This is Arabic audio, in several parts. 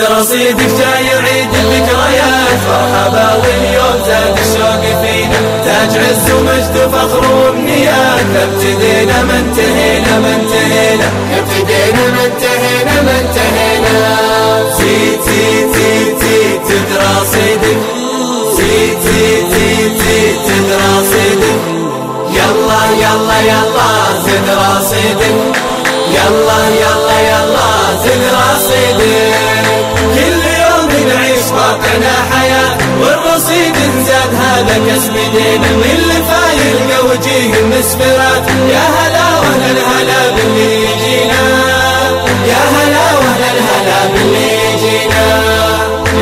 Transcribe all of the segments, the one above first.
زد رصيدك جاي عيد الذكريات. مرحبا واليوم زاد الشوق فينا. تاج عز ومجد وفخر وامنيات ابتدينا ما انتهينا ما انتهينا. ابتدينا ما انتهينا ما انتهينا. زيد زيد زيد زيد زد رصيدك زيد زيد زيد زيد زد رصيدك يلا يلا يلا زد رصيدك يلا يلا يلا زد رصيدك واقعنا حياة والرصيد نزاد هذا كسب دينا واللي فايل وجيه مسفرات يا هلا وهلا الهلا باللي يجينا. يا هلا وهلا الهلا باللي يجينا.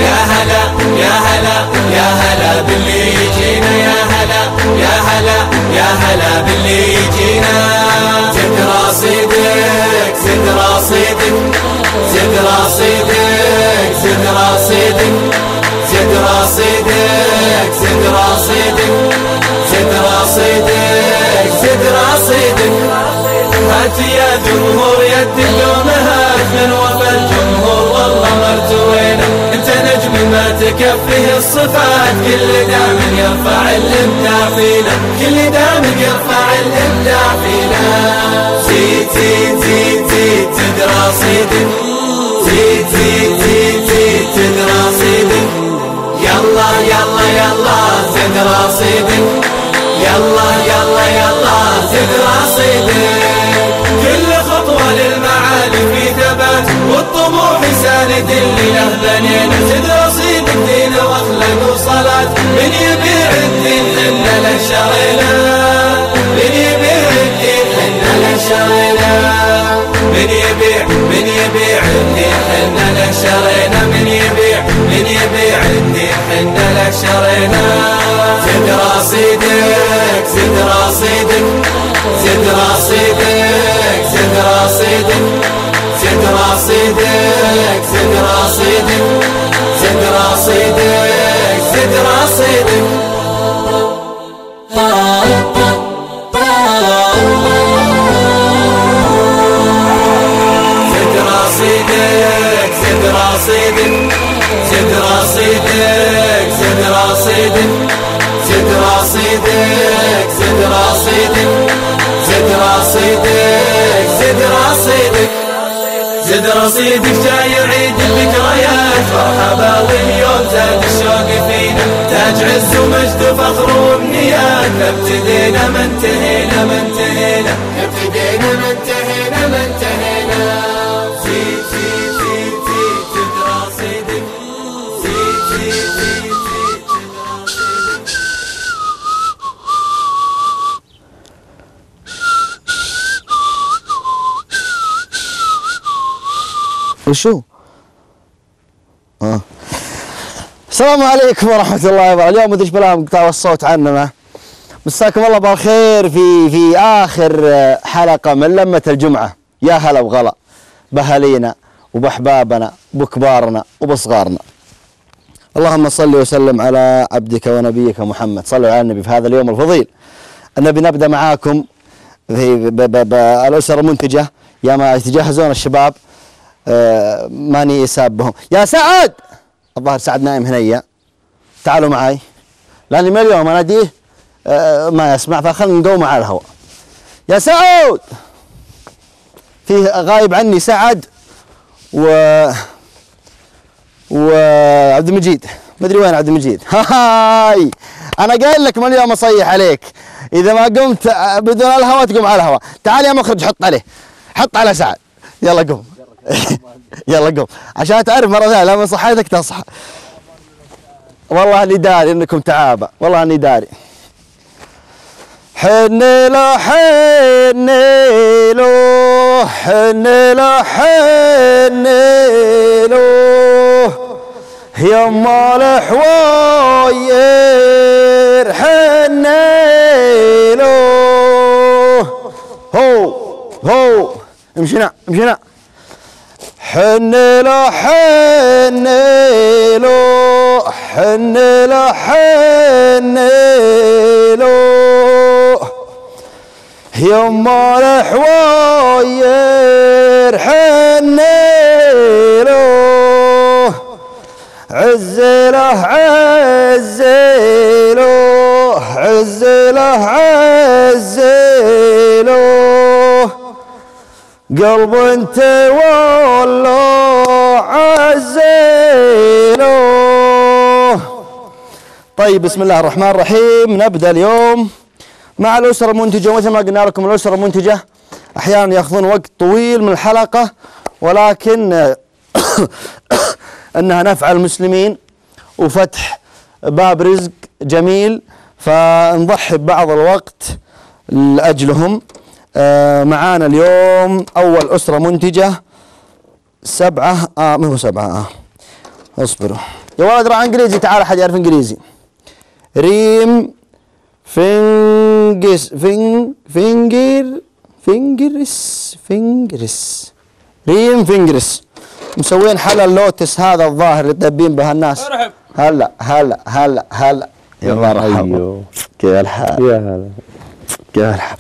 يا هلا يا هلا يا هلا باللي يجينا. يا هلا يا هلا يا هلا باللي يجينا. زد رصيدك زد رصيدك زد رصيدك هات يا جمهور يد اللومها من وفى الجمهور والله مرتوينا انت نجم ما تكفيه الصفات كل دام يرفع الابداع فينا كل دام يرفع الابداع فينا زيد زيد زيد زيد زد رصيدك زيد زيد زيد زيد زد رصيدك يلا يلا يلا زد رصيدك. يلا يلا يلا زد رصيدك. كل خطوة للمعالي في ثبات والطموح ساند اللي له بنينا. زد رصيدك دين وأخلاق وصلاة من يبيع الدين حنا له شرينا شرينا. من يبيع من يبيع الدين حنا له شرينا. من يبيع من يبيع الدين حنا له شرينا. زد رصيدك زد رصيدك زد رصيدك زد رصيدك زد رصيدك زد رصيدك زد رصيدك زد رصيدك. زد رصيدك جاي عيد الذكريات. مرحبا واليوم زاد الشوق فينا. تاج عز ومجد وفخر وامنيات. ابتدينا ما انتهينا ما انتهينا. ابتدينا ما انتهينا ما انتهينا. زيد زيد زيد زد رصيدك زيد زيد زيد وشو؟ آه السلام عليكم ورحمة الله وبركاته، اليوم مدري إيش بلا مقطع الصوت عننا. مساكم الله بالخير في في آخر آه، حلقة من لمة الجمعة، يا هلا وغلا بأهالينا وبأحبابنا وبكبارنا وبصغارنا. اللهم صل وسلم على عبدك ونبيك محمد، صلوا على النبي في هذا اليوم الفضيل. النبي نبدأ معاكم في الأسر المنتجة يا ما يتجهزون الشباب آه، ماني سابهم يا سعد! الظاهر سعد نايم هنيا تعالوا معي لأني من اليوم اناديه آه، ما يسمع فخلنا نقوم على الهواء. يا سعود فيه غايب عني سعد و وعبد المجيد. ما أدري وين عبد المجيد. هاي! أنا قايل لك من اليوم أصيح عليك. إذا ما قمت آه، بدون الهواء تقوم على الهواء. تعال يا مخرج حط عليه. حط على سعد. يلا قوم. يلا قوم. عشان تعرف مرة ثانية لما صحيتك تصحى. والله أني داري إنكم تعابة. والله أني داري. حنيلو حنيلو حنيلو حنيلو يما الحواير حنيلو هو هو. امشينا امشينا. حنلا حنلو حنلا حنلو يما الحواير حنلو عزله عزله عزله عزله قلب انت والله عزيلو طيب بسم الله الرحمن الرحيم. نبدأ اليوم مع الأسرة المنتجة. مثل ما قلنا لكم الأسرة المنتجة أحيانا يأخذون وقت طويل من الحلقة ولكن إنها نفع المسلمين وفتح باب رزق جميل. فنضحي ببعض الوقت لأجلهم. معانا اليوم أول أسرة منتجة. سبعة آه ما هو سبعة آه. اصبروا. يا ولد راح إنجليزي تعال أحد يعرف إنجليزي. ريم فينجس فين فينجر فينجرس فينجرس. ريم فينجرس. مسوين حلا اللوتس هذا الظاهر اللي تدبين به الناس. هلا هلا هلا هلا. يا مرحبا. أيوه. كيف الحال؟ يا هلا. كيف الحال؟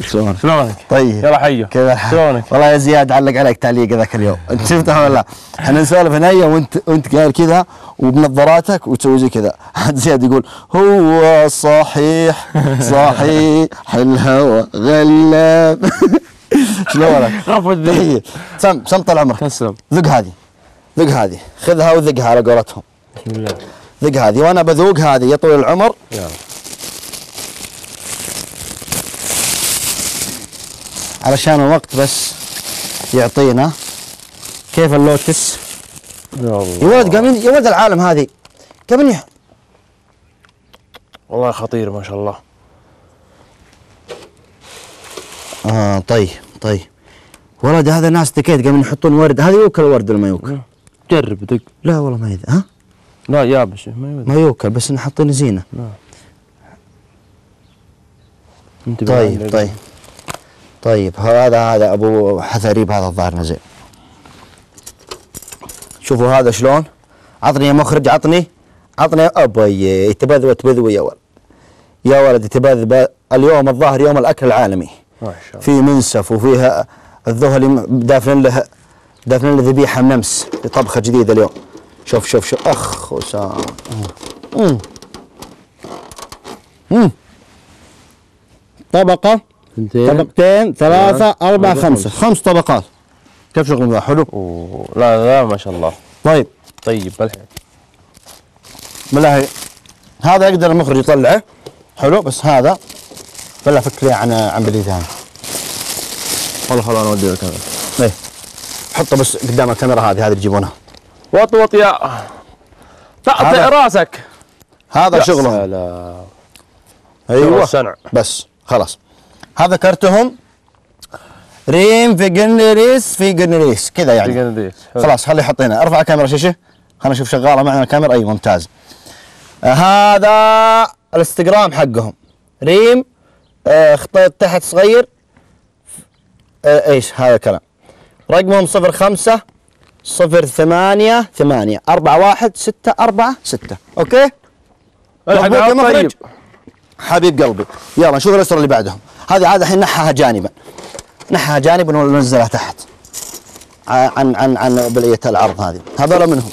شلونك؟ شلونك؟ طيب. يلا حيو. كيف الحال؟ شلونك؟ والله يا زياد علق عليك تعليق ذاك اليوم، انت شفتها ولا لا؟ إحنا نسولف هنا وانت وانت قايل كذا وبنظاراتك وتسوي زي كذا، زياد يقول هو صحيح صحيح الهوى غلاب شلونك؟ غفوت ذي طيب. سم سم طال عمرك. تسلم. ذق هذه. ذق هذه. خذها وذقها على قولتهم. بسم الله. ذق هذه. وأنا بذوق هذه يا طويل العمر. يلا. علشان الوقت بس يعطينا. كيف اللوتس؟ يا الله. ولد قامين يا ولد العالم هذه. قامين يح- والله خطير ما شاء الله. آه طيب طيب. ولد هذا ناس تكيت قامين يحطون ورد. هذا يوكل ورد ولا ما يوكل؟ جرب دق. لا والله ما يذ ها؟ لا يابس ما يود. ما يوكل بس انه حاطين زينه انت طيب طيب. طيب هذا هذا أبو حثريب هذا الظاهر نزل شوفوا هذا شلون. عطني يا مخرج عطني عطني أبوي تبذوى تبذوى يا ولد. يا ولد تبذبى اليوم الظاهر يوم الأكل العالمي. ما شاء الله. في منسف وفيها الذهلي دافنين له دافنين له ذبيحة منمس في طبخة جديدة اليوم. شوف شوف شوف. أخ وسام. مم. مم. طبقة. ثنتين طبقتين ثلاثة ثلاث، أربعة خمسة. خمس طبقات. كيف شغل ذا حلو. أوه. لا لا ما شاء الله. طيب. طيب بالحين بالله هذا يقدر المخرج يطلعه. حلو بس هذا. بالله فك لي عن عن بدي ثاني. والله خلاص أنا اودي الكاميرا. إيه. حطه بس قدام الكاميرا هذه هذه تجيبونها وط وط يا هذا- راسك. هذا سلام أيوه الصنع بس خلاص. هذا كرتهم ريم في جنريس في جنريس كذا يعني. حلو. خلاص خليه يحط هنا ارفع الكاميرا شاشه خلينا نشوف شغاله معنا الكاميرا أي ممتاز. آه هذا الانستغرام حقهم. ريم آه خطيط تحت صغير. آه إيش؟ هذا الكلام. رقمهم صفر خمسة صفر ثمانية ثمانية. أربعة واحد ستة أربعة ستة. okay؟ مضبوط يا على مخرج؟ طيب. حبيب قلبي. يلا نشوف الأسرة اللي بعدهم. هذه عاد الحين نحها جانبا. نحها جانبا وننزلها تحت. عن عن عن بلية العرض هذه. هذولا منهم.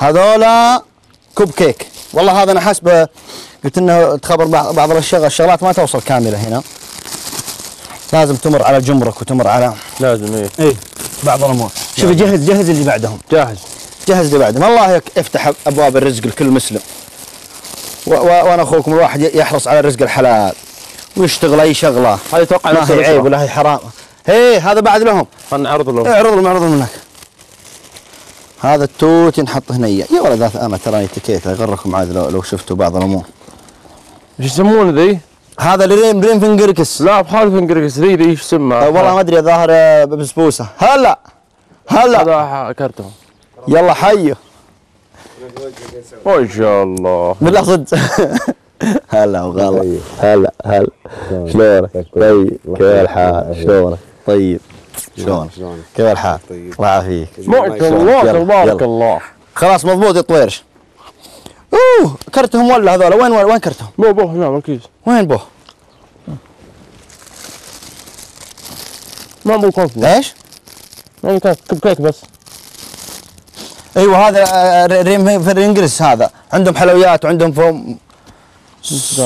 هذولا كوب كيك. والله هذا أنا حاسبه قلت إنه تخبر بعض الشغلات ما توصل كاملة هنا. لازم تمر على الجمرك وتمر على لازم إيه. اي بعض الأمور. شوف جهز جهز اللي بعدهم. جاهز. جهز اللي بعدهم. الله يفتح أبواب الرزق لكل مسلم. وأنا أخوكم الواحد يحرص على الرزق الحلال. ويشتغل أي شغلة. هذا يتوقع ما هي عيب. ولا هي حرام. هي هذا بعد لهم. خلنا نعرض له اعرض لهم اعرض لهم هناك. هذا التوت ينحط هنا يا ولد هذا أنا تراني تكيت يغركم عاد لو, لو شفتوا بعض الأمور. إيش يسمونه ذي؟ هذا رين رين فنجركس لا بخالف انقرقس ذي ذي إيش اسمها؟ أه والله ما أدري ظاهر آه، بسبوسه هلا هلا. هذا كرتهم يلا حيه ما شاء الله. بالله صدق. هلا وغلا. هلا هلا. شلونك؟ طيب كيف الحال؟ شلونك؟ طيب. شلونك؟ كيف الحال؟ الله يعافيك. ما شاء الله تبارك. الله. خلاص مضبوط يا طويرش. أوه كرتهم ولا هذول؟ وين وين وين كرتهم؟ مو بوه نعم الكيس وين بوه؟ ما ابو كونفي إيش؟ ما كونفي كب كيك بس. أيوه هذا آه، ريم في الانجلس هذا. عندهم حلويات وعندهم فوم.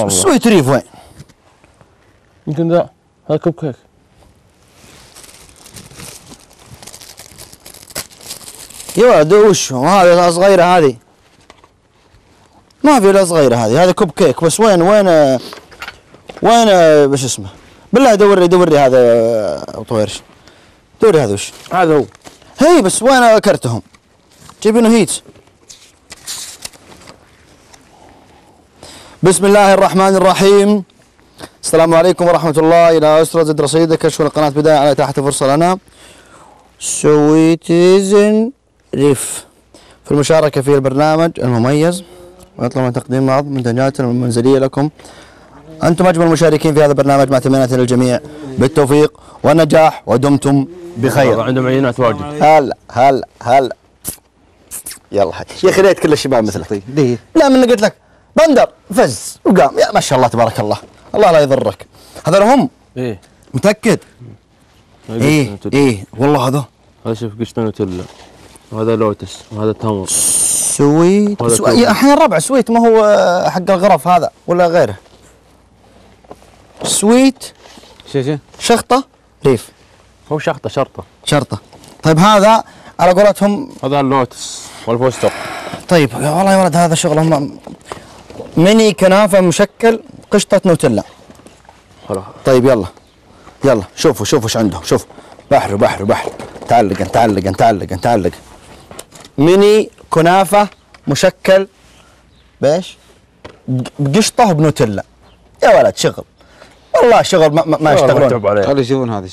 سويت ريف وين؟ يمكن ذا هذا كب كيك يا ولد وش هو؟ هذه الصغيرة هذه ما في الا صغيرة هذه هذا كوب كيك بس وين وين وين وش اسمه؟ بالله دور لي دور لي هذا ابو طويرش دور لي هذا وش؟ هذا هو هي بس وين كرتهم؟ جيبينه هيت بسم الله الرحمن الرحيم السلام عليكم ورحمة الله إلى أسرة زد رصيدك كشف القناة بداية على تحت فرصة لنا سويتيزن ريف في المشاركة في البرنامج المميز ويطلب من تقديم بعض منتجات المنزلية لكم. أنتم أجمل المشاركين في هذا البرنامج مع تمنيات للجميع. بالتوفيق والنجاح ودمتم بخير. عندهم عينات واجد. هلا هلا هلا يلا. حي. يا أخي ريت كل الشباب مثلك. ليه؟ لا من قلت لك. بندر فز وقام. يا ما شاء الله تبارك الله. الله لا يضرك. هذول هم إيه. متأكد؟ إيه إيه. والله هذا؟ هذا شوف قشطة نوتيلا وهذا لوتس وهذا تمر Sweet سو... الحين الربع Sweet ما هو حق الغرف هذا ولا غيره؟ Sweet شو شو؟ شخطة؟ ريف. هو شخطة شرطة. شرطة. طيب هذا على قولتهم هذا اللوتس والفستق طيب يا والله يا ولد هذا شغلهم ميني كنافة مشكل قشطة نوتيلا. خلاص. طيب يلا. يلا شوفوا شوفوا إيش عندهم. شوف بحر بحر بحر. تعلق تعلق تعلق تعلق. ميني كنافة مشكل. بايش؟ بقشطه وبنوتيلا يا ولد شغل. والله شغل ما, ما, يشتغلون. خلي يشوفون هذا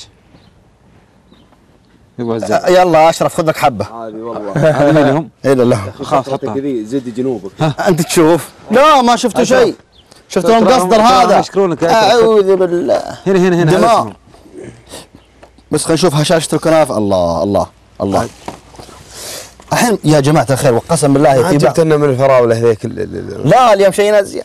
أه، يلا أشرف خذ لك حبة. هذه والله. مين لهم؟ اي لا لا خلاص حطها ذي زد جنوبك. أنت تشوف؟ لا ما شفتوا شيء. شفت لهم قصدر هذا؟ يشكرونك يا أعوذ بالله. هنا هنا هنا دماء. بس خلينا نشوف هشاشة الكنافة الله الله الله. الحين يا جماعة الخير وقسم بالله في بعض لنا من الفراولة هذيك ال- ال- ال- لا اليوم شيء نزين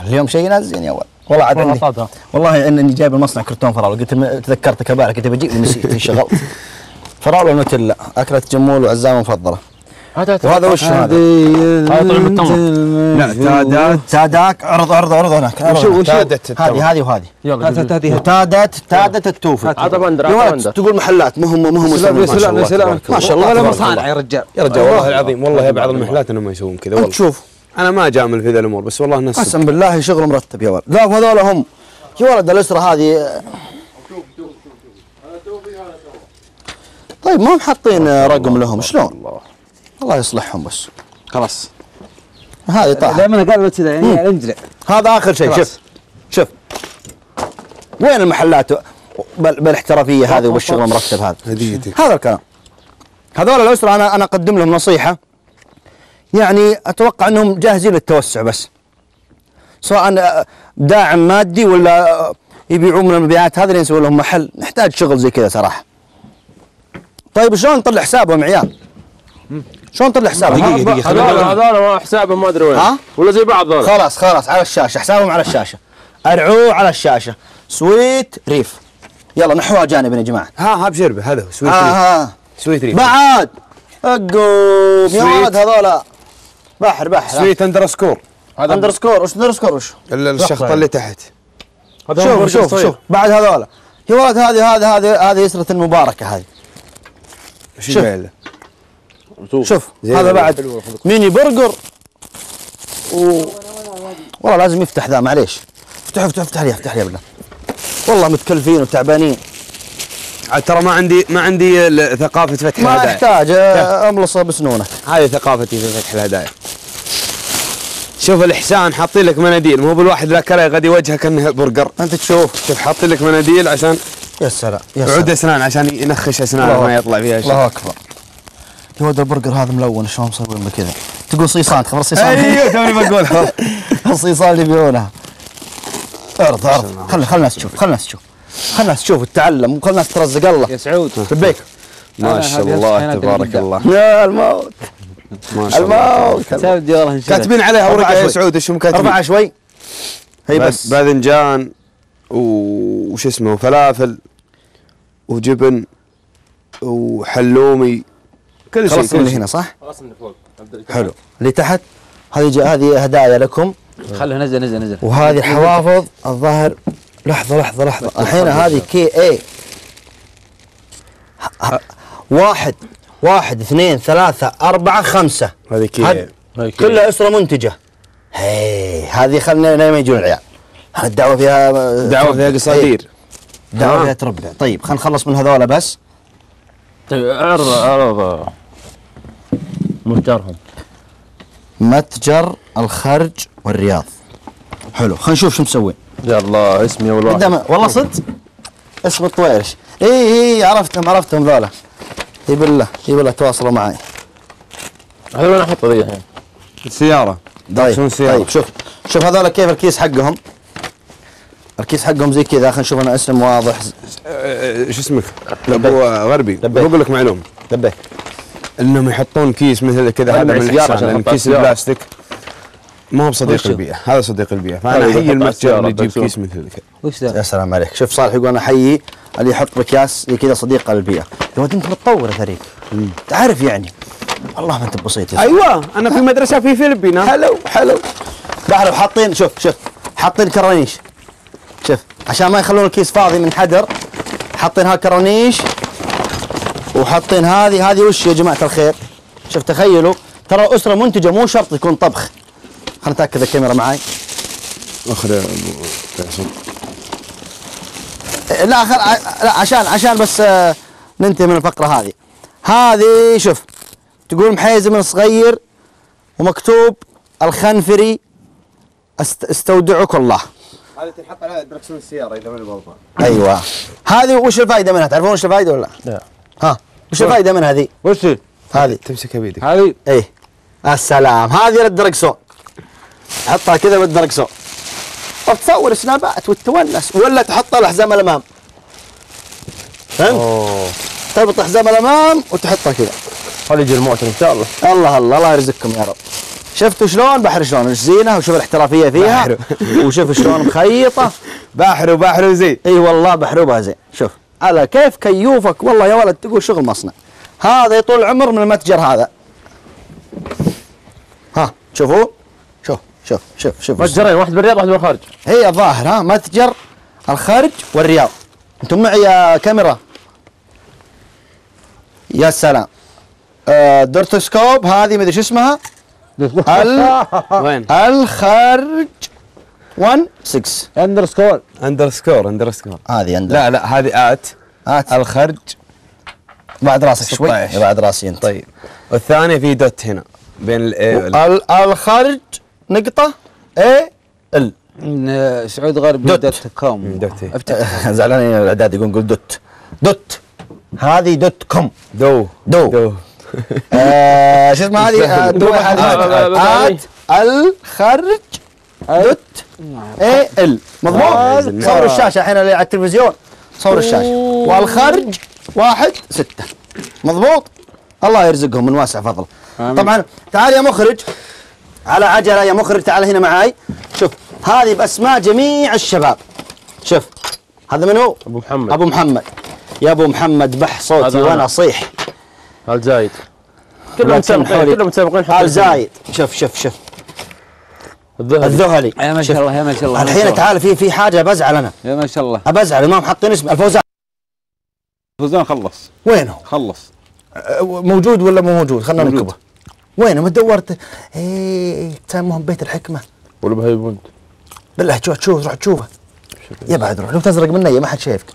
اليوم شيء نزين يا ولد. والله عاد والله عندي. صادها. والله إني جايب المصنع كرتون فراولة. قلت تذكرتك البارح قلت بجيب ونسيت انشغلت فراوله ونوتيلا أكلة جمول وعزامه مفضلة. هذا وهذا وش هذا؟ هذا طلع من التمر. لا تادات. تاداك عرض عرض عرض هناك؟ تادت. هذه هذه وهذه. يلا. هذه تادت تادت التوفي هذا بندر يا تقول محلات. مو هم مو هم سلام يا. سلام يا سلام. ما شاء الله ولا مصانع. يا رجال. يا رجال والله العظيم والله بعض المحلات إنهم ما يسوون كذا. والله. شوف أنا ما اجامل في ذا الأمور بس والله نفس قسم بالله شغل مرتب يا ولد. لا هذول هم. يا ولد الأسرة هذه طيب ما هم حاطين رقم لهم شلون؟ الله. يصلحهم بس. خلاص. هذه طاح. لا من قال بس كذا يعني الانجلة هذا آخر شيء. شوف شوف. وين المحلات؟ بال- بالاحترافية هذه وبالشغل المرتب هذا. هديتك. هذا الكلام. هذول الأسرة أنا أنا أقدم لهم نصيحة. يعني أتوقع أنهم جاهزين للتوسع بس. سواء آه، داعم مادي ولا آه، يبيعون من المبيعات هذه اللي نسوي لهم محل. نحتاج شغل زي كذا صراحة. طيب شلون نطلع حسابهم عيال؟ شلون نطلع حسابهم؟ دقيقة، دقيقة، هذول هذول ما حسابهم ما أدري وين. ها؟ ولا زي بعض ذول خلاص خلاص على الشاشة. حسابهم على الشاشة. أرعوه على الشاشة. Sweet ريف يلا نحوها جانبا يا جماعة. ها ها بشربه هذا هو. Sweet ريف آه آه. Sweet ريف بعد. أقوم. يا. ولد هذولا. بحر بحر. Sweet underscore هذا underscore وش underscore وش؟ ال- الشخطة اللي تحت. شوف شوف صغير. شوف. بعد هذولا. يا ولد هذه هذه هذه هذه يسرة المباركة هذه. شوف. شوف هذا بعد. mini burger و والله لازم يفتح ذا معليش. افتح افتح افتح لي افتح لي بالله والله متكلفين وتعبانين. ترى ما عندي ما عندي ثقافة فتح ما الهدايا. يحتاج آه، أملصه بسنونك هذه ثقافتي في فتح الهدايا. شوف الإحسان حاطين لك مناديل. مو بالواحد ذا كره يغدي وجهه كانه برجر. أنت تشوف. شوف حاطين لك مناديل عشان يا سلام يا عود سلام اسنان عشان ينخش اسنانه ما يطلع فيها شيء. الله أكبر. يا ولد البرجر هذا ملون شلون مسوين كذا؟ تقول صيصان؟ تخبر الصيصان أيوه توني بقولها. الصيصان اللي يبيعونها. اعرض اعرض خلي خلي الناس تشوف خلي الناس تشوف. خلي الناس تشوف وتتعلم وخلي الناس ترزق الله. يا سعود. لبيك ما شاء الله تبارك الله. يا الموت. ما شاء الله الموت. والله. كاتبين عليها ورقه يا. سعود إيش هم كاتبين؟ أربعة شوي. هي بس. باذنجان وش اسمه فلافل. وجبن وحلومي. كل شيء كل من. هنا صح؟ خلاص من فوق. حلو. اللي تحت هذه هذه هدايا لكم. خله نزل نزل نزل. وهذه الحوافظ الظاهر. لحظة لحظة لحظة. الحين هذه كي اي واحد واحد اثنين ثلاثة أربعة خمسة. هذه كي. كلها أسرة منتجة. هي هذه خلنا لما يجون العيال. الدعوة فيها دعوة فيها. قصادير إيه، دعوة آه. فيها تربع. طيب خلينا نخلص من هذولا بس. طيب اعرض اعرض متجرهم. متجر الخرج والرياض. حلو خلينا نشوف شو مسوي. يلا اسمي اول واحد قدام والله صدق؟ اسم الطويرش اي اي عرفتهم عرفتهم ذولا. اي بالله اي بالله تواصلوا معي. هذا وين احطه ذي الحين؟ السياره طيب طيب شوف شوف هذول كيف الكيس حقهم. الكيس حقهم زي كذا خلينا نشوف أنا اسم واضح. آه، شو اسمك؟ أبو غربي. بقول لك معلومه لبيك. إنهم يحطون كيس مثل كذا هذا من لأن أحطها كيس. البلاستيك. ما هو بصديق؟ البيئة هذا صديق البيئة. هذا فانا احيي المتجر اللي يجيب. كيس مثل كذا. وش يا؟ سلام عليك. شوف صالح يقول أنا احيي اللي يحط بكياس زي كذا صديق للبيئه يا ولد أنت متطور يا ثريك تعرف يعني. والله ما أنت بسيط يا أيوه أنا في مدرسة في فلبين؟ حلو حلو. بحر حاطين شوف شوف. حاطين كرانيش شوف عشان ما يخلون الكيس فاضي من حدر حاطين ها كرانيش وحاطين هذه هذه وش يا جماعة الخير؟ شوف تخيلوا ترى اسره منتجة مو شرط يكون طبخ. خلنا نتأكد الكاميرا معاي. اخر يا. إيه، لا خل... لا عشان عشان بس آه، ننتهي من الفقرة هذه. هذه شوف تقول محيزه من صغير ومكتوب الخنفري است... استودعك الله. هذه تنحط عليها دركسون السيارة إذا ماني غلطان. أيوه. هذه وش الفائده منها؟ تعرفون وش الفائده ولا لا؟ ها وش الفائده منها ذي؟ وش هي؟ هذه. تمسكها بيدك. هذه؟ إيه. السلام. هذه للدركسون حطها كذا بالدركسون وتصور سنابات وتتونس ولا تحطها لحزام الأمام. فهمت؟ أوه. تربط حزام الأمام وتحطها كذا. خلي يجي المعتم إن شاء الله. الله الله الله يرزقكم يا رب. شفتوا شلون؟ بحر شلون؟ زينة؟ وشوف الاحترافية فيها. بحر. وشوف شلون مخيطة. بحر وبحر وزي إي والله بحروبها زين. شوف. على كيف كيوفك؟ والله يا ولد تقول شغل مصنع. هذا يطول العمر من المتجر هذا. ها شوفوا. شوف شوف شوف شوف. متجرين واحد بالرياض واحد بالخارج. هي الظاهر ها؟ متجر الخارج والرياض. أنتم معي يا كاميرا؟ يا سلام. آه دورتوسكوب هذه مدري شو اسمها. ال وين؟ الخارج 1 6 underscore underscore underscore هذه عندك لا لا هذه at هات الخرج بعد راسك شوي. 16. بعد راسي أنت. طيب. والثانيه في dot هنا بين ال I وال L- الخارج نقطة؟ I L. سعود غربي dot. dot com. dot إيه. زعلانين الأعداد يقول dot. dot. هذه dot com. دو. دو. دو. شو اسمها هذه؟ آه، لا، لا، لا، لا، هذه الخرج دوت اي ال مضبوط آه، صور الشاشة الحين اللي على التلفزيون. صور الشاشة. والخرج واحد ستة. مضبوط؟ الله يرزقهم من واسع فضله. طبعا تعال يا مخرج. على عجلة يا مخرج تعال هنا معاي. شوف هذه بأسماء جميع الشباب. شوف هذا من هو أبو محمد. أبو محمد. يا أبو محمد بح صوتي هذا وأنا أنا. أصيح هال زايد لا كلهم لي. كلهم متسابقين آل زايد شوف شوف شوف. الذهبي الذهلي. يا ما شاء الله يا ما شاء الله الحين. تعال في في حاجة بزعل أنا. يا ما شاء الله. أبزعل ما هم حاطين اسم الفوزان فوزان خلص. وينه؟ خلص. موجود ولا مو موجود؟ خلنا موجود. نكبه وينه؟ ما دورت. إيه تسمهم بيت الحكمة. ولا بهاي بنت. بالله تشوف تشوف روح تشوفه. يا بعد روح. لو تزرق من نية ما حد شايفك.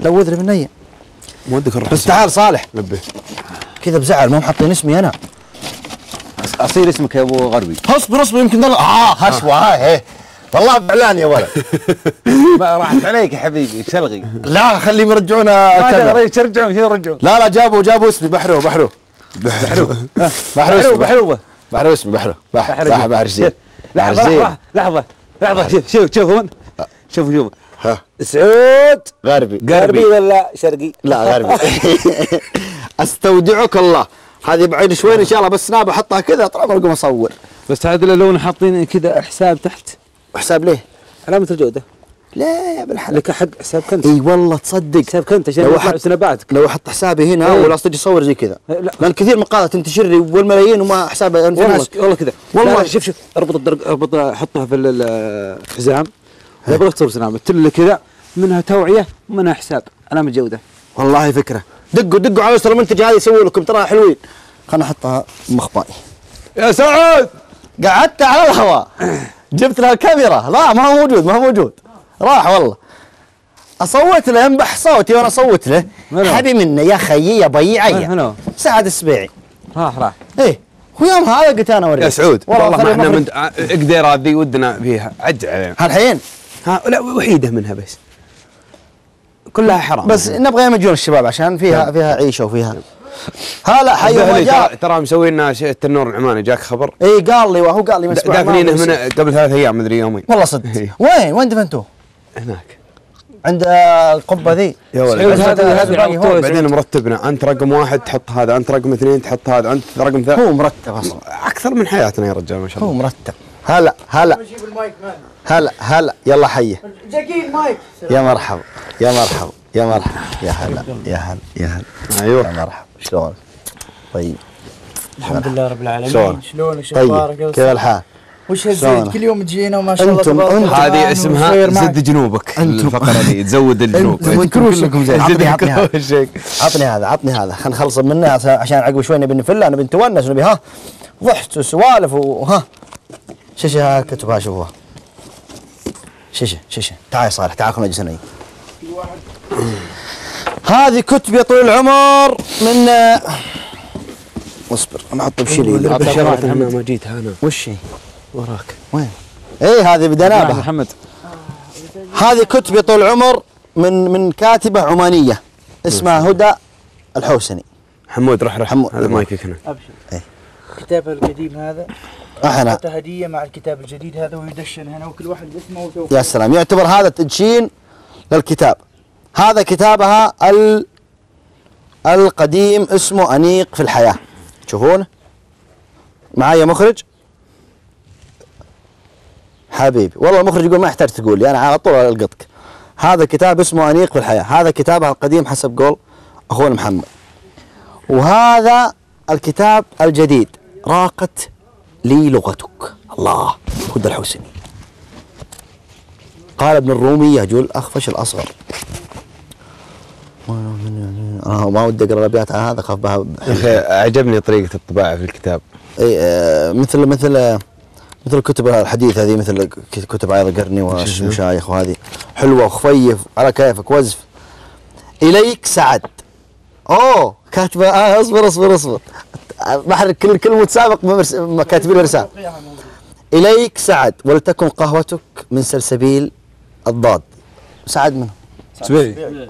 لو ادري من نية ما ودك بس تعال صالح. لبي كذا بزعل ما هم حاطين اسمي أنا. أصير اسمك يا أبو غربي. اصبر اصبر يمكن ضل آه هشوة هاي هي والله بعلان يا ولد. ما راحت عليك يا حبيبي شلغي. لا خليهم يرجعونا كذا. تدري ترجعون كذا رجعون لا لا جابوا جابوا اسمي بحرو بحرو. بحرو. بحرو اسمي بحلوبه بحرو. اسمي بحرو. بحر صح بحر زين. لحظة زين. لحظة لحظة لحظة. شوف شوف شوف هون شوف شوف ها. سعود. غربي غربي. ولا شرقي؟ لا غربي. أستودعك الله. هذه بعين شوي إن شاء الله بس ناب أحطها كذا عمري أقوم أصور. بس هذا لون حاطين كذا حساب تحت. حساب ليه؟ علامة الجودة. لا يا بالحلال لك حق حسابك انت إي والله تصدق. حسابك انت عشان لو يطلع حط- سناباتك لو أحط حسابي هنا إيه. ولا صدق يصور زي كذا. إيه، لا. لأن كثير مقاطع تنتشر لي والملايين وما في والله والله كذا. والله. شوف شوف أربط الدرج اربط حطها في ال- الحزام لا يبغى تصور سناب تل كذا منها توعية ومنها حساب. علامة جودة. والله فكرة. دقوا دقوا على المنتج هذه يسوي لكم. تراها حلوين. خلنا احطها مخباي يا سعود قعدت على الهواء. جبت له الكاميرا. لا ما هو موجود ما هو موجود. راح والله. أصوت له ينبح صوتي وأنا أصوت له. منو؟ حبي منه يا خيي يا بيعي منو؟ سعد السبيعي راح راح. إيه ويوم هذا قلت أنا أوريك. يا سعود والله والله ما إحنا من قدير هذه ودنا فيها عج علينا هالحين؟ ها لا وحيده منها بس. كلها حرام. بس نبغى يمجون الشباب عشان فيها فيها عيشة وفيها. هلا حي جاء. ترى, مسوي لنا شيء التنور العماني جاك خبر؟ إي قال لي وهو قال لي دافنينه. من قبل ثلاث أيام مدري يومين. والله صدق. وين؟ وين دفنتوه؟ هناك. عند القبة ذي. يا ولد. هذا- هو. بعدين مرتبنا. أنت رقم واحد تحط هذا أنت رقم اثنين تحط هذا أنت رقم ثلاثة هو مرتب أصلا. أكثر من حياتنا يا رجال ما شاء هو الله مرتب. هلا هلا. هلا هلا يلا حيه يا مرحبا يا مرحبا يا مرحبا. يا هلا يا هلا يا هلا. يا أيوه مرحبا. شلونك؟ طيب. الحمد لله رب العالمين. شلون؟ شلونك؟ شو أخبارك؟ طيب كيف الحال؟ وش؟ هالزيد كل يوم تجينا وما شاء الله تبارك الرحمن هذه اسمها. زد جنوبك أنتم- الفقرة دي تزود الجنوب. كلكم زين. عطني- عطني. عطني هذا. عطني هذا خلينا نخلص منه عشان عقب شوي نبي نفله نبي نتونس نبي ها. ضحك وسوالف وها شيشه كتبها شوفوها شيشه شيشه تعال يا صالح تعال خلنا نجلس هنا هذه كتب يا طويل العمر من آه، اصبر أنا أحط بشيلي أنا ما جيت أنا وش هي؟ وراك. وين؟ إيه هذه بدنا بها محمد. هذه كتب يا طول العمر من من كاتبة عمانية اسمها هدى الحوسني. حمود رح رح حمود. هذا مايكك هنا. أبشر. الكتاب القديم هذا؟ إحنا أعطى هدية مع الكتاب الجديد هذا ويدشن هنا وكل واحد باسمه وتوقيته يا سلام. يعتبر هذا تدشين للكتاب. هذا كتابها ال القديم اسمه أنيق في الحياة. تشوفونه معايا مخرج؟ حبيبي. والله المخرج يقول ما يحتاج تقول لي أنا على طول ألقطك. هذا كتاب اسمه أنيق في الحياة. هذا كتابها القديم حسب قول أخونا محمد. وهذا الكتاب الجديد. راقت لي لغتك. الله هدى الحسني. قال ابن الرومي يهجو الأخفش الأصغر. آه ما ودي أقرأ الأبيات على هذا خاف بها. أخي عجبني طريقة الطباعة في الكتاب. إيه آه، مثل مثل مثل الكتب الحديث هذه مثل كتب عايض القرني والمشايخ وهذه. حلوة وخفيف على كيفك وزف. إليك سعد. أوه كاتبة. آه اصبر اصبر اصبر. بحر كل كل متسابق كاتبين له رسالة إليك سعد ولتكن قهوتك من سلسبيل الضاد. سعد منه سبيعي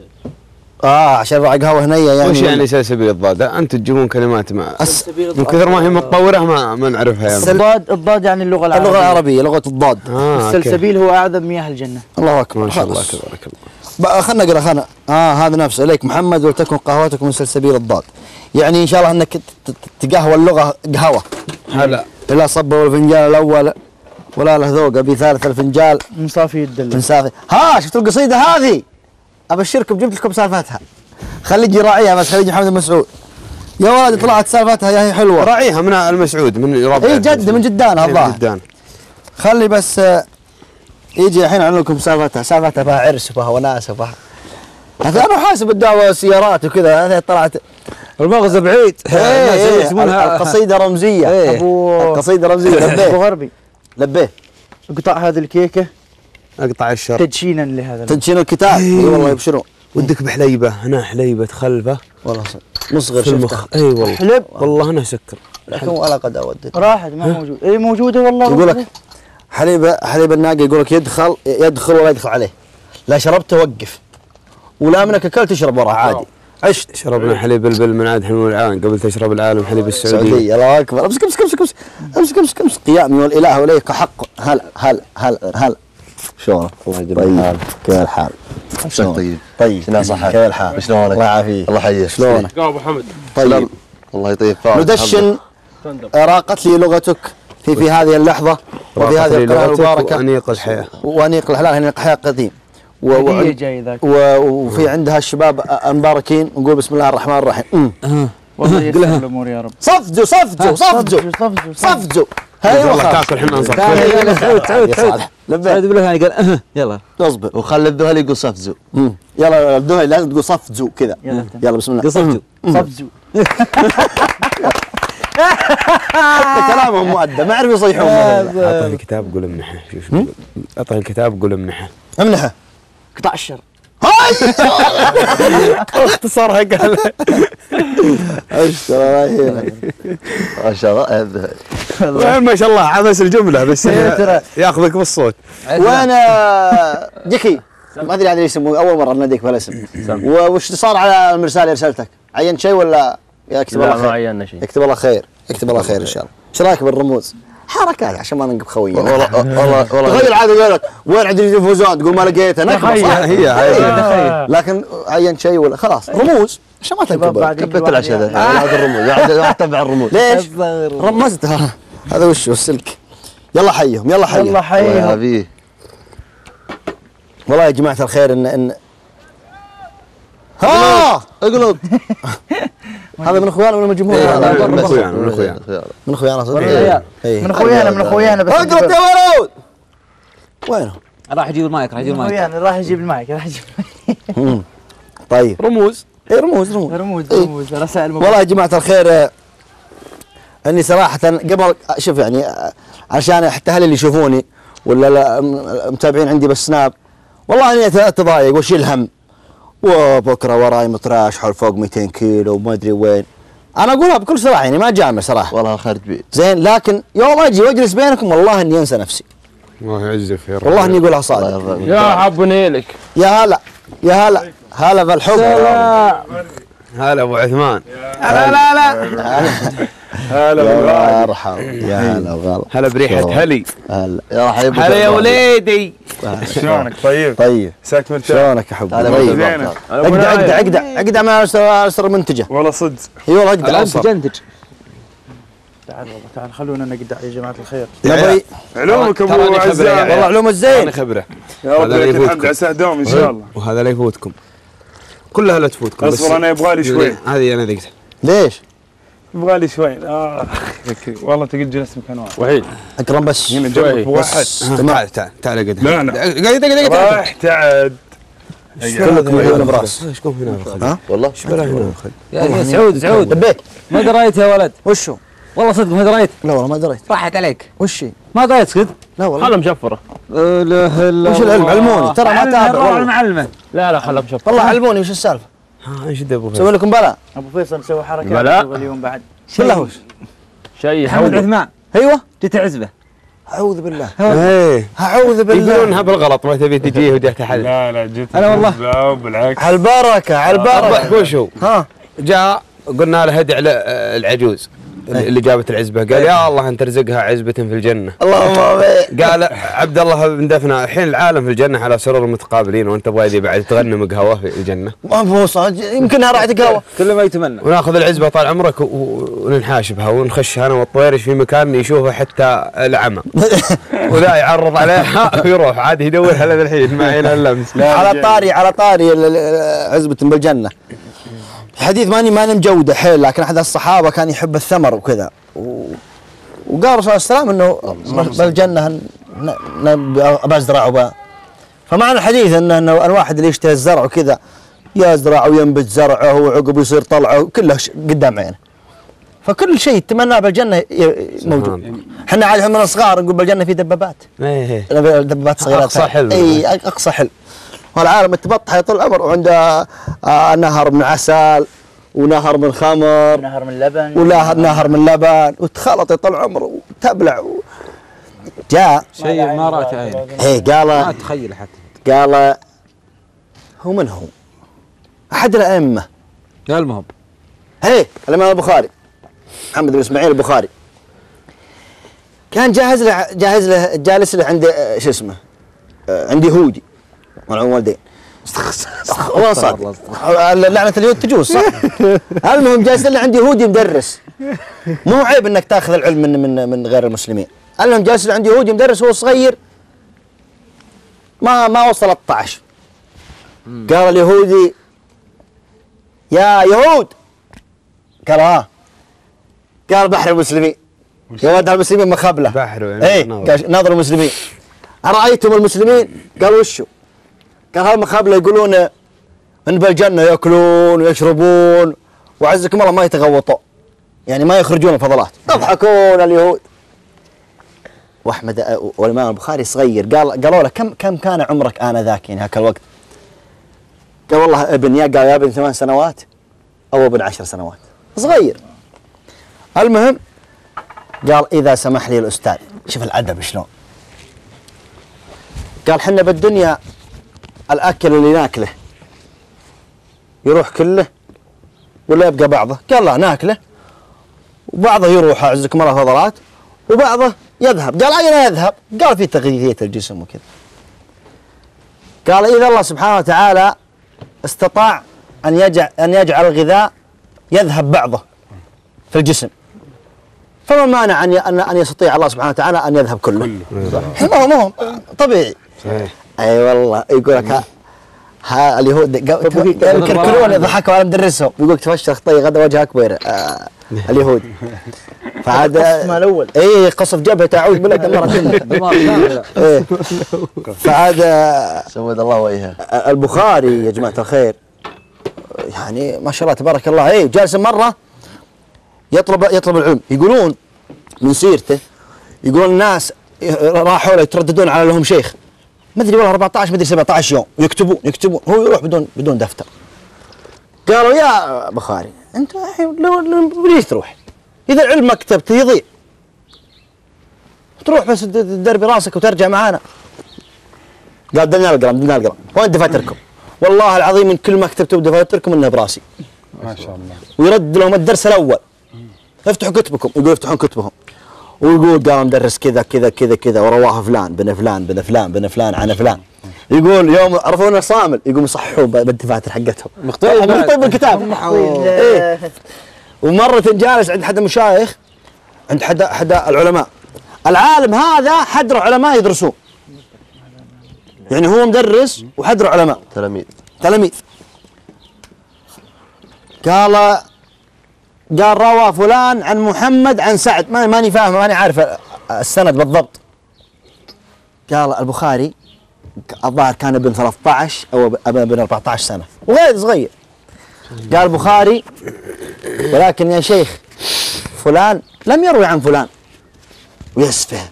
آه عشان راعي قهوة هنيه يعني. وش يعني سلسبيل الضاد؟ أنتم تجيبون كلمات ما أس... من كثر ما هي متطورة ما ما نعرفها يعني. الضاد الضاد يعني اللغة العربيه اللغة العربية. لغة الضاد. أوكي. السلسبيل هو اعذب مياه الجنة. الله أكبر. ما شاء الله. تبارك الله. بقى خلنا نقرأ خلنا. آه هذا نفسه اليك محمد ولتكن قهوتك من سلسبيل الضاد. يعني إن شاء الله إنك تقهوى اللغة قهوة. هلا لا صب الفنجان الأول ولا له ذوق. أبي ثالث الفنجان. من صافي من الدلة سافي ها شفت القصيدة هذه؟ أبشركم جبت لكم سالفتها. خلي يجي راعيها بس خلي يجي محمد بن مسعود. يا ولد طلعت سالفتها يا هي حلوة. راعيها من المسعود من ربع اي جد من جدان إيه، الظاهر جدان. خلي بس آه، يجي الحين اعلن لكم سالفتها سالفتها بها عرس وبها وناس وبها. هذا أنا حاسب الدعوة سيارات وكذا. هذه طلعت المغزى بعيد. إيه، الناس إيه، يسمونها القصيدة رمزية. إيه. ابو القصيدة رمزية. أبو لبيه غربي. لبيه قطع هذه الكيكة. أقطع الشر تدشينا لهذا. تدشين الكتاب. إي والله يبشرون. ودك بحليبة. هنا حليبة خلفة. والله صدق. مصغر في المخ إي والله. حلب والله أنا سكر. لكن ولا قد أودد. راحت ما موجود. إي موجودة والله. يقول لك حليب حليب الناقة يقول لك يدخل يدخل ولا يدخل عليه. لا شربته وقف. ولا منك اكلت تشرب وراه عادي. عشت. شربنا حليب البل من عاد حلم العالم قبل تشرب العالم حليب السعوديه السعودية. الله أكبر. امسك امسك امسك امسك امسك امسك أمسك. قيامي والإله اليك حق. هلا هلا هلا هلا شلونك؟ الله طيب. كيف الحال؟ شلونك؟ طيب. طيب. شلون صحة؟ كيف الحال؟ شلونك؟ الله يعافيك. الله يحييك. شلونك؟ أبو حمد. طيب. الله يطيب. فارق ندشن راقت لي لغتك. في في هذه اللحظة وفي هذه القناة المباركة. انيق الحياة. وأنيق الحلال انيق الحياة قديم و... و... وفي عندها الشباب المباركين نقول بسم الله الرحمن الرحيم. أمم. والله يسر الأمور يا رب. صفزوا صفزوا صفزوا صفزوا صفزوا أيوه والله خلاص. تاكل حنا نصفر تعال لبيك. بالله يعني قال أه يلا. اصبر. وخلي الذهل يقول صفزو أمم. يلا الدهي لازم تقول صفزوا كذا. يلا بسم الله. قصفتوا صفزوا حتى كلامهم مؤدب ما يعرف يصيحون اعطه الكتاب قول أمنحة شوف. شوف اعطه الكتاب قول أمنحة. أمنحة؟ قطع الشر اختصارها قال. أشترى يهينك ما شاء الله. ما شاء الله عبس الجملة بس إيه،. ياخذك بالصوت. وين آه، جيكي ما أدري عاد يسموه أول مرة ناديك بهالاسم وش صار على المرسال اللي رسلتك؟ عينت شيء ولا يكتب لا الله خير؟ عينا شيء. يكتب الله خير يكتب الله خير إن شاء الله. إيش رأيك بالرموز؟ حركات عشان ما ننقب خوينا والله والله والله تخيل عاد يقول لك وين عندي التلفزيون تقول ما لقيته نكبه؟ هي هي لكن عين شيء ولا خلاص رموز عشان ما تنقب بعد كبت العشاء ذا هذا الرموز. اتبع الرموز. ليش؟ رمزتها هذا وش هو السلك يلا حيهم يلا حيهم. يلا حيهم. والله يا جماعة الخير ان ان ها! اقلب. هذا من اخواننا ولا من الجمهور؟ إيه، من أخويانا، من أخويانا. من اخواننا صدق؟ إيه. من اخويانا من اخويانا بس اقلب يا ولد وينه؟ راح يجيب المايك راح يجيب من المايك اخويانا راح يجيب المايك راح يجيب مم. طيب رموز اي رموز رموز رموز إيه. رموز رسائل. والله يا جماعة الخير إني صراحة قبل شوف يعني عشان حتى أهلي اللي يشوفوني ولا متابعين عندي بال Snap والله إني أتضايق وأشيل هم وبكرة وراي مطراش حول فوق 200 كيلو وما أدري وين. أنا أقولها بكل صراحة يعني ما جامل صراحة. والله خارج بيت زين لكن يوم أجي وأجلس بينكم والله إني أنسى نفسي. الله يعزك يا رب والله إني أقولها صادق. يا حب نيلك. يا هلا يا هلا هلا بالحب. هلا أبو عثمان. لا لا لا. هلا يا أرحم. يا هلا وغلا هلا بريحة هلي. هلا. يا حبيبي هلا يا وليدي. شلونك؟ طيب؟ طيب. ساك مرتاح شلونك يا حبي هلا طيب. اقدع اقدع اقدع اقدع مع الاسر المنتجه والله صدق. إي والله اقدع الآن تجنتج تعال والله تعال خلونا نقدع يا جماعة الخير. نبي علومك أبو يا عزام. والله علوم الزين. أنا خبرة. يا رب هذا لك. الحمد عساه دوم إن شاء الله. وهذا لا يفوتكم. كلها لا تفوتكم أصبر أنا يبغى لي شوي. هذه أنا ذقتها. ليش؟ يبغى لي شوي. آه. أوكي. والله تقعد جلست مكان واحد. وحيد. أكرم بس. هنا جنبك واحد. تعال تعال تعال قد لا، لا. قد قد راح تعد. كلكم عيون براس؟ إيش كم هنا ها؟ والله. إيش بلا هنا؟ يا سعود سعود. لبيك ما دريت يا ولد. وشو؟ والله صدق ما دريت. لا والله ما دريت. راحت عليك. وش؟ ما دريت صدق. لا والله. هلا مشفره لا الا وش العلم؟ علموني. ترى ما تابع. والله. المعلمة. لا لا خلها مشفره والله علموني وش السالفة؟ ها إيش أبو أسوي لكم بلا. أبو فيصل مسوي حركات بلا. اليوم بعد. بالله وش؟ شيء. محمد عثمان. أيوه. جت عزبه أعوذ بالله. إيه. أعوذ بالله. يقولونها بالغلط ما تبي تجيه وديت احد لا لا جيت أنا والله. لا بالعكس على البركة على البركة. الضحك وش هو؟ ها. جاء قلنا له هدع ل- العجوز. اللي جابت العزبة. قال يا الله ان ترزقها عزبة في الجنة. اللهم آمين. قال عبد الله بن دفنة الحين العالم في الجنة على سرور متقابلين وأنت أبغى ذي بعد تغنم قهوه في الجنة. ما هو يمكنها راح تقهوى كل ما يتمنى. وناخذ العزبة طال عمرك وننحاش بها ونخش أنا والطويرش في مكان يشوفه حتى العمى. وذا يعرض عليها ويروح عاد يدورها لنا الحين ما عين اللمس. على طاري على طاري ال- ال- عزبة بالجنة حديث ماني ماني مجودة حيل لكن أحد الصحابة كان يحب الثمر وكذا. وقال الرسول صلى الله عليه وسلم إنه بالجنة ن- ن- ابى ازرع وبا فمعنى الحديث انه إنه الواحد اللي يشتهي الزرع وكذا يزرع وينبت زرعه وعقب يصير طلعه كله قدام عينه. فكل شيء يتمناه بالجنة ي- موجود. إحنا عاد من الصغار نقول بالجنة في دبابات. إيه دبابات صغيرات. أقصى حلم. اي أقصى حلم والعالم متبطح طول العمر وعنده آه نهر من عسل ونهر من خمر نهر من لبن. ولا نهر من لبن وتخلط طول العمر وتبلع و... جاء. شيء ما رأت عين إيه ما قال تخيل حتى. قال هو من هو؟ أحد الأئمة. قال المهم هي الإمام البخاري محمد بن إسماعيل البخاري. كان جاهز له جاهز له جالس له عند آه، شو اسمه آه، عند يهودي. ملعون والدين والله صادق لعنة اليهود تجوز صح؟ المهم جالس له عند يهودي مدرس. مو عيب إنك تأخذ العلم من من من غير المسلمين. المهم جالس له عند يهودي مدرس وهو صغير. ما ما وصل 13 قال اليهودي يا يهود. قال ها قال بحر المسلمين. يا ولد المسلمين مخبلة. بحر يعني إيه ناظر المسلمين. أرأيتم المسلمين؟ قال وشو؟ قال هالمخبله يقولون إن بالجنة يأكلون ويشربون وعزكم الله ما يتغوطوا. يعني ما يخرجون الفضلات. يضحكون اليهود. وأحمد والإمام البخاري صغير قال قالوا له كم كم كان عمرك آنذاك يعني هاك الوقت؟ قال والله ابن يا قال يا ابن ثمان سنوات أو ابن عشر سنوات. صغير. المهم قال إذا سمح لي الأستاذ شوف الأدب شلون. قال حنا بالدنيا الأكل اللي ناكله. يروح كله ولا يبقى بعضه. قال لا ناكله. وبعضه يروح اعزكم الله فضلات وبعضه يذهب. قال أين يذهب؟ قال في تغذيه الجسم وكذا. قال إذا الله سبحانه وتعالى استطاع أن يجعل أن يجعل الغذاء يذهب بعضه في الجسم. فما المانع أن أن يستطيع الله سبحانه وتعالى أن يذهب كله. ما هو ما هو طبيعي. صحيح. أي والله. يقول لك ها, اليهود قا- يكركرون يضحكوا على مدرسهم يقول لك تفشل خطي غدا وجه أكبر آه اليهود. فعاد القسم الأول. اي قصف جبهته أعوذ بالله دمرت دمار كامل. إيه. فعاد سود الله وجهه. البخاري يا جماعة الخير يعني ما شاء الله تبارك الله اي جالس مرة يطلب يطلب العلم. يقولون من سيرته يقولون الناس راحوا له يترددون على لهم شيخ. ما ادري والله 14 ما ادري 17 يوم. يكتبون يكتبون. هو يروح بدون بدون دفتر. قالوا يا بخاري أنت الحين لو ليش تروح؟ إذا العلم ما يضيع. تروح بس تد- تدربي راسك وترجع معانا. قال دلنا القلم دلنا القلم. وين دفاتركم؟ والله العظيم من كل ما كتبتوا بدفاتركم انه براسي. ما شاء الله. ويرد لهم الدرس الأول. افتحوا كتبكم. يقول يفتحون كتبهم. ويقول قام مدرس كذا كذا كذا كذا ورواه فلان بن فلان بن فلان بن فلان عن فلان. يقول يوم عرفونا صامل يقوم يصححون ب- بالدفاتر حقتهم. مخطوط بالكتاب إيه. ومرة جالس عند حد المشايخ عند حد حد العلماء. العالم هذا حدر علماء يدرسون يعني هو مدرس وحدر علماء تلاميذ. تلاميذ. قال قال روى فلان عن محمد عن سعد. ما ماني فاهم ماني عارف السند بالضبط. قال البخاري الظاهر كان ابن 13 أو ابن ابن 14 سنة. وغير صغير. قال البخاري ولكن يا شيخ فلان لم يروي عن فلان. ويسفه.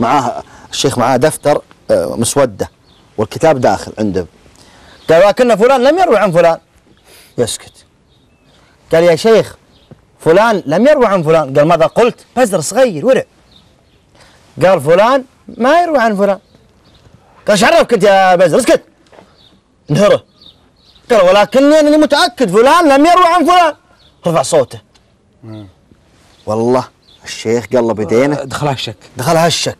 معاه الشيخ معاه دفتر آه، مسودة والكتاب داخل عنده. قال ولكن فلان لم يروي عن فلان. يسكت. قال يا شيخ فلان لم يروي عن فلان. قال ماذا قلت؟ بزر صغير ورع. قال فلان ما يروي عن فلان. قال إيش عرفك انت يا بزر اسكت. انهرة. قال ولكني انني متاكد فلان لم يروي عن فلان. رفع صوته. والله الشيخ قلب يدينه دخلها الشك. دخلها الشك.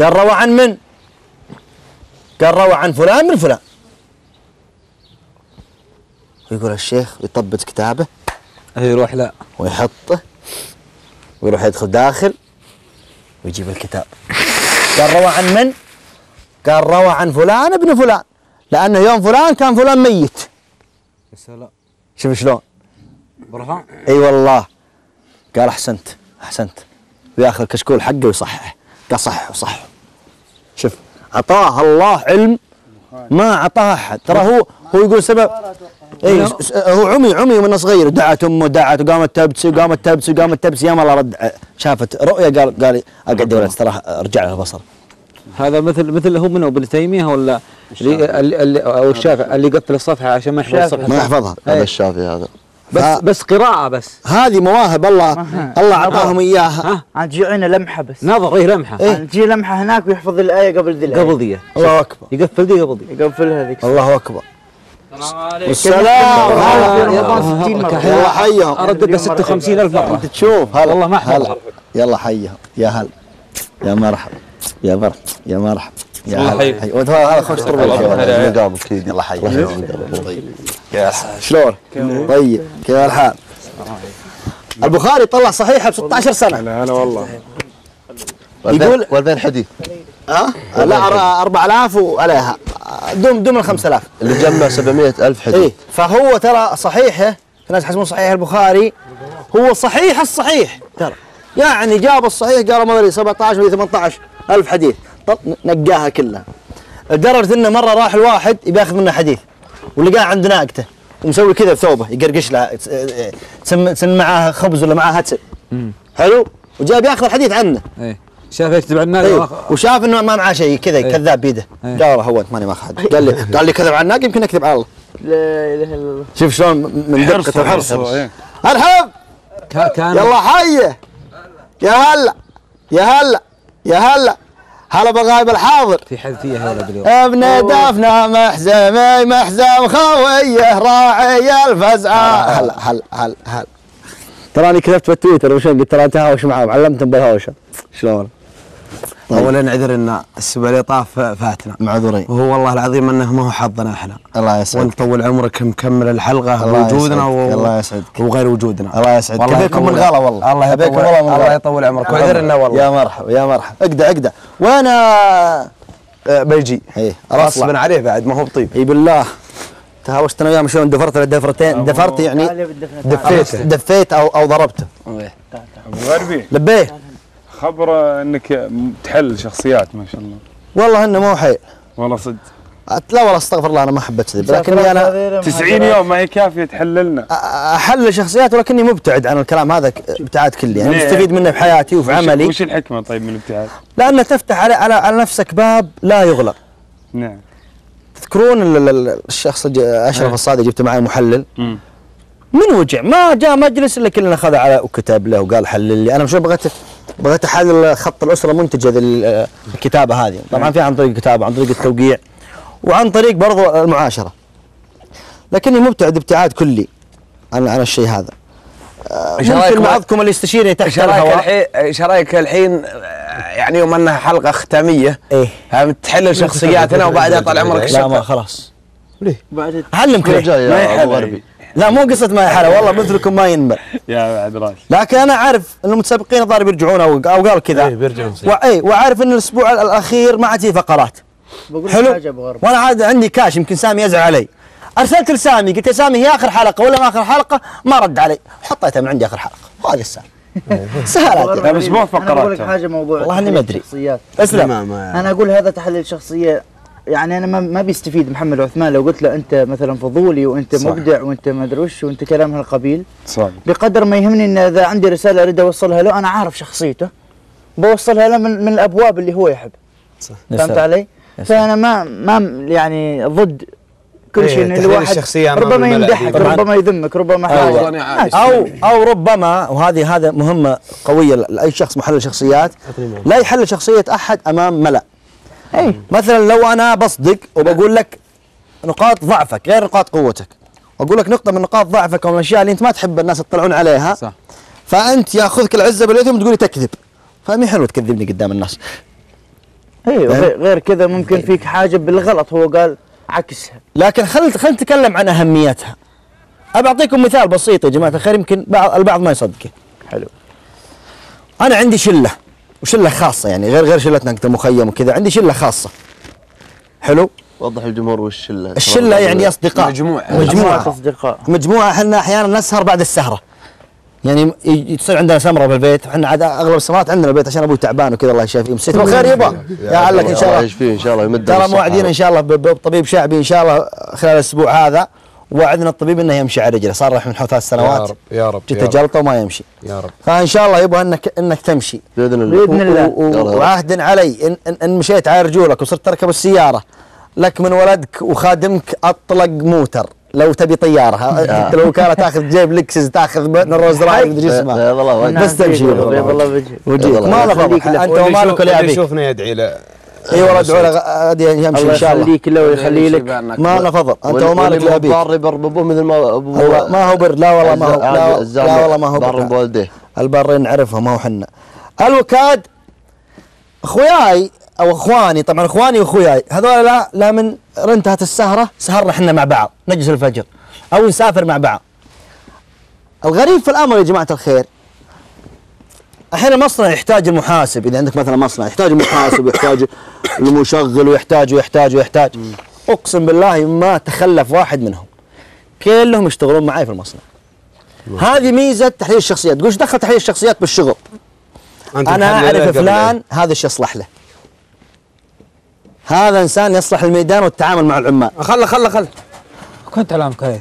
قال روى عن من؟ قال روى عن فلان من فلان. ويقول الشيخ يطبط كتابه يروح لا. ويحطه ويروح يدخل داخل ويجيب الكتاب. قال روى عن من؟ قال روى عن فلان ابن فلان لأنه يوم فلان كان فلان ميت. يا سلام. شوف شلون؟ برهان. أي والله. قال أحسنت أحسنت. ويأخذ الكشكول حقه ويصحح قال صح صح شوف أعطاه الله علم ما أعطاه أحد. ترى هو هو يقول سبب اي هو عمي عمي من صغير دعت أمه دعت وقامت تبكي وقامت تبكي وقامت تبكي يا الله رد شافت رؤيا قال قال أقعد يا ولد ترى أرجع له البصر هذا مثل مثل هو منه ابن تيمية ولا اللي اللي اللي- أو الشافعي اللي يقفل الصفحة عشان ما يحفظ الصفحة. ما يحفظها هذا إيه. الشافعي هذا. بس ف- بس قراءة بس. هذه مواهب الله الله أعطاهم إياها. ها؟ عاد تجي عينه لمحة بس. نظر إيه لمحة. إيه. تجي لمحة هناك ويحفظ الآية قبل ذي الآية. قبل ذي. الله اكبر يقفل ذي قبل ذي. يقفلها ذيك الله أكبر. هذا يضاف 60 مرة. يلا حيهم ارددها 56000 مره انت تشوف هلا. والله ما. هلا. يلا حيهم يا هل يا مرحبا. يا مرحبا. يا مرحبا. يا الله هلا. حي وانت هذا خوش تربى الله قابل أكيد يلا. حي طيب. يا شلون؟ طيب. كيف الحال؟ البخاري طلع صحيحة ب 16 سنة. هلا هلا والله. يقول- والبين حديث ها؟ لا أر- 4000 وعليها. دوم دوم ال 5000 اللي جمع 700 ألف حديث. إيه فهو ترى صحيحه في ناس يحسبون صحيح البخاري هو صحيح الصحيح. ترى. يعني جاب الصحيح قال ما أدري 17 ولا 18 ألف حديث. طب نقاها كلها. لدرجة انه مرة راح الواحد يبي ياخذ منه حديث ولقاه عند ناقته ومسوي كذا بثوبه يقرقش لها تسم تسم معاه خبز ولا معاه هتل حلو؟ وجاب ياخذ الحديث عنه. إيه. شاف يكتب على الناس أيوه وشاف إنه ما معاه شيء كذا إيه. كذاب بيده. إيه. قال والله هو أنت ماني ماخذ حد قال لي قال لي كذب على الناقة يمكن أكذب على الله. لا إله إلا الله. شوف شلون من دقة الحرص. إيه. ارحب كا- كان يلا حيه يا هلا! يا هلا! يا هلا! هلا بالغايب الحاضر. في حذفيه هذا باليوم. ابن دفنة محزمي محزم خويه راعي الفزعة. هلا هلا. هلا هلا تراني كتبت في التويتر وشون قلت؟ ترى تهاوش معاهم علمتهم بالهوشه شلون؟ اولا نعذر إن السبع اللي طاف فاتنا. معذورين. وهو والله العظيم أنه ما هو حظنا إحنا. الله يسعدك. وأنت طول عمرك مكمل الحلقة الله بوجودنا يسعدك، الله يسعدك. وغير وجودنا. الله يسعدك. والله ابيكم من غلا والله. الله يطول والله. من الله يطول عمرك. وعذرنا والله. يا مرحبا يا مرحبا. اقدع اقدع. وأنا آه، بيجي. إيه غصبا عليه بعد ما هو بطيب. إي بالله. تهاوشت أنا وياه شلون؟ دفرت له دفرتين. دفرت يعني دفيت. دفيت أو أو ضربته أبو غربي. لبيه خبره انك تحل شخصيات ما شاء الله. والله انه مو حي. والله صدق. لا والله استغفر الله أنا ما احب اكذب لكني أنا 90 يوم ما هي كافية تحللنا أ- أحل شخصيات ولكني مبتعد عن الكلام هذا ابتعاد كلي. يعني؟ مستفيد منه بحياتي وفي عملي. وش الحكمة طيب من الابتعاد؟ لأنه تفتح على على, على نفسك باب لا يغلق. نعم. تذكرون ال- ال- الشخص أشرف الصادق جبت معي محلل. من وجع؟ ما جاء مجلس إلا كلنا اخذ على وكتب له وقال حلل لي. أنا مش بغيت بغيت أحلل خط الأسرة منتجه ذي ال- الكتابة هذه. طبعا في عن طريق الكتابة عن طريق التوقيع وعن طريق برضو المعاشرة. لكني مبتعد ابتعاد كلي عن عن الشيء هذا. آه، ممكن بعضكم اللي يستشيرني تحت إيش رأيك الهواء. الحين إيش رأيك الحين آه، يعني يوم أنها حلقة ختامية؟ إيه. هم تحلل شخصياتنا وبعدها طال عمرك لا ما خلاص. بعد اعلمك ليه؟ ما يا يحل لا مو قصة ما يحلى والله مثلكم ما ينبع. يا بعد راس. لكن أنا عارف إن المتسابقين الظاهر بيرجعون أو أو قال كذا. إيه بيرجعون اي وعارف إن الأسبوع ال- الأخير ما عاد فيه فقرات. حلو؟ وأنا عاد عندي كاش يمكن سامي يزعل علي. أرسلت لسامي قلت يا سامي هي آخر حلقة ولا ما آخر حلقة؟ ما رد علي. حطيتها من عندي آخر حلقة. وهذه السالفه سهلات. لا، بس مو أنا بقول فقرات لك. حاجة موضوع والله إني ما. شخصيات اسلم. أنا أقول هذا تحليل شخصية. يعني أنا ما, ما بيستفيد محمد عثمان لو قلت له أنت مثلا فضولي وأنت صح. مبدع وأنت ما أدري وش وأنت كلام هالقبيل صح بقدر ما يهمني إن إذا عندي رسالة أريد أوصلها له أنا عارف شخصيته. بوصلها له من, من الأبواب اللي هو يحب. فهمت علي؟ فأنا ما ما يعني ضد كل إيه، شيء إن تحليل الواحد ربما يمدحك. ربما يذمك ربما. حاجة. أو أو ربما وهذه هذا مهمة قوية لأي شخص محلل شخصيات لا يحلل شخصية أحد أمام ملأ. اي مثلا لو أنا بصدق وبقول لك نقاط ضعفك غير نقاط قوتك وأقول لك نقطة من نقاط ضعفك أو الاشياء اللي أنت ما تحب الناس يطلعون عليها صح. فأنت ياخذك العزة بالاثم وتقولي تكذب. فمي حلو تكذبني قدام الناس. أيوه غير, غير كذا ممكن فيك حاجة بالغلط هو قال عكسها لكن خل خل نتكلم عن أهميتها. ابى أعطيكم مثال بسيط يا جماعة الخير يمكن بعض البعض ما يصدقه. حلو. أنا عندي شلة. وشلة خاصة يعني غير غير شلتنا أنت المخيم وكذا. عندي شلة خاصة. حلو؟ وضح الجمهور وش ال- الشلة يعني أصدقاء. مجموعة. مجموعة. أصدقاء. مجموعة. إحنا أحيانا نسهر بعد السهرة. يعني تصير عندنا سمرة بالبيت. إحنا عاد أغلب السمرات عندنا البيت عشان أبوي تعبان وكذا الله يشافيه. مسيت بالخير يبا يا علك إن شاء الله. يعيش فيه إن شاء الله يمد ترى. موعدين إن شاء الله بطبيب شعبي إن شاء الله خلال الأسبوع هذا. وعدنا الطبيب إنه يمشي على رجله. صار له من حول ثلاث يا سنوات رب يا رب جته يا رب. جلطه وما يمشي. يا رب. فان شاء الله يبغى انك إنك تمشي. بإذن الله. بإذن الله. وعهد علي. إن, إن, إن مشيت على رجولك وصرت تركب السيارة لك من ولدك وخادمك أطلق موتر. لو تبي طيارة. أنت لو كانت تاخذ جيب لكسس تاخذ من الروز رايد مدري اسمه. بيض الله وجهك. بس تمشي. بيض والله. الله وجهك ما له. أنت ومالك ولا يشوفنا يدعي له. اي والله ادعو له غادي يمشي الله إن شاء الله. يخليك له ويخلي لك ما له فضل أنت ومالك واللي ولا مو ابيك بار يبر بابوه مثل ما الله ما هو بر لا والله ما هو لا, لا والله ما هو بر بوالديه البرين نعرفهم ما هو حنا. الوكاد أخوياي أو أخواني طبعا أخواني وأخوياي هذول لا لا من انتهت السهرة سهرنا إحنا مع بعض نجلس الفجر أو نسافر مع بعض. الغريب في الأمر يا جماعة الخير الحين المصنع يحتاج المحاسب. إذا عندك مثلا مصنع يحتاج المحاسب ويحتاج المشغل ويحتاج ويحتاج ويحتاج. أقسم بالله ما تخلف واحد منهم. كلهم يشتغلون معي في المصنع. هذه ميزة تحليل الشخصيات. تقول إيش دخل تحليل الشخصيات بالشغل؟ أنا أعرف فلان هذا إيش يصلح له. هذا إنسان يصلح الميدان والتعامل مع العمال. خله خله خله. كنت علامك إيه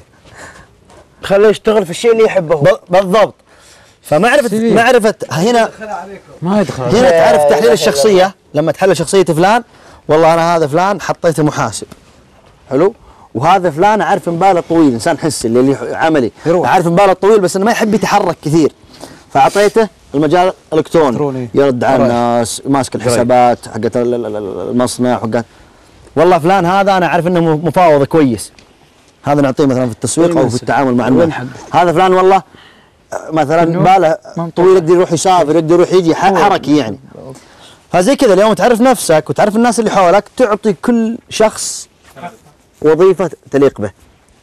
خليه يشتغل في الشيء اللي يحبه. بالضبط. فمعرفة معرفة هنا ما يدخل هنا تعرف تحليل الشخصية. لما تحلل شخصية فلان والله أنا هذا فلان حطيته محاسب حلو؟ وهذا فلان أعرف إن باله طويل إنسان حسي اللي, اللي عملي. أعرف إن باله طويل بس إنه ما يحب يتحرك كثير. فأعطيته المجال الإلكتروني. إلكتروني. يرد على الناس ماسك الحسابات حقت ال- ال- ال- المصنع حقت والله فلان هذا أنا أعرف إنه مفاوض كويس. هذا نعطيه مثلا في التسويق أو في التعامل مع الناس. هذا فلان والله مثلا باله طويل يقدر يروح يسافر يقدر يروح يجي حركي يعني. فزي كذا اليوم تعرف نفسك وتعرف الناس اللي حولك تعطي كل شخص وظيفة تليق به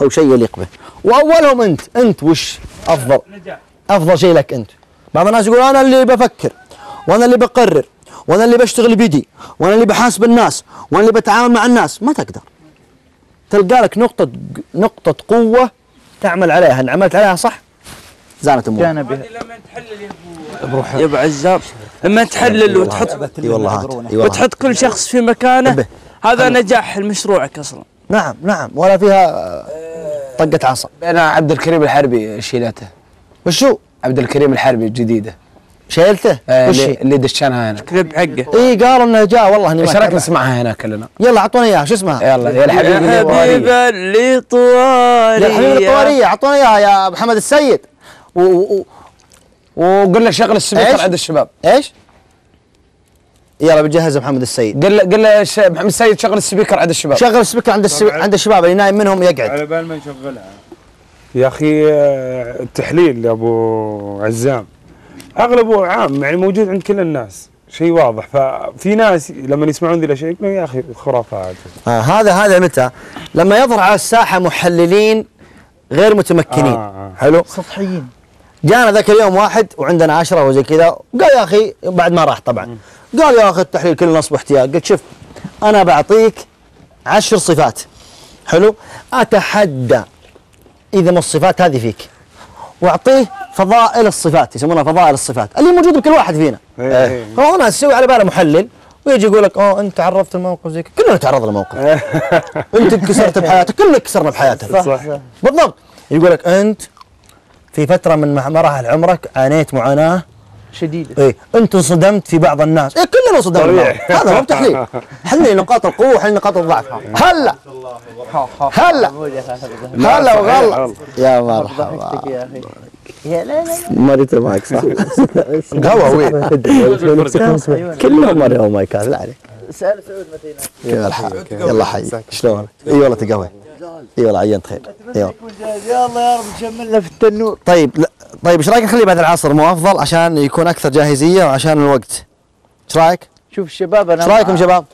أو شيء يليق به. وأولهم أنت أنت وش أفضل؟ أفضل شيء لك أنت. بعض الناس يقول أنا اللي بفكر وأنا اللي بقرر وأنا اللي بشتغل بيدي وأنا اللي بحاسب الناس وأنا اللي بتعامل مع الناس. ما تقدر. تلقى لك نقطة نقطة قوة تعمل عليها إن عملت عليها صح زانت أمورك. كان به يا ابو عزام لما تحلل وتحط اي والله وتحط كل شخص في مكانه. هذا نجاح لمشروعك أصلا. نعم نعم. ولا فيها طقة عصا. أنا عبد الكريم الحربي شيلته. وشو؟ عبد الكريم الحربي الجديدة. شيلته؟ آه، وش اللي؟ اللي دشانها هنا. كليب حقه. إي قال إنه جاء. والله إني إيش رايك. نسمعها هنا كلنا؟ يلا اعطونا إياها. شو اسمها؟ يلا يا الحبيب اللي. اللي طواري. يا حبيبي الطوارية اعطونا إياها يا محمد السيد. وقل له شغل ال speaker؟ عند الشباب. إيش؟ يلا بنجهز محمد السيد. قل له قل له محمد السيد شغل ال speaker عند الشباب. شغل ال speaker عند السب... عند الشباب اللي نايم منهم يقعد. على بال ما نشغلها يا أخي آه، التحليل يا أبو عزام. أغلبه عام يعني موجود عند كل الناس. شيء واضح. ففي ناس لما يسمعون ذي الأشياء يقولون يا أخي خرافات آه هذا هذا متى؟ لما يظهر على الساحة محللين غير متمكنين. آه، آه. حلو؟ سطحيين. جانا ذاك اليوم واحد وعندنا عشرة وزي كذا. قال يا أخي بعد ما راح طبعا. قال يا أخي التحليل كل نصب احتياج قلت شوف أنا بعطيك عشر صفات. حلو؟ أتحدى إذا ما الصفات هذه فيك. وأعطيه فضائل الصفات يسمونها فضائل الصفات اللي موجوده بكل واحد فينا. إيه، إيه. هو ناس تسوي على باله محلل ويجي يقول لك أوه أنت تعرضت الموقف زي كذا. كلنا تعرض للموقف. أنت انكسرت بحياتك كلنا كسرنا بحياتنا صح. بالضبط. يقول لك أنت في فترة من مراحل عمرك عانيت معاناة؟ شديدة. إيه أنت انصدمت في بعض الناس. إيه كلنا انصدمنا. هذا مو بتحليل حلي نقاط القوة وحلي نقاط الضعف. هلا. هلا. هلا وغلا. يا مرحبا. يا لا لا مريت المايك صح؟ قهوة وين؟ كلهم مريوا المايكات لا عليك. سأل سعود متى كيف الحال؟ يلا حي. شلونك؟ اي والله تقهوى إي والله عينت خير. اي والله يا الله يا رب تشملنا في التنور. طيب لا طيب إيش رأيك نخليه بعد العصر مو افضل عشان يكون أكثر جاهزية وعشان الوقت؟ إيش رأيك؟ شوف الشباب أنا إيش رأيكم شباب؟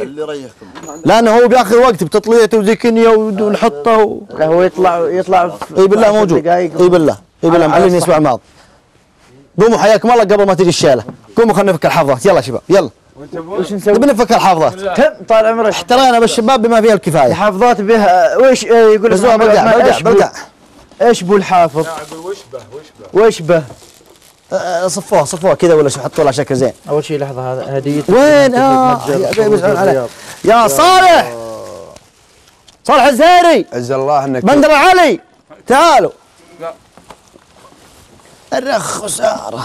اللي يريحكم. لأنه هو بياخذ وقت بتطليعته وزي كنيا ونحطه و... لا هو يطلع يطلع إي بالله موجود. إي بالله إي بالله على- معلمين على يسمع بعض قوموا حياكم الله قبل ما تجي الشيله قوموا خلينا نفك الحافظات يلا شباب يلا. وش نسوي؟ نبي نفك الحافظات؟ كم طال عمرك؟ احترينا بالشباب بما فيها الكفاية. الحافظات بها وش آه، يقول بس محمد بلقع عثمان، بلقع إيش بو بلقع إيش بو الحافظ؟ وشبه آه، صفوها صفوها كذا ولا شو؟ حطوا لها شكل زين. أول شيء لحظة هذا هدية. وين؟ آه يا صالح! صالح الزهري! عز الله إنك بندر علي! تعالوا. الرخ خساره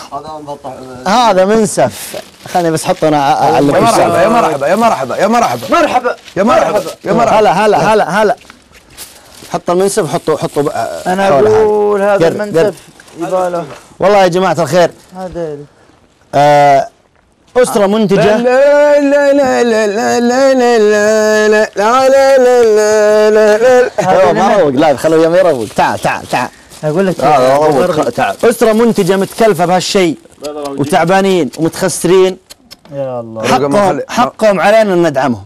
هذا منسف خليني بس حطه أنا اعلق يا مرحبا يا مرحبا يا مرحبا يا مرحبا مرحبا يا مرحبا يا مرحبا هلا هلا هلا هلا حط المنسف حطه حطه بقى أنا. أقول هذا المنسف يباله والله يا جماعة الخير هذا آه اسره منتجه لا لا لا لا لا لا لا لا لا لا لا لا لا أيوة، ما روق لا خلوه يوم يروق تعال تعال تعال أقول لك خ- تعال أسرة منتجة متكلفة بهالشيء وتعبانين ومتخسرين. يا الله. حقهم حقهم علينا إن ندعمهم.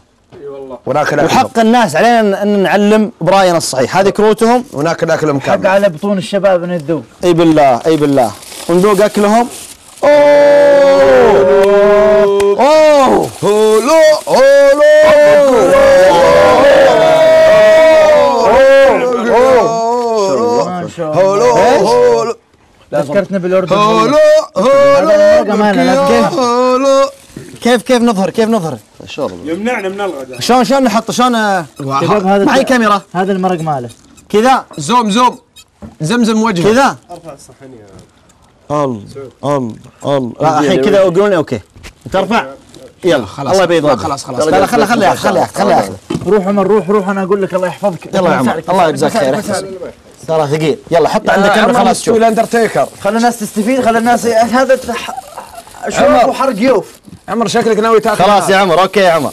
هناك الاكل وحق الناس علينا ان نعلم برأينا الصحيح. هذه كروتهم. هناك الاكل حق مكمل على بطون الشباب ان الذوق أي بالله أي بالله. ونذوق أكلهم. أوه! هولو. هولو. الله هولو هولو ذكرتنا بالأردن هولو هولو كيف؟ هولو كيف كيف نظهر كيف نظهر؟ يمنعنا من الغداء شلون شلون نحط شلون؟ هذا معي كاميرا. هذا المرق ماله. كذا. zoom zoom. زمزم وجهك. كذا. الله الله الله لا الحين كذا يقولون okay. ترفع. يلا خلاص. الله يبيض وجهك. خلاص، خلاص. لا لا خلي خلي ياخذ خلي ياخذ خلي ياخذ روح عمر روح روح أنا أقول لك الله يحفظك. يلا يا عمر. الله يجزاك خير ترى ثقيل. يلا حط عندك كاميرا خلاص شوف. الاندرتيكر خلي الناس تستفيد خلي الناس هذا تح- شوف وحرق يوف. عمر شكلك ناوي تاكل خلاص يا عمر okay يا عمر.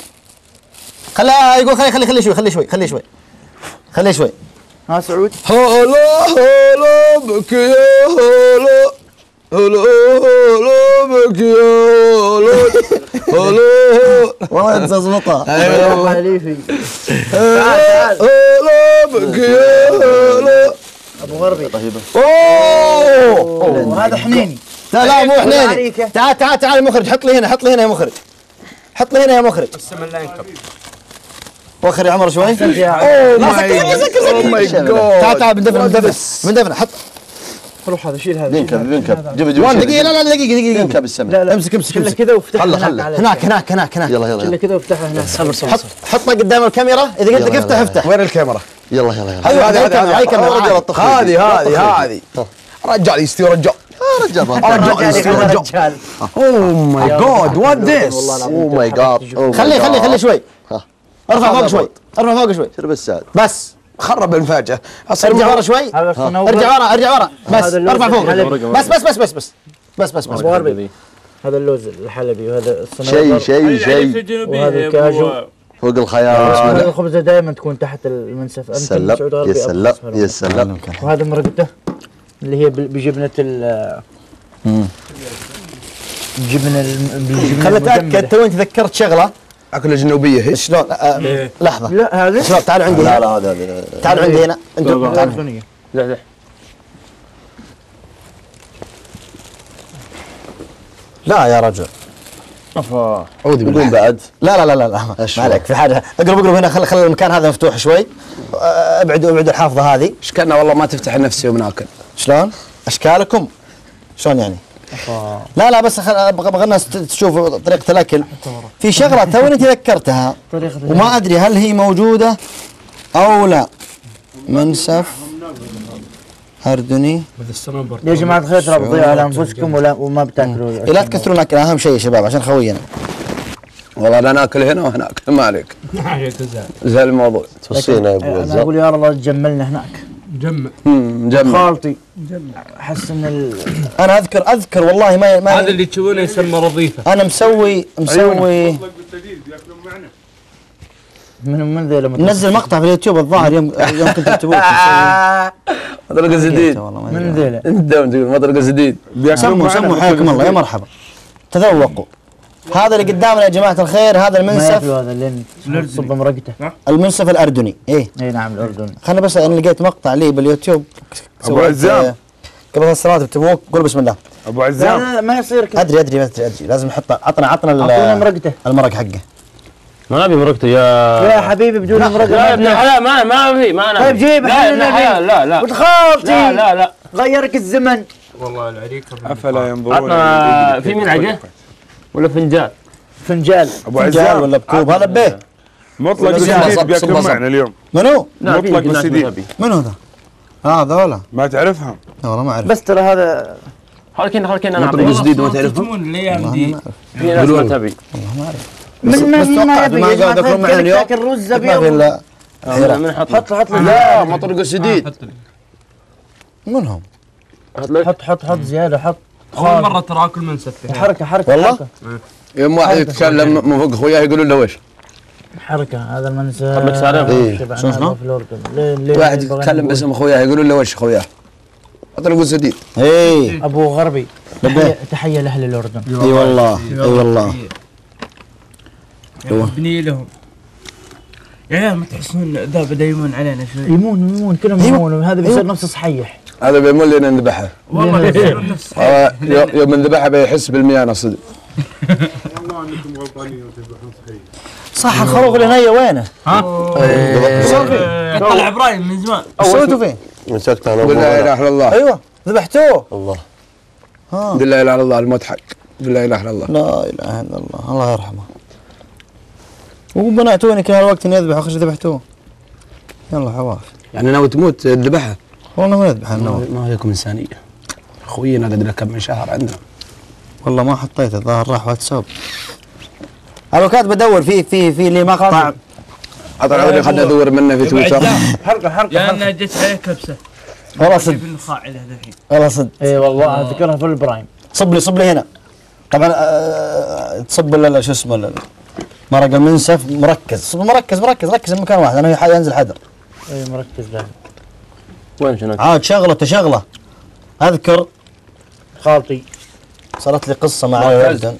خلي يقول خلي خلي خلي شوي خلي شوي خلي شوي. خلي شوي. ها سعود. هولو هولو بك يا هولو هولو هولو بك يا هولو هولو والله انت تزبطها الله عليفي هولو بك يا هولو أبو غربي. أوه! هذا حنيني. لا لا مو حنيني. عليك. تعال تعال تعال يا مخرج حط لي هنا حط لي هنا يا مخرج. حط لي هنا يا مخرج. وخر يا عمر شوي. أحسنت يا عمر. أوه لا سكر سكر سكر Oh. تعال تعال بندفن بندفن بندفن. حط. روح هذا شيل هذا بينكب بينكب جيب جيب وان دقيقة لا لا دقيقة دقيقة بينكب دقيقة السمن لا لا. امسك امسك امسك. كذا وافتحها خله، هناك خله. هناك هناك هناك هناك. يلا يلا كذا وافتحها هناك. صبر صبر حط حطه قدام الكاميرا. إذا قلت لك افتح. افتح وين الكاميرا؟ يلا يلا يلا. هذه- هاي هذه-. التخريج. هذه. هذه التخريج. هذه. رجال. يستوي رجال رجال رجال رجال اوه ماي جاد وات ذس اوه ماي جاد خليه خليه خليه شوي. ارفع فوق هذا شوي. ارفع فوق شوي. شرب السعد بس. خرب المفاجأة. ارجع ورا شوي. ارجع ورا. ارجع ورا. بس ارفع فوق. بس بس بس بس بس. بس بس بس. هذا اللوز الحلبي وهذا شيء الصنوبر شيء شيء. وهذا الكاجو. فوق الله الخبزه دائما تكون تحت المنسف. أنت سعود يا أصفر. يا سلم وهذا مرقته اللي هي بجبنة ال جبن ال- بالجبنه خل أتأكد. تو أنت ذكرت شغلة. اكله جنوبيه هي شلون؟ آه، لحظة. لا هذا شباب تعالوا عندي لا هنا. لا هذا هذا تعالوا عندي هنا. أنتم تعالوا أردنية. لا لا لا يا رجل. أعوذ يقول بعد. لا لا لا لا, لا. ما. عليك في حاجة. اقرب اقرب هنا خل خل المكان هذا مفتوح شوي. آه، ابعدوا ابعدوا الحافظة هذه. إيش كنا والله ما تفتح النفس يوم ناكل. شلون؟ أشكالكم. شلون يعني؟ لا لا بس خل- أبغى الناس تشوف طريقة الأكل. في شغلة توني تذكرتها وما أدري هل هي موجودة أو لا. منسف اردني يا جماعة الخير ترى بتضيعوا على أنفسكم ولا وما بتاكلوا لا تكثرون أكل أهم شيء يا شباب عشان خوينا. والله لا ناكل هنا وهناك. ما عليك زي الموضوع. توصينا يا أبو أنا أقول يا الله تجملنا هناك. مم، جمع خالتي. أحس إن ال... أنا اذكر أذكر والله ما ما هذا اللي تشوفونه يسمى رضيفه أنا مسوي مسوي من من ذي لما منزل مقطع في اليوتيوب الظاهر يوم يوم كنت تبوك. مطرق جديد. من. ذي انت دوم تقول مطرق جديد. سموا سموا حياكم الله يا مرحبا. تذوقوا. هذا اللي قدامنا يا جماعة الخير هذا ما المنسف. ياكلوا هذا لين صب مرقته. المنسف الأردني إيه. اي نعم الاردن خلنا بس أنا لقيت مقطع لي باليوتيوب. أبو سويت، عزام. آه، قبل ثلاث سنوات بتبوك قول بسم الله. أبو لا عزام. لا لا ما يصير كذا. أدري أدري أدري أدري. لازم نحط عطنا عطنا أعطونا مرقته. المرق حقه. ما ابي مرقته يا يا حبيبي بدون مرقة لا ما يا ابن. الحلال ما ما في ما أنا طيب جيب لا حلال لا لا خالتي لا. لا لا غيرك الزمن. افلا ينظرون عطنا في منعجة؟ ولا فنجال فنجال أبو عزام. ولا بكوب هذا به. مطلق وسديد بياكلون معنا اليوم. منو؟ مطلق وسديد منو هذا؟ هذا ولا؟ ما تعرفهم؟ لا والله ما أعرف. بس ترى هذا هاركين هاركين أنا مطلق جديد ما تعرفهم؟ الأيام في ناس ما تبي. والله ما أعرف. من من ما يبي؟ ياكلون معنا اليوم. لكن رز أبيض؟ لا آه، حط حط حط لا مطرق جديد آه، منهم. حط حط حط زيادة حط. أول مرة ترى آكل منسف حركة حركة والله؟ يوم واحد يتكلم من فوق اخوياه يقولون له وش؟ حركة هذا المنسى. طب سعرين؟ إيه. ليه واحد يتكلم؟ باسم اخوياه يقولون له وش اخوياه مطرق جديد اي أبو غربي. تحيه تحية لأهل الأردن. إي والله إي والله. ابني لهم. يا عيال ما تحسون ذا بدا يمون علينا شوي. يمون يمون كلهم يمون. هذا بيصير نفس صحيح. هذا بيمل لنا نذبحه. والله آه، يو- يوم نذبحه بيحس بالميانه صدق. صح الخروف اللي هي وينه؟ طلع إبراهيم من زمان. إيش سويتوا فيه؟ مسكت أنا قل لا. إله إلا الله. أيوه. ذبحتوه؟ الله. قل لا إله إلا الله الموت حق. قل لا إله إلا الله. لا إله إلا الله. الله يرحمه. وبنعتوني كان الوقت إني أذبح آخر شيء ذبحتوه. يلا حواف يعني ناوي تموت ذبحها والله ما نذبح النوم ما فيكم إنسانية. خوينا قد كم من شهر عندنا. والله ما حطيته الظاهر راح واتساب. أنا كاتب بدور في في في لي مقطع عطى العذري خلنا ادور منه في تويتر. حلقه حلقه لأن جت عليه كبسة. والله صدق. في النخاع له الحين. والله صدق. إي والله أذكرها في البرايم. صب لي صب لي هنا. طبعا آه، تصب لا لا شو اسمه. مرق المنسف مركز. صب مركز مركز ركز في مكان واحد. أنا ينزل حدر إي مركز له وين شنو؟ عاد شغلة تشغلة. أذكر خالتي صارت لي قصة مع الاردن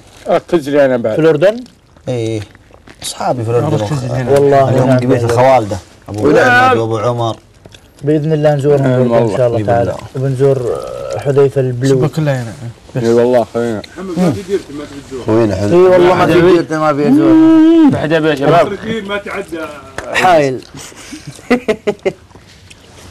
تجري أنا في بعد الاردن اي أصحابي في الاردن والله. اليوم نعم قبيله بالله. الخوالده أبو محمد وابو عمر. بإذن الله نزورهم برضه إن شاء الله تعالى. وبنزور آه، حذيفة البلو. كلها هنا؟ إي والله خوينا خوينا حلو إي والله ما في بيت ما في أزور. بعد يا شباب؟ ما تعدى. حايل.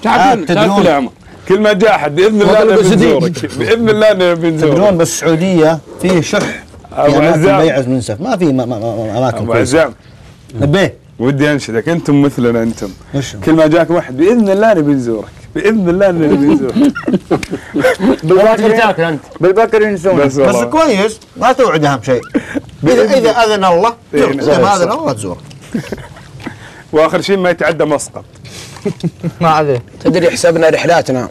عاد تدرون. كل ما جاء أحد بإذن الله والله نبي بسديد. نزورك. بإذن الله نبي نزورك. تدرون بالسعوديه فيه شح. أبو في اماكن عزام. بيع منسف ما في ما- ما- ما- أماكن أبو عزام. نبيه ودي أنشدك. أنتم مثلنا أنتم. كل ما جاك واحد بإذن الله نبي نزورك. بإذن الله نبي نزورك. بالباكر تاكل أنت. بالبكر ينسون بس بس كويس. ما توعد أهم شيء. اذا إذا أذن الله إيه، زور. إذا ما أذن الله لا تزور وآخر شيء ما يتعدى مسقط ما عليه تدري حسابنا رحلاتنا.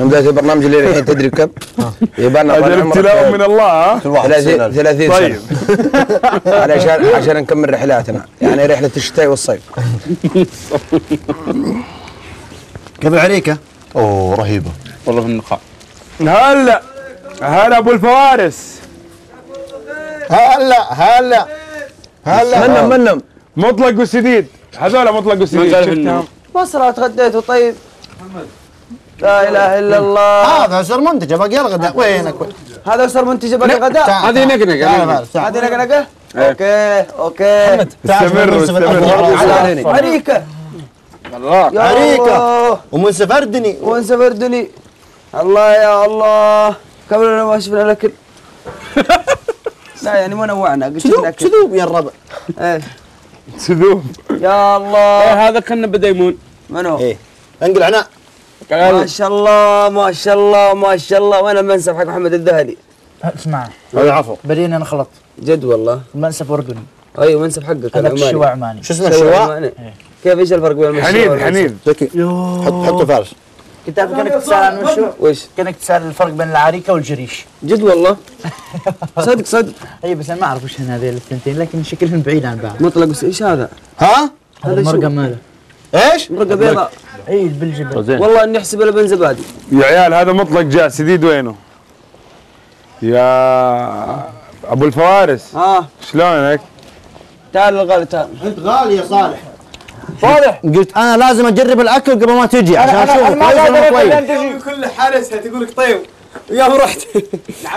يوم بدأت البرنامج اللي الحين تدري بكم؟ يبان أجل ابتلاء من الله ها؟ 30 30 طيب. علشان عشان نكمل رحلاتنا. يعني رحلة الشتاء والصيف. كيف العريكه؟ أوه رهيبة. والله في النقاع هلا هلا أبو الفوارس. هلا هلا. هلا. منم منم. مطلق وسديد. هذول مطلق وسديد قال شفتهم. بصرة تغديتوا طيب لا إله إلا الله. هذا صار منتج باقي الغداء. وينك؟ وين؟ هذا صار منتج بقى غداء تعال، هذه تعال. هذه نقنقة؟ أوكي أوكي. تعال استمر، استمر. عريكه. الله. ومنسف أردني. وانسى بردني الله يا الله. قبل ما شفنا الاكل لا يعني ما نوعنا قلت كذوب يا الربع إيه. سذوب يا الله. هذا كنا بدا يمون منو؟ إيه. أنقل عناء. ما شاء الله ما شاء الله ما شاء الله. وين المنسف حق محمد الذهلي اسمع. هذا عفو. بدينا نخلط. جد والله. منسف اردني أيوه منسف حقك هذاك العماني. الشواء عماني شو اسمه شواء الشواء؟ عماني. كيف إيش الفرق بين المشروع حنين؟ حنين. حطه فارس. كنت أعرف كانك تسأل عن وشو وش كانك تسأل الفرق بين العريكة والجريش. جد والله؟ صدق صدق. اي بس أنا ما أعرف وش هن هذيل الثنتين لكن شكلهم بعيد عن بعض. مطلق إيش هذا؟ ها؟ هذا المرقه ماله. إيش؟ مرقة بيضاء. اي بالجبل. والله إني أحسب لبن زبادي يا عيال هذا مطلق جاء سديد وينه؟ يا أبو الفوارس. ها. شلونك؟ تعال الغالي تعال أنت غالي يا صالح. صالح. قلت أنا لازم أجرب الأكل قبل ما تجي عشان اشوفه كويس ولا كويس كل حارسها تقول لك طيب. يا رحت.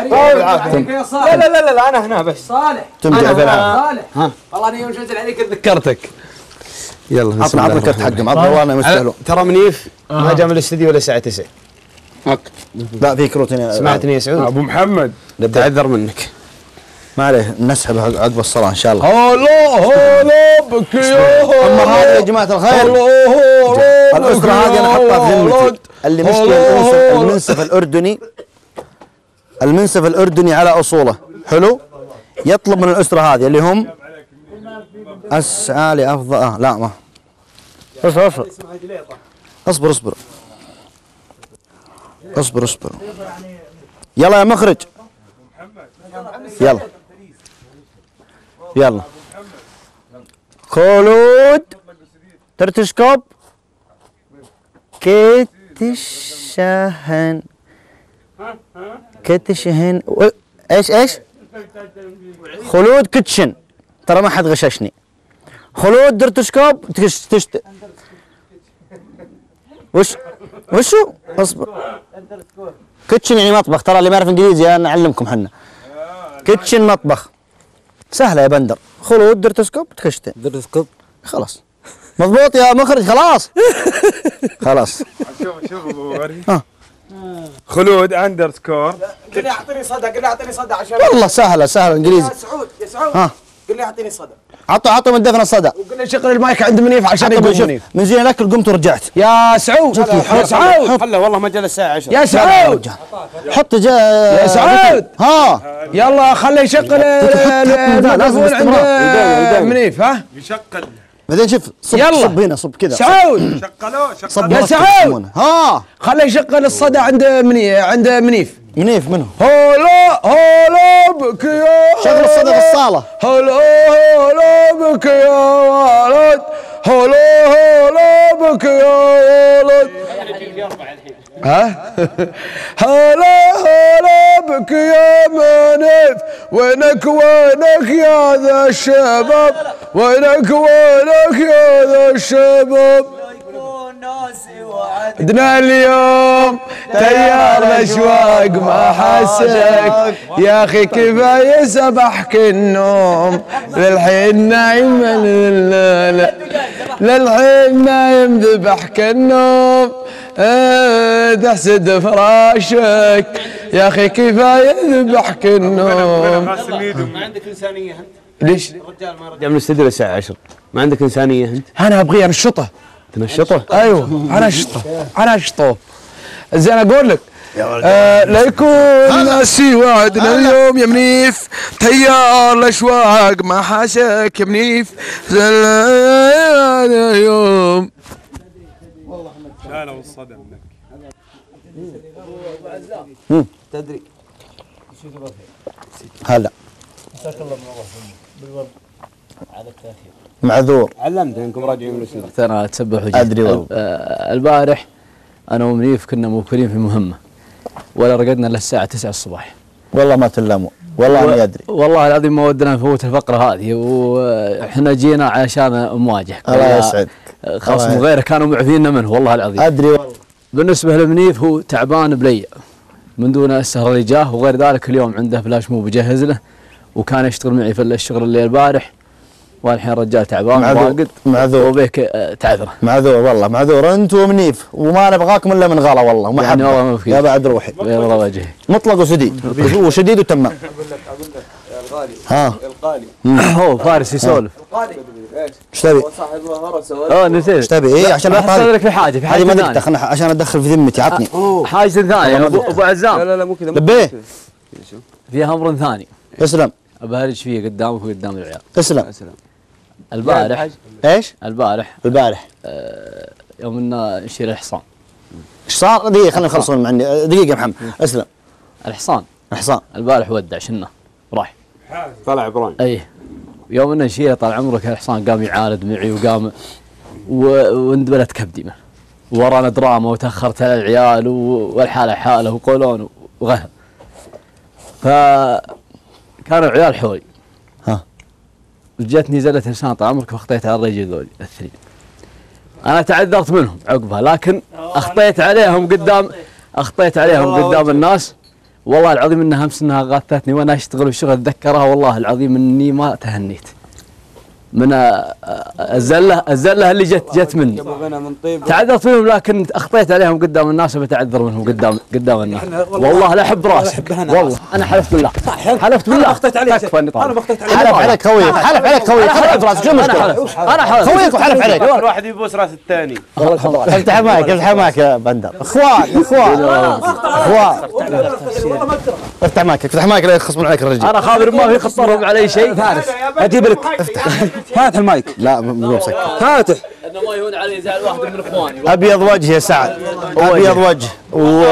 بالعافيه لا لا لا لا أنا هنا بس. صالح. بالعافيه صالح. والله أنا يوم شفت عليك ذكرتك. يلا عطنا عطنا كرت حقهم عطنا والله يستاهلون ترى منيف ما جاء من الاستديو ولا الساعة 9 لا في كروت سمعتني يا سعود. أبو محمد. تعذر منك. ما عليه نسحب عقب الصلاة إن شاء الله. هلا هلا بك يا أما هذا يا جماعة الخير. الأسرة هذه أنا احطها في ذمتي. اللي مشكله المنسف, المنسف الأردني المنسف الأردني على أصوله. حلو؟ يطلب من الأسرة هذه اللي هم اسعى لافضل آه لا ما. اصبر اصبر اصبر اصبر. اصبر اصبر. يلا يا مخرج. يلا. يلا. خلود ترتشكوب kitchen kitchen إيش إيش؟ خلود kitchen ترى ما حد غششني. خلود underscore kitchen وش وشو؟ اصبر. kitchen يعني مطبخ. ترى اللي ما يعرف إنجليزي أنا نعلمكم حنا. kitchen مطبخ. سهله يا بندر خلود underscore kitchen underscore خلاص مضبوط يا مخرج خلاص خلاص شوف شوف ابو غريب ها. خلود underscore قل لي اعطيني صدى قل لي اعطيني صدى عشان والله سهله سهله انجليزي يا سعود يا سعود ها. قل لي اعطيني صدى. عطوا عطوا من دفن الصدى. وقل لي شغل المايك عند منيف عشان يقول منيف من زين الاكل قمت ورجعت. يا سعود. يا سعود. خله والله ما جلس الساعة 10 يا سعود. حط جا يا سعود. ها. يلا خليه يشغل لازم الميكروفون عند استمرار. منيف ها؟ يشقل بعدين شوف صب يلا. صب هنا صب كذا. سعود. شقلوه صب شقلوه يا سعود. ها. خليه يشغل الصدى عند مني عند منيف. منيف منه هلا هلا بك يا شغل الصدى في الصالة. هلا هلا بك يا ولد. هلا هلا بك يا ولد. ها؟ هلا هلا بك يا منيف. وينك وينك يا ذا الشباب؟ وينك وينك يا ذا الشباب؟ عدنا اليوم تيار الاشواق ما حسك يا أخي كفاية سبحك النوم. للحين نايم للحين نايم ذبحك النوم. آه، تحسد فراشك. يا أخي كفاية ذبحك النوم. غاسل ايده ليش؟ جاء من الاستديو الساعة 10 ما عندك إنسانية أنت؟ أنا أبغي انشطه تنشطه؟ أيوه أنا اشطه أنا اشطه زين أقول لك آه لا يكون ناسي وعدنا اليوم يا منيف. تيار الأشواق ما حاشك يا منيف. اليوم. لا لا والصدى منك هلا. معذور. علمت انكم راجعين من أنا اتسبح وجهي أدري والله. آه، البارح أنا ومنيف كنا موكلين في مهمة. ولا رقدنا إلا الساعة 9 الصباح. والله ما تلاموا والله أني أدري. والله العظيم ما ودنا نفوت الفقرة هذه. وإحنا جينا عشان مواجه. الله يسعدك. خصم غيره كانوا معفينا منه. والله العظيم. أدري والله. بالنسبة لمنيف هو تعبان بلي. من دون السهر اللي جاه. وغير ذلك اليوم عنده فلاش مو بجهز له. وكان يشتغل معي في الشغل اللي البارح. والحين الرجال تعبان معذور. معذور. وبيك آه، تعذره معذور والله معذور. انت ومنيف وما نبغاكم إلا من غلا والله. وما يعني والله ما في. يا بعد روحي. بيض وجهي مطلق وشديد وشديد وتمام. ها. هو فارس يسولف. إيش تبي؟ آه نسيت. إيش تبي؟ إيه عشان هذه لك في حاجة في هذه حاجة ما ثانية. تدخل عشان أدخل في ذمتي. عطني. حاجة ثانية. ابو عزام. لا لا مو كذا لبيه فيها أمر ثاني. اسلم. أبهرج فيه قدامك وقدام العيال. اسلم البارح. إيش؟ البارح. البارح. آه، يوم إنا نشيل الحصان. إيش صار؟ دقيقة خلينا نخلصون من عندي. دقيقة يا محمد. أسلم. الحصان. الحصان. البارح ودع شنا راح. طلع إبراهيم. إيه. يوم ان نشيله طال عمرك الحصان قام يعاند معي وقام و- واندبلت كبدي منه ورانا دراما وتأخرت على العيال و- والحالة حاله وقولون وغهر. ف كانوا العيال حولي ها. جتني زلة لسان طال عمرك واخطيت على الرجل ذولي الاثنين أنا تعذرت منهم عقبها لكن أخطيت عليهم قدام أخطيت عليهم قدام الناس. والله العظيم إنها أمس إنها غاثتني وأنا أشتغل والشغل اتذكرها والله العظيم إني ما تهنيت. من الزله الزله اللي جت جت مني. من طيب. تعذرت منهم لكن أخطيت عليهم قدام الناس وبتعذر منهم قدام قدام الناس. والله لا أحب راسك. والله. أنا حلفت بالله. حلفت بالله. اخطيت عليك. تكفى أني طالب. حلف عليك. خويك حلف عليك خويك حلف راسك. شو أنا أنا حلفت خويك وحلف عليك. الواحد يبوس راس الثاني. افتح معك افتح معك يا بندر. أخوان أخوان. أخوان. افتح معك افتح معك لا يخصمون عليك الرجال أنا خابر ما في خطرهم علي شيء. فارس. أجيب لك. فاتح المايك. لا مو مسكر فاتح. انه ما يهون علي زعل واحد من إخواني. أبيض وجه يا سعد. أبيض وجه. و...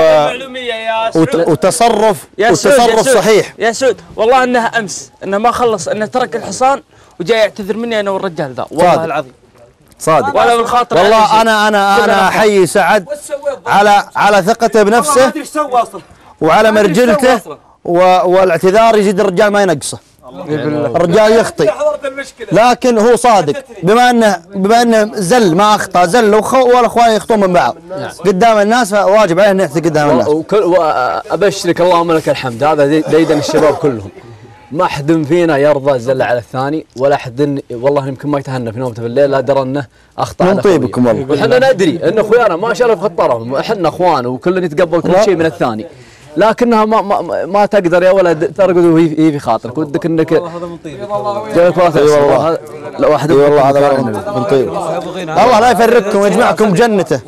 وت... وتصرف يا يا وتصرف سعود. صحيح. يا سعود والله انها أمس إنه ما خلص إنه ترك الحصان وجاي يعتذر مني أنا والرجال ذا. والله صادق. العظيم. صادق. ولا من خاطر والله. أنا أنا أنا احيي سعد. على على ثقته بنفسه وعلى مرجلته و... والاعتذار يزيد الرجال ما ينقصه. الرجال يخطي لكن هو صادق. بما انه بما أنه زل ما أخطأ زل. والاخوان يخطون من بعض. قدام الناس فواجب عليه انه يحتي قدام الناس. وكل وابشرك اللهم لك الحمد. هذا دي- ديدن الشباب كلهم. ما حد فينا يرضى الزله على الثاني ولا حد والله يمكن ما يتهنى في نومته بالليل لا درى أنه أخطأ من طيبكم والله. وحنا ندري أن أخويانا ما شاء الله في خطرهم. إحنا أخوان وكل يتقبل كل شيء من الثاني. لكنها ما ما, ما- تقدر يا ولد ترقد وهي هي في خاطرك. ودك إنك إي والله لا واحد إي والله هذا من طيب الله لا يفرقكم ويجمعكم بجنته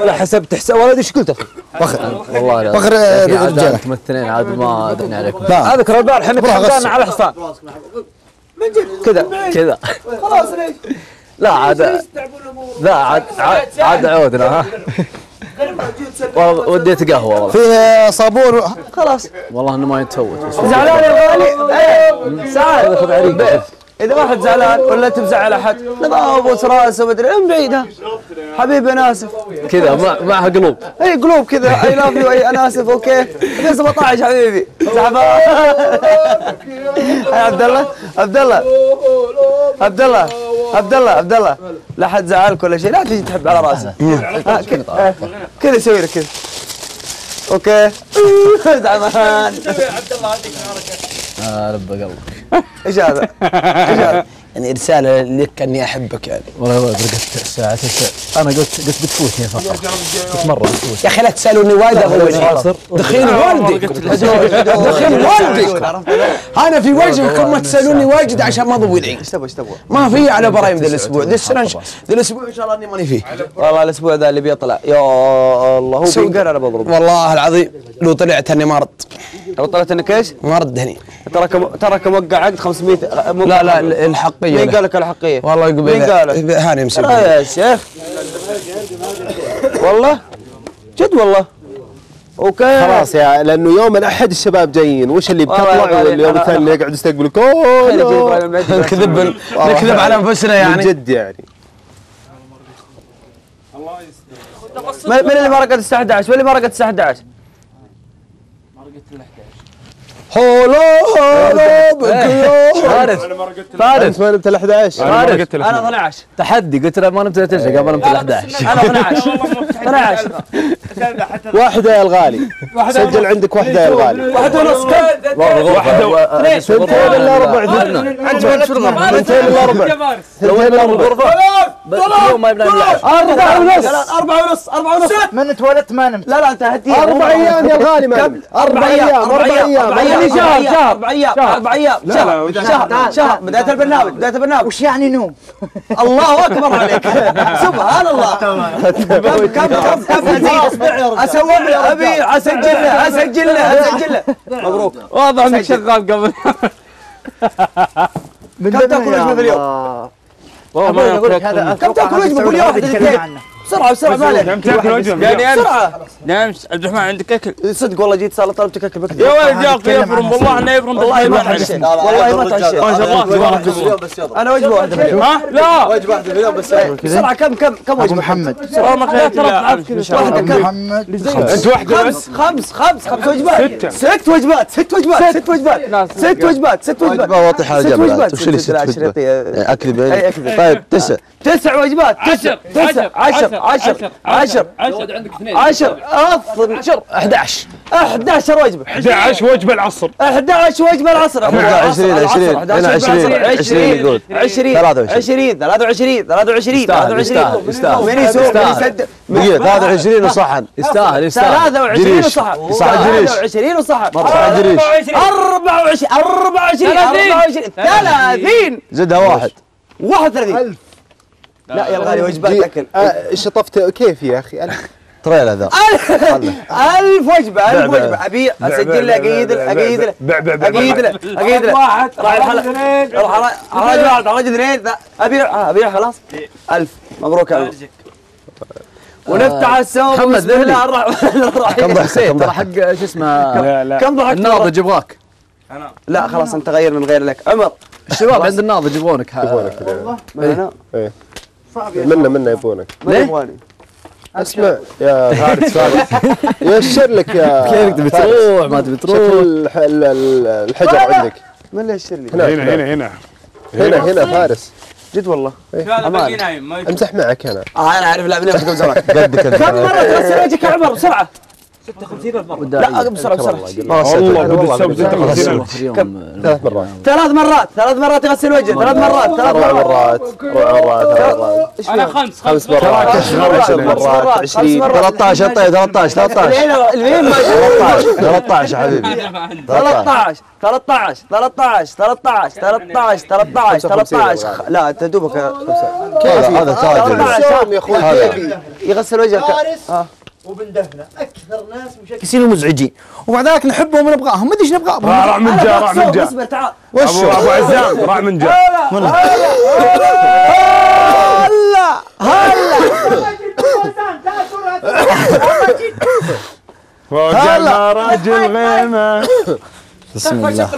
ولا حسبت حساب ولا إيش قلت؟ فخر. والله لا. فخر يا أخي عاد رجاله أنتم الاثنين عاد ما أدري عليكم. أذكر البارحه انك غسل. على حصان كذا كذا. خلاص ليش؟ لا عاد. لا عاد عاد, عودنا ها. والله وديت قهوة والله. فيه صابون. خلاص. والله إنه ما يتفوت زعلان يا غالي؟ إيه سعد خذ عريق إذا واحد زعلان ولا أنت مزعل أحد نظام أبوس راسه مدري من بعيد ها. حبيبي أنا آسف. كذا مع- معها قلوب. إي قلوب كذا. I love you إي أنا آسف okay. في 17 حبيبي. زعفان يا عبد الله عبد الله عبد الله عبد الله عبد الله لا حد زعلك ولا شيء لا تجي تحب على راسه كذا آه، كذا سوي لك كذا. أوكي زعفان آه لب قلبك إيش هذا؟ إيش هذا؟ يعني رسالة لك إني أحبك يعني. والله يا ولد رقدت الساعة تسع أنا قلت قلت بتفوت يا فقط قلت مرة بتفوت. يا أخي لا تسألوني وايد اول شيء دخيل والدي دخيل والدي أنا في وجهكم ما تسألوني واجد عشان ما أضوي العيد إيش تبغى إيش تبغى؟ ما في على prime ذا الأسبوع. ذا السنة ذا الأسبوع إن شاء الله إني ماني فيه. والله الأسبوع ذا اللي بيطلع. يا الله هو بينقر أنا بضربه. والله العظيم لو طلعت أني ما رد لو طلعت انك إيش؟ ما رد هني تراك تراك موقع عقد 500 موقع لا لا. الحقية مين قال لك الحقية؟ والله يقول مين قال لك؟ هاني مسوي يا شيخ. والله؟ جد والله. أوكي. خلاص يا لأنه يوم الأحد الشباب جايين. وش اللي بتطلع؟ واليوم الثاني اللي يقعد يستقبل. العيد. نكذب نكذب على أنفسنا من يعني. جد يعني. من من اللي ما رقد الساعة 11 من اللي ما رقد الساعة 11 هولو هولو بكيو فارس. أنت ما نمت ال 11 فارس. أنا 12 تحدي. قلت له ما نمت لا تنسى قبل نمت ال 11 أنا 12 12 واحدة يا الغالي. سجل عندك واحدة يا الغالي. واحد ونص. كم؟ واحدة ثنتين إلا ربع ثنتين إلا ربع. ما يبنى نلعب أربعة ونص. أربعة ونص. أربعة ونص. من اتولدت ما نمت؟ لا لا أنت هدي أربع أيام يا الغالي ما نمت. أربع أيام. أربع أيام. شهر شهر أربع أيام أربع أيام. شهر. شهر شهر بداية البرنامج بداية البرنامج. وش يعني نوم؟ الله أكبر عليك. سبحان الله. كم كم كم كم أزيد أسوي له أبي أسجل له أسجل له أسجل له مبروك. واضح إنك شغال قبل. كم تأكل وجبة في اليوم؟ والله ما كم تاكل وجبة كل يوم بسرعة بسرعة ما عليك. وجبة. يعني أنت بسرعة. نعم عبد الرحمن عندك أكل؟ صدق والله جيت صار طلبتك أكل بكري يا ولد يا أخي يفرم والله انه يفرم والله ما تعشيت والله ما تعشيت ما شاء الله. تبارك الله أنا وجبة واحدة في اليوم ها؟ لا. وجبة واحدة في اليوم بس بسرعة كم كم كم وجبة؟ محمد. والله ما خليت واحدة كم؟ انت واحدة خمس. خمس خمس خمس وجبات. ست. وجبات ست وجبات ست. وجبات. ست وجبات. ست وجبات. واضح على ست وجبات. وش اللي ست وجبات؟ يعني أكذب. طيب تسع. تسع وجبات تسع تسع. عشر. عشر عشر عندك اثنين. عشر. افضل عشر 11 11 وجبة. 11 وجبة العصر. 11 وجبة العصر. 20 20 هنا 20 20 يقول. 20 23. 20 23 23 يستاهل، 23 يستاهل،. من يسوق من. يصدق دقيقة 23 وصحن. يستاهل يستاهل. 23 جريش. وصح صح جريش. 23 وصح صح جريش. 24 24 24 30 زدها واحد. 31 لا يا الغالي وجبات اكل آه، شطفت كيف يا أخي؟ أنا- تريلا ذا. ألف. وجبة ألف وجبة. أبي أسجل له أقيد له أقيد له بع بع بع أقيد له أقيد له واحد حراج واحد حراج اثنين. لا، أبيع آه، أبيع خلاص. ألف. مبروك يا عمر ونفتح السوق محمد بسم الله ذهلي. الرحمن الرحيم كم كم ترى حق شو اسمه؟ كم ضحكت؟ الناضج يبغاك لا خلاص أنت غير من غير لك. عمر. الشباب عند الناضج يبغونك يبونك كذا. أنا منا منا يبونك. ما يبغاني. اسمع يا فارس فارس يشر لك يا كيفك تبي. تروح؟ ما تبي تروح. الحجر عندك. من اللي يشتري لي؟ هنا هنا هنا. هنا هنا. فارس. جد والله. ما امزح معك أنا آه أنا عارف لا بنفسك زمان قدك أنت. كم مرة تغسل وجهك يا عمر بسرعة. 56 ألف مرة لا بسرعة بسرعة والله بدي تسوي 56 كم ثلاث مرات ثلاث مرات ثلاث مرات يغسل وجهه ثلاث مرات ثلاث أربع مرات مرات أربع مرات ثلاث مرات فيها؟ خمس خمس خمس مرات خمس مرات عشر خمس مرات مرات 20 خمس مرات 13 طيب 13 13 الحين المين ما 13 يا حبيبي 13 13 13 13 13 13 13 لا انت دوبك كيف هذا تاجر 14 يا أخوي يغسل وجهك فارس وبن دفنه أكثر ناس مشكسين ومزعجين وبعد ذلك نحبهم ونبغاهم ما أدري إيش نبغاهم راح راح من جاء راح من جاء. اصبر تعال وشو أبو ابو عزام راح من جاء. هلا هلا فوق المراج الغيمه بسم الله.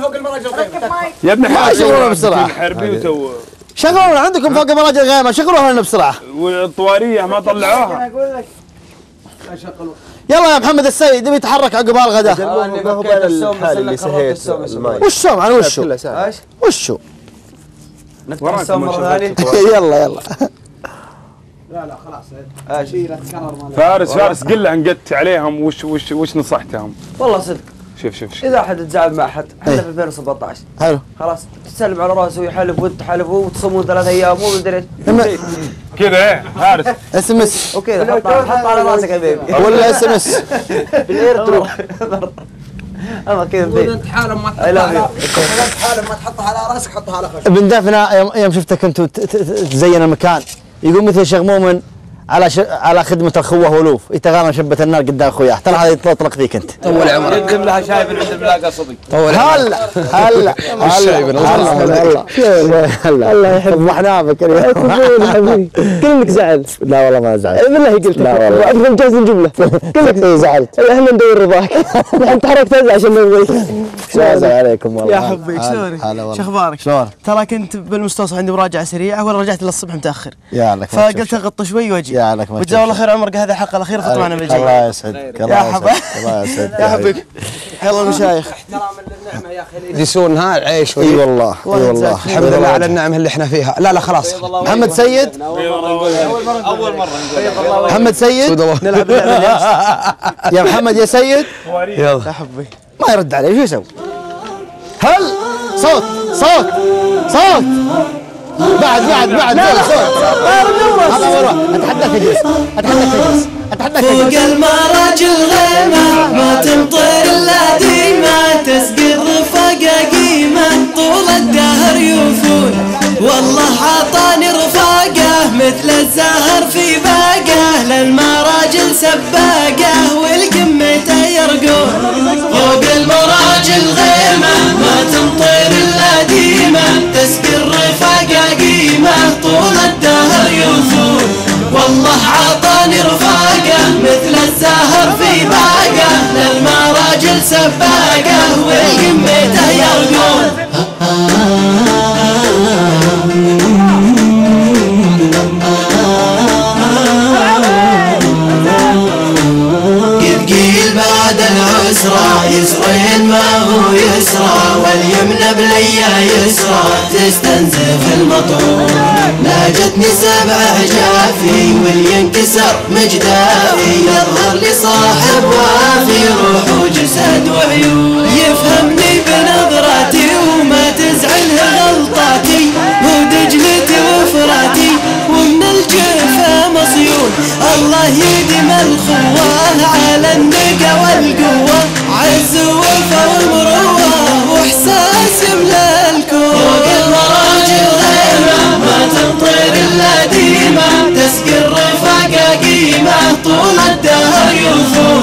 يا ابن بسرعة. حربي وتو. شغلونا عندكم فوق مراجع الغيمه شغلوها لنا بسرعة. والطوارية ما طلعوها. يلا يا محمد السيد يبي يتحرك عقب الغداء ما هو اللي سهيت الماي وشو؟ وشو نفتح السوم مرة ثانية. يلا يلا. إيش؟ فارس فارس قل له أنقدت عليهم وش وش وش نصحتهم؟ والله صدق. شوف شوف شوف. إذا أحد تزعل مع أحد إحنا إيه. في 2017 حلو. خلاص تسلم على راسه ويحلف وانت تحلفوا وتصومون ثلاث أيام ومدري إيش كذا إيه فارس إس إم إس. وكذا حط على راسك يا بيبي. ولا إس إم إس. بالإير تروح. اما كذا مبين أنت حاله ما. أنت تحطها على راسك حطها على خشم ابن دفنه يوم- يوم شفتك انت وت- ت- ت- تزين المكان. يقول مثل شيخ مؤمن على ش... على خدمة الخوة والوف يتغامر شبة النار قدام أخوياه. ترى هذا يطلق فيك أنت. طول عمرك. يقدم لها شاي عند الملاقة صدق طول هلا هلا هلا هلا هلا. الله يحب محنابك حبيبي. كلك زعلت. لا والله ما زعلت. بالله قلت. لا والله. أبغى مجاز نجيب له كلك زعلت. إحنا ندور رضاك انت حركت ازعل عشان نرضيك زعل عليكم والله. يا حبيك شلونك؟ هلا شو أخبارك؟ شلون؟ ترى كنت بالمستوصف عندي مراجعة سريعة ولا رجعت للصبح متأخر. يا لك فقلت. أغطي شوي وأجي. يا لك ما الله. خير عمرك هذه الحلقة الاخيره فطلعنا بالجي الله يسعدك. الله يا يسعدك. حبيبي. الله يسعدك. يا حبيبي. حيا الله المشايخ يدسونها العيش إي والله إي الله والله. الحمد لله على النعم اللي إحنا فيها. لا لا خلاص. محمد سيد؟ أول مرة نقول محمد سيد؟ نلعب. يا محمد يا سيد؟ يلا. يا حبي. ما يرد عليه شو يسوي؟ هل؟ صوت صوت صوت. بعد بعد بعد لا هذا ورا اتحداك تجلس اتحداك تجلس اتحداك فوق تجلس المراج الغيمة ما تمطر الا ديمة تسقي الرفاقة قيمة طول الدهر يوفون والله عطاني رفاقة مثل الزهر في باقة للمراجل سباقة والقمة يرقون فوق المراج الغيمة ما تمطر الا ديمة تسقي للمراجل سباقة والقمة قيل بعد العسرى يسرين ما هو يسرى واليمنى بليا يسرى تستنزف المطعون لاجتني سبع جافي والينكسر مجدافي يظهر لي صاحب وافي روح وجسد وعيون. يفهمني بنظرتي وما تزعله غلطاتي ودجلتي وفراتي ومن الجفا مصيون. الله يديم الخوة على النقا والقوة. عز وفا ومروة تمطر الا ديمة تسقي الرفاقة قيمة طول الدهر يوفون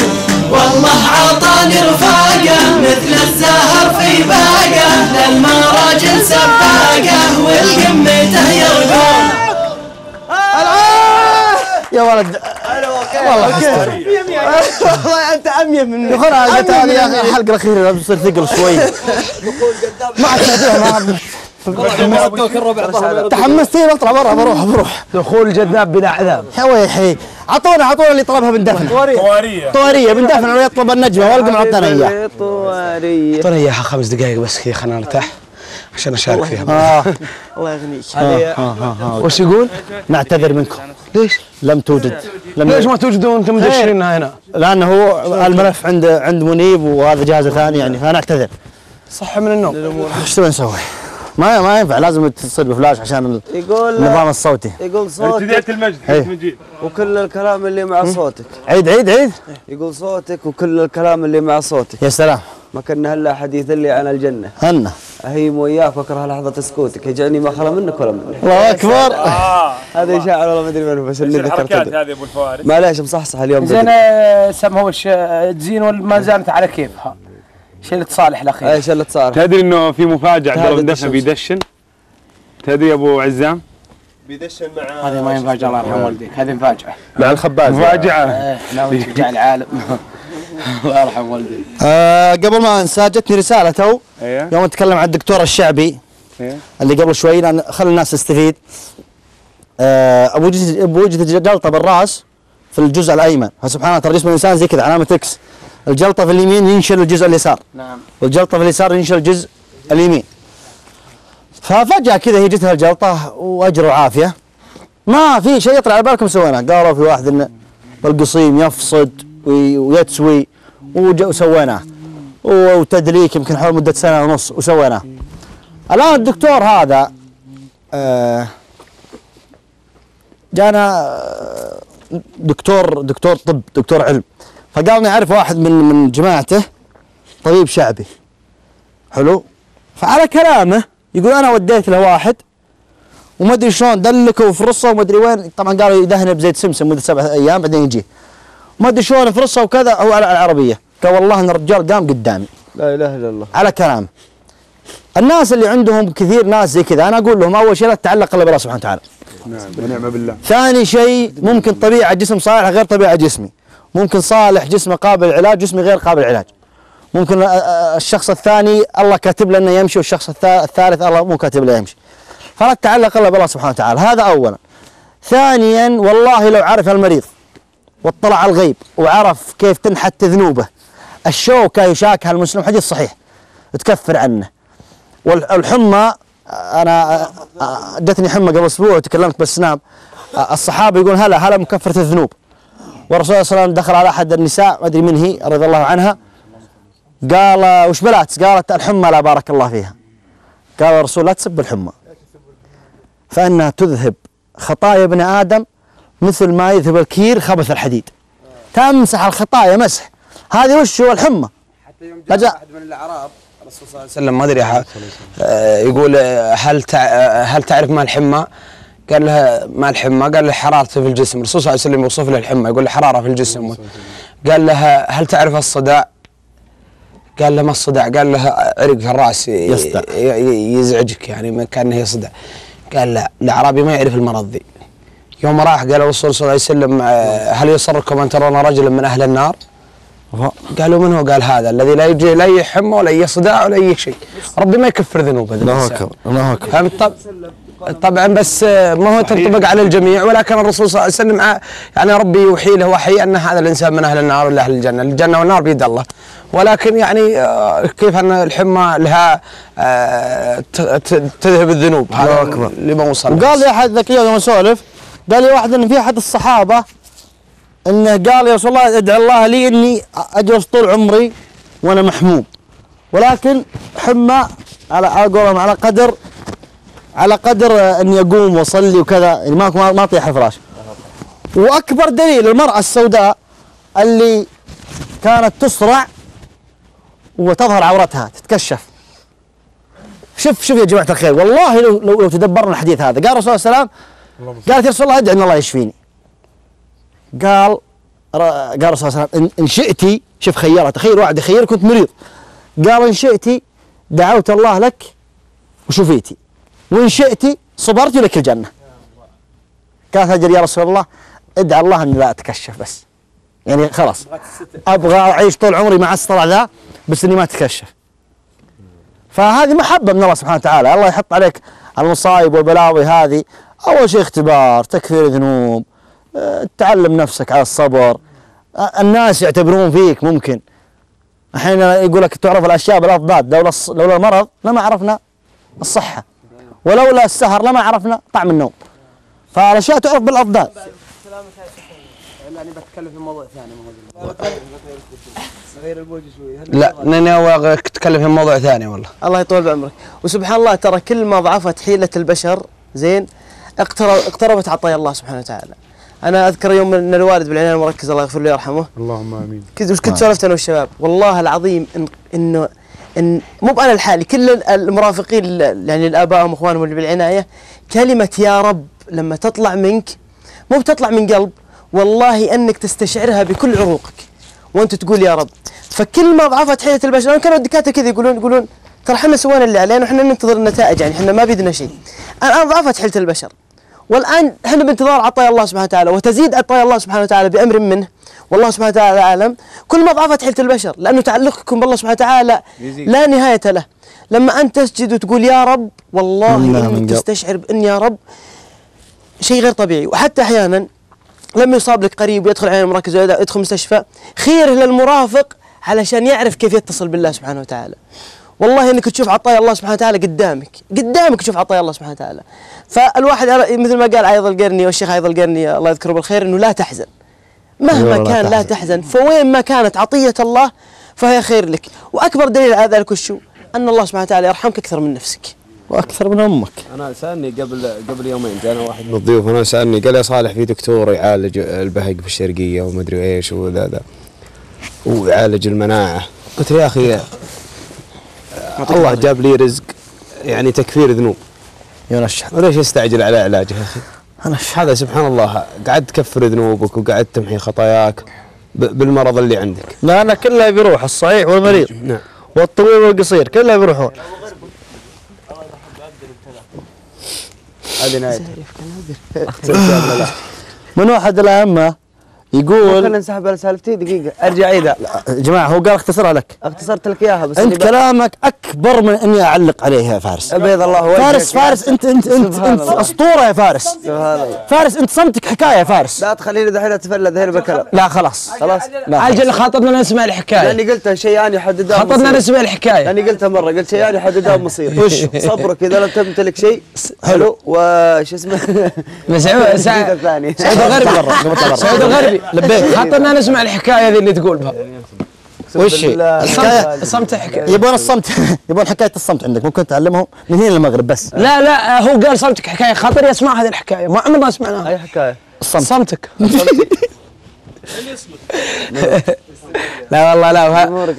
والله عطاني رفاقة مثل الزهر في باقة. للمراجل سباقة والقمته يرقون. يا ولد. والله حستوري والله أنت اميم من يا أخي الحلقة الأخيرة بتصير ثقل شوي. ما عاد ما تحمستني بطلع برا بروح بروح. دخول جذاب بلا عذاب. يا ويحي. اعطونا اعطونا اللي طلبها بن دفن. طوارية. طوارية. بن دفن يطلب النجمة والقم اعطانا اياه طوارية. اعطونا اياها خمس دقائق بس كذا خلينا نرتاح عشان أشارك فيها. آه. الله يغنيك. آه. آه. وش يقول؟ نعتذر منكم. ليش؟ لم توجد. لم ليش ما توجدون؟ أنتم خير. مدشرينها هنا؟ لأنه هو الملف عند عند منيب وهذا جهاز ثاني يعني فنعتذر صح من النوم. إيش تبي نسوي؟ ما ما ينفع لازم تصير بفلاش عشان يقول النظام الصوتي. يقول صوتك ابتديت المجد. مجيد وكل الكلام اللي مع صوتك. عيد عيد عيد. يقول صوتك وكل الكلام اللي مع صوتك. يا سلام. ما كنا هلا حديث لي عن الجنة. هنا أهيم وياك واكره لحظة سكوتك. يجعني ما خلا منك ولا منك. الله أكبر. هذا شاعر والله ما أدري منه بس اللي الحركات ذكرته هذه أبو الفوارس؟ معليش مصحصح اليوم زين. آه، سم هو الش- آه، تزين ولا ما زالت على كيفها. شلة صالح الأخير. إيش اللي صار؟ تدري إنه في بن دفنه الشمس. بيدشن؟ تدري يا أبو عزام؟ هذه ما مفاجأة الله يرحم والديك. هذه مفاجأة. مع الخباز. مفاجأة؟ إيه ناوي ترجع العالم. الله يرحم والديك. آه قبل ما انسى جتني رسالة تو. أيوه يوم نتكلم عن الدكتور الشعبي. أيوه اللي قبل شوي لأن خلي الناس تستفيد. آه أبو وجد أبو وجد جلطة بالرأس في الجزء الأيمن. فسبحان الله ترى جسم الانسان زي كذا علامة X الجلطة في اليمين ينشل الجزء اليسار. نعم. والجلطة في اليسار ينشل الجزء اليمين. ففجأة كذا هي جتها الجلطه وأجر وعافية. ما في شيء يطلع على بالكم سويناه قالوا في واحد إنه بالقصيم يفصد وي- ويتسوي وسويناه. وتدليك يمكن حول مدة سنة ونص وسويناه. الآن الدكتور هذا آه جانا آه، دكتور دكتور طب دكتور علم. فقال نعرف واحد من من جماعته طبيب شعبي. حلو؟ فعلى كلامه يقول أنا وديت له واحد وما أدري شلون دلكه وفرصه وما أدري وين. طبعا قالوا يدهنه بزيت سمسم مده سبع أيام بعدين يجيه ما أدري شلون فرصه وكذا هو على العربية. قال والله أن الرجال قام قدامي. لا إله إلا الله. على كلامه الناس اللي عندهم كثير ناس زي كذا أنا أقول لهم أول شيء لا تتعلق إلا بالله سبحانه وتعالى. نعم ونعم بالله. ثاني شيء ممكن طبيعة جسم صالح غير طبيعة جسمي. ممكن صالح جسمه قابل للعلاج جسمي غير قابل للعلاج. ممكن آه، آه، الشخص الثاني الله كاتب له إنه يمشي والشخص الثا- الثالث الله مو كاتب له يمشي. فلا تتعلق إلا بالله سبحانه وتعالى. هذا اولا. ثانيا والله لو عرف المريض واطلع على الغيب وعرف كيف تنحت ذنوبه الشوكه يشاكها المسلم حديث صحيح. تكفر عنه. والحمى أنا آه، جتني حمى قبل أسبوع وتكلمت بالسناب. الصحابه يقول هلا هلا مكفرة الذنوب. والرسول صلى الله عليه وسلم دخل على أحد النساء ما أدري من هي رضي الله عنها. قال وش بلات؟ قالت الحمى لا بارك الله فيها. قال الرسول لا تسب الحمى. فإنها تذهب. خطايا ابن آدم مثل ما يذهب الكير خبث الحديد. تمسح الخطايا مسح. هذه وش هو؟ الحمى. حتى يوم جاء. واحد من الأعراب الرسول صلى الله عليه وسلم ما أدري آه، يقول آه، هل آه، هل تعرف ما الحمى؟ قال له ما الحمى؟ قال له حرارته في الجسم، الرسول صلى الله عليه وسلم يوصف له الحمى يقول له حرارة في الجسم قال له هل تعرف الصداع؟ قال له ما الصداع؟ قال له عرق في الرأس يصدع. يزعجك يعني ما كانه يصدع قال لا الأعرابي ما يعرف المرض ذي يوم راح قال الرسول صلى الله عليه وسلم آه، هل يسركم أن ترون رجلا من أهل النار؟ قالوا من هو؟ قال هذا الذي لا يجي لا يحمى ولا اي صداع ولا اي شيء ربي ما يكفر ذنوبه الله اكبر الله اكبر فهمت طب طبعا بس آه، ما هو تنطبق على الجميع ولكن الرسول صلى الله عليه وسلم ع- يعني ربي يوحي له وحي أن هذا الإنسان من أهل النار ولا أهل الجنة، الجنة والنار بيد الله. ولكن يعني آه، كيف أن الحمى لها آه، تذهب الذنوب. هذا الله أكبر. اللي ما وصل وقال لي أحد ذاك اليوم يوم أسولف قال لي واحد إن في أحد الصحابة انه قال يا رسول الله ادعي الله لي إني أجلس طول عمري وأنا محموم. ولكن حمى على على قولهم على قدر على قدر اني اقوم واصلي وكذا يعني ما ما اطيح الفراش وأكبر دليل المرأة السوداء اللي كانت تصرع وتظهر عورتها تتكشف. شوف شوف يا جماعة الخير والله لو لو, لو تدبرنا الحديث هذا قال الرسول صلى الله عليه وسلم قالت يا رسول الله ادعي أن الله يشفيني. قال قال الرسول صلى الله عليه وسلم ان شئتي شوف خيرها تخيل واحد يخير كنت مريض. قال إن شئتي دعوت الله لك وشفيتي وإن شئتي صبرت لك الجنة. قالت أجل يا رسول الله ادعى الله أني لا أتكشف بس. يعني خلاص أبغى أعيش طول عمري مع الصرع ذا بس إني ما أتكشف. فهذه محبة من الله سبحانه وتعالى. الله يحط عليك المصايب والبلاوي هذه. أول شيء اختبار تكفير ذنوب آه، تعلم نفسك على الصبر. آه، الناس يعتبرون فيك ممكن. الحين يقول لك تعرف الأشياء بالاضداد لولا لولا المرض لما عرفنا الصحة. ولولا السهر لما عرفنا طعم النوم. فالأشياء تعرف بالأفضال يعني بتكلم في موضوع ثاني غير البوجي شوي لا لاني أبغى أتكلم في موضوع ثاني والله. الله يطول بعمرك. وسبحان الله ترى كل ما ضعفت حيلة البشر زين اقترب اقتربت عطايا الله سبحانه وتعالى. أنا أذكر يوم إن الوالد بالعنايه المركزه الله يغفر له ويرحمه. اللهم آمين. كنت كنت سولفت أنا والشباب. والله العظيم إن إنه إن مو بأنا لحالي كل ال- المرافقين ال- يعني الآباء واخوانهم اللي بالعناية كلمة يا رب لما تطلع منك مو بتطلع من قلب والله إنك تستشعرها بكل عروقك. وأنت تقول يا رب. فكل ما ضعفت حيلة البشر كانوا الدكاترة كذا يقولون يقولون ترى إحنا سوينا اللي علينا وحنا ننتظر النتائج يعني إحنا ما بيدنا شيء. الآن ضعفت حيلة البشر. والآن إحنا بانتظار عطايا الله سبحانه وتعالى وتزيد عطايا الله سبحانه وتعالى بأمر منه. والله سبحانه وتعالى أعلم. كل ما ضعفت حيلة البشر لأنه تعلقكم بالله سبحانه وتعالى لا نهاية له. لما أنت تسجد وتقول يا رب والله قلب. تستشعر بأن يا رب شيء غير طبيعي. وحتى أحيانا لما يصاب لك قريب ويدخل عليه مراكز ويدخل يدخل مستشفى خيره للمرافق علشان يعرف كيف يتصل بالله سبحانه وتعالى. والله إنك تشوف عطايا الله سبحانه وتعالى قدامك. قدامك تشوف عطايا الله سبحانه وتعالى. فالواحد مثل ما قال عايض القرني والشيخ عايض القرني الله يذكره بالخير إنه لا تحزن. مهما كان لا تحزن. فوين ما كانت عطية الله فهي خير لك. وأكبر دليل على ذلك وشو أن الله سبحانه وتعالى يرحمك أكثر من نفسك. وأكثر من أمك. أنا سألني قبل قبل يومين جانا واحد. من الضيوف هنا سألني قال يا صالح في دكتور يعالج البهق في الشرقية ومدري إيش وذا ذا. ويعالج المناعة. قلت له يا أخي الله جاب لي رزق يعني تكفير ذنوب. ينشح. وليش يستعجل على علاجه يا أخي؟ هذا سبحان الله قاعد تكفر ذنوبك وقاعد تمحي خطاياك ب- بالمرض اللي عندك. لا أنا كلها بيروح الصحيح والمريض. نعم. والطويل والقصير كلها بيروحون. هذه من واحد الأئمة يقول خلينا نسحب على سالفتي دقيقة. ارجع عيدها يا جماعة هو قال اختصرها لك. اختصرت لك إياها بس ب- كلامك أكبر من إني أعلق عليه يا فارس. بيض الله وجهك. فارس فارس أنت أنت أنت, سبحان أنت الله. أسطورة يا فارس. سبحان الله. فارس أنت صمتك حكاية يا فارس. لا تخليني دحين اتفلت هنا بالكلام لا خلاص. خلاص؟ لا أجل خاطرنا نسمع الحكاية. لأني قلتها شيئان يحددان خاطرنا مصير. نسمع الحكاية. لأني قلتها مرة قلت شيئان يحددان مصير وش؟ صبرك إذا لم تمتلك شيء. حلو. وش اسمه؟ مسعود سع- الثاني سعود الغربي. سعود الغربي. لبيك خاطرنا نسمع الحكاية ذي اللي تقول بها وش هي؟ الحكاية الصمت حكاية. يبون الصمت. يبون حكاية الصمت عندك ممكن تعلمهم من هنا للمغرب بس. لا لا هو قال صمتك حكاية خاطري اسمع هذه الحكاية. ما عمرنا سمعناها أي حكاية؟ الصمت صمتك. لا والله لا أمورك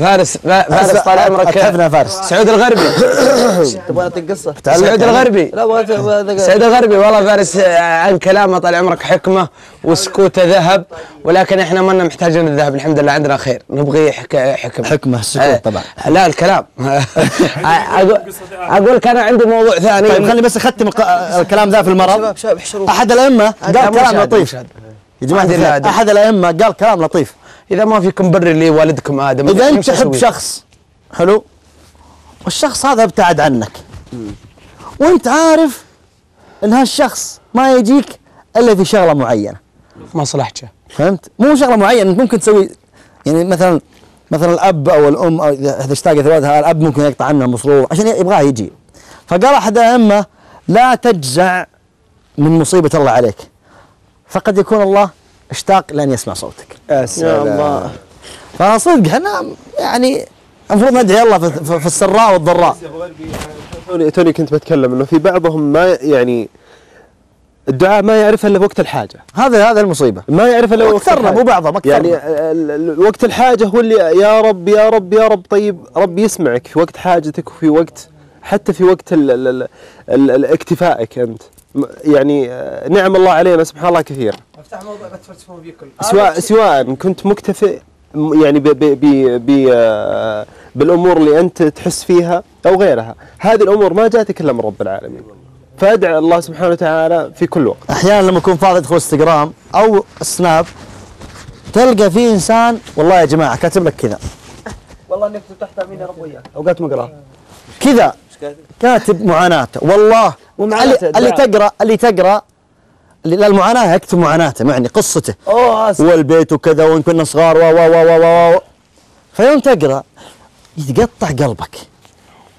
فارس فا- فارس طال عمرك. يا فارس. سعود الغربي. تبغى أعطيك قصة؟ سعود الغربي. لا سعود الغربي والله فارس آه، عن كلامه طال عمرك حكمة وسكوته ذهب ولكن إحنا ما محتاجين الذهب الحمد لله عندنا خير. نبغي حك... حكمة. حكمة آه، السكوت طبعا. لا الكلام. أقول أنا عندي موضوع ثاني. طيب خليني بس أختم الكلام ذا في المرض. أحد الأئمة قال لا، كلام لطيف. يا جماعة لا أدري. أحد الأئمة قال كلام لطيف. إذا ما فيكم بر لي والدكم آدم إذا أنت تحب؟ شخص. حلو؟ والشخص هذا ابتعد عنك. وأنت عارف إن هالشخخص ما يجيك إلا في شغلة معينة. مصلحته فهمت؟ مو شغلة معينة ممكن تسوي يعني مثلا مثلا الأب أو الأم أو اذا اشتاقت ولدها الأب ممكن يقطع عنه مصروف عشان يبغاه يجي. فقال أحد الأئمة لا تجزع من مصيبة الله عليك. فقد يكون الله اشتاق لأن يسمع صوتك. يا الله. فصدق إحنا يعني المفروض ندعي الله في, السراء والضراء. توني توني كنت بتكلم إنه في بعضهم ما يعني الدعاء ما يعرف إلا وقت الحاجة. هذا هذا المصيبة. ما يعرف إلا وقت أكثرنا الحاجة. مو بعضهم أكثرنا. يعني وقت الحاجة هو اللي يا رب يا رب يا رب طيب رب يسمعك في وقت حاجتك وفي وقت حتى في وقت ال اكتفائك أنت. يعني آه، نعم الله علينا سبحان الله كثير. افتح موضوع بتفلسفون فيه كله سواء سواء كنت مكتفئ يعني ب ب ب ب آه، بالأمور اللي أنت تحس فيها أو غيرها. هذه الأمور ما جاتك إلا من رب العالمين. فادعى الله سبحانه وتعالى في كل وقت. أحيانا لما يكون فاضي يدخل إنستغرام أو سناب تلقى في إنسان والله يا جماعة كاتب لك كذا. والله إنك تحت امين يا رب وياك اوقات مقرا كذا. كاتب معاناته. والله ومعاناته، اللي, اللي. تقرا اللي تقرأ لا المعاناة يكتب معاناته يعني قصته. أوه آسف. والبيت وكذا وإن كنا صغار و و و و و فيوم تقرأ يتقطع قلبك.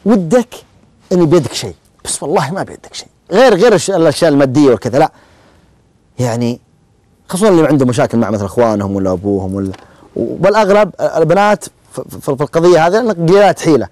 ودك اني بيدك شيء. بس والله ما بيدك شيء. غير غير الأشياء المادية وكذا لا. يعني خصوصا اللي عنده مشاكل مع مثلا إخوانهم ولا أبوهم ولا وبالاغلب البنات في القضية هذه قلات حيلة.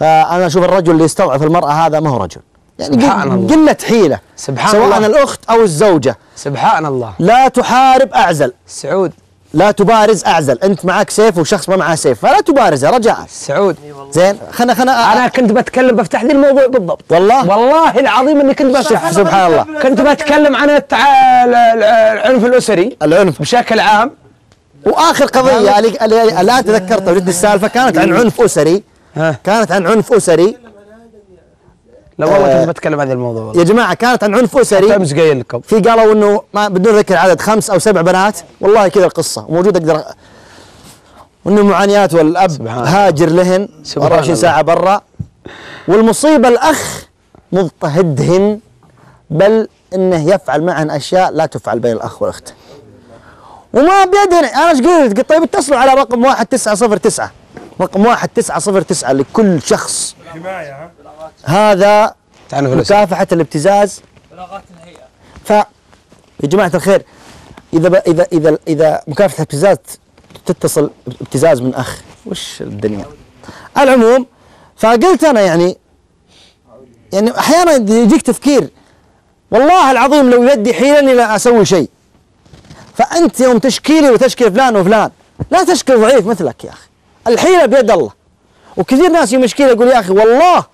فأنا أشوف الرجل اللي يستضعف المرأة هذا ما هو رجل. يعني سبحان الله. قلة حيلة. سبحان سواء الله. الأخت أو الزوجة. سبحان الله. لا تحارب أعزل. سعود. لا تبارز أعزل. أنت معك سيف وشخص ما معه سيف فلا تبارزه رجاء. سعود. زين خلنا خلنا أنا كنت بتكلم بفتح لي الموضوع بالضبط. والله؟ والله العظيم إني كنت بفتح. سبحان الله. كنت بتكلم عن التع... العنف الأسري. العنف. بشكل عام. وآخر قضية اللي الان تذكرتها وجدت السالفة كانت عن عنف أسري. ها. كانت عن عنف أسري. لا والله آه. كنت بتكلم عن هذا الموضوع والله. يا جماعة كانت عن عنف أسري. أمس قايل لكم. في قالوا إنه ما بدون ذكر عدد خمس أو سبع بنات. والله كذا القصة. وموجوده أقدر وانه معانيات والأب سبحان هاجر لهن سبحان 24 الله. ساعة برا. والمصيبة الأخ مضطهدهن بل إنه يفعل معهن أشياء لا تفعل بين الأخ والأخت. وما بيدهن أنا إيش قلت؟ قلت طيب اتصلوا على رقم 1909 رقم 1909 لكل شخص. حمايه هذا تعال فلوس مكافحة الابتزاز. ف يا جماعة الخير إذا ب... إذا إذا إذا مكافحة الابتزاز تتصل ابتزاز من أخ. وش الدنيا؟ على العموم فقلت أنا يعني يعني أحيانا يجيك تفكير والله العظيم لو يدي حيله اني لا أسوي شيء فأنت يوم تشكيلي وتشكي فلان وفلان لا تشكي ضعيف مثلك يا أخي. الحيلة بيد الله. وكثير ناس لي يقول يا أخي والله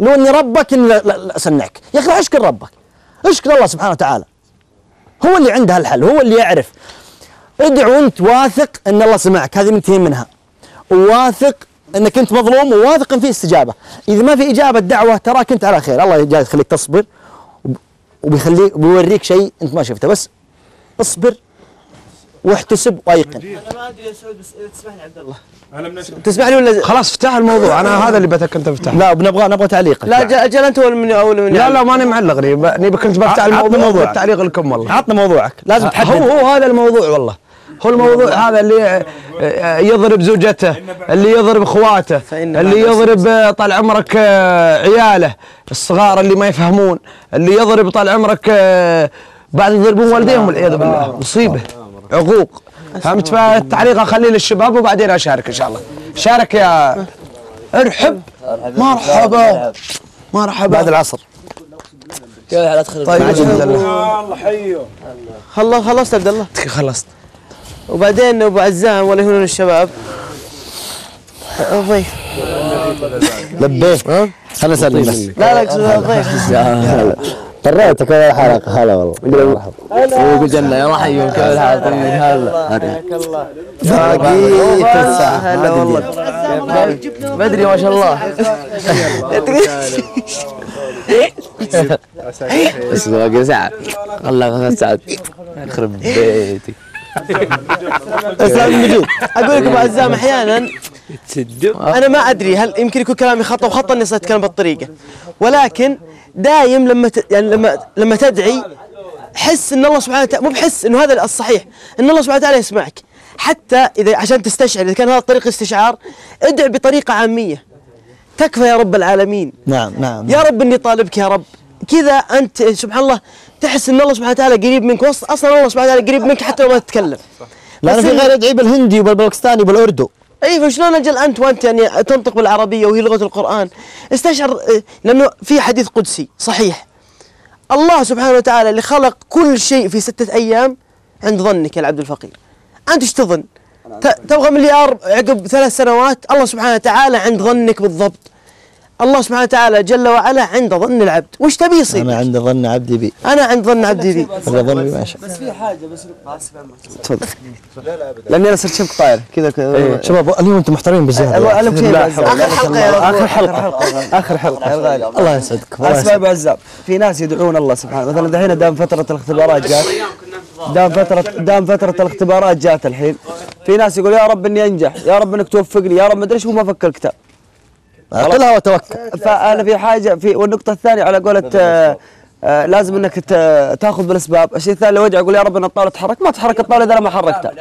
لو إني ربك لا اسنعك يا أخي أشكر ربك. أشكر الله سبحانه وتعالى. هو اللي عنده الحل هو اللي يعرف. ادع وانت واثق إن الله سمعك. هذه منتهي منها. وواثق إنك أنت مظلوم وواثق إن في استجابة. إذا ما في إجابة دعوه تراك أنت على خير. الله جاي يخليك تصبر وب- وبيخليك وبيوريك شيء أنت ما شفته. بس اصبر. واحتسب وأيقن. أنا ما أدري يا سعود بس إذا تسمح لي عبد الله. أنا من. تسمع لي ولا خلاص افتح الموضوع. أنا هذا اللي بتك أنت افتح لا بنبغى نبغى تعليقك لا أجل أنت اول مني اول مني لا لا ماني معلق نبي كنت بفتح الموضوع موضوعك. بالتعليق لكم والله. عطنا موضوعك. لازم تحدد. هو هو هذا الموضوع والله. هو الموضوع هذا اللي آه، آه، يضرب زوجته اللي يضرب اخواته اللي يضرب آه، طال عمرك آه، عياله الصغار اللي ما يفهمون اللي يضرب طال عمرك آه، بعد يضربون والديهم والعياذ بالله. مصيبة. عقوق. فهمت؟ فالتعليق أخليه للشباب وبعدين أشارك إن شاء الله. شارك يا ارحب. مرحبا. مرحبا. بعد العصر. طيب. الحمد لله الله حيه خلص خلصت عبد الله؟ خلصت. وبعدين أبو عزام ولا يهونون الشباب. الضيف لبيت خلنا نسلم بس لا لا اقصد الضيف قررت كل حلقه هلا والله. فوق الجنة يا رحيم كيف الحال طيب هلا. باقي ثلث ساعه هلا والله. بدري ما شاء الله. بس باقي ساعة. الله خمس ساعات يخرب بيتي. اسلام المجيد أقول لكم عزام أحيانا أنا ما أدري هل يمكن يكون كلامي خطأ وخطأ إني صرت اتكلم بالطريقة. ولكن دايم لما ت... يعني لما لما تدعي حس إن الله سبحانه وتعالى مو بحس إنه هذا الصحيح إن الله سبحانه وتعالى يسمعك. حتى إذا عشان تستشعر إذا كان هذا الطريق استشعار ادع بطريقة عامية. تكفى يا رب العالمين. نعم نعم يا رب إني طالبك يا رب. كذا أنت سبحان الله تحس إن الله سبحانه وتعالى قريب منك أصلا الله سبحانه وتعالى قريب منك حتى لو ما تتكلم. بس في غير يدعي بالهندي وبالباكستاني وبالاردو اي فشلون أجل أنت وأنت يعني تنطق بالعربية وهي لغة القرآن؟ استشعر آه، لأنه في حديث قدسي صحيح. الله سبحانه وتعالى اللي خلق كل شيء في ستة أيام عند ظنك يا العبد الفقير. أنت إيش تظن؟ تبغى مليار عقب ثلاث سنوات؟ الله سبحانه وتعالى عند ظنك بالضبط. الله سبحانه وتعالى جل وعلا عند ظن العبد. وش تبي يصير؟ أنا عند ظن عبدي بي. أنا عند ظن عبدي بي. هذا ظن ما شاء بس في حاجة بس تفضل. لأني أنا صرت شبك طاير كذا كذا شباب اليوم أنتم محترمين بزياده لا بس. آخر حلقة. آخر حلقة. آخر حلقة. الله يسعدكم الله أسمع ابو عزام في ناس يدعون الله سبحانه. مثلا دحين دام فترة الاختبارات جات دام فتره دام فترة الاختبارات جات الحين. في ناس يقول يا رب إني أنجح. يا رب إنك توفقني. يا رب ما أدري إيش هو ما فك الكتاب. اعقلها وتوكل. فأنا في حاجة في والنقطة الثانية على قولة آه، آه لازم إنك تأخذ بالأسباب، الشيء الثاني لو وجع أقول يا رب إن الطاولة تتحرك، ما تحرك الطاولة إذا أنا ما حركتها.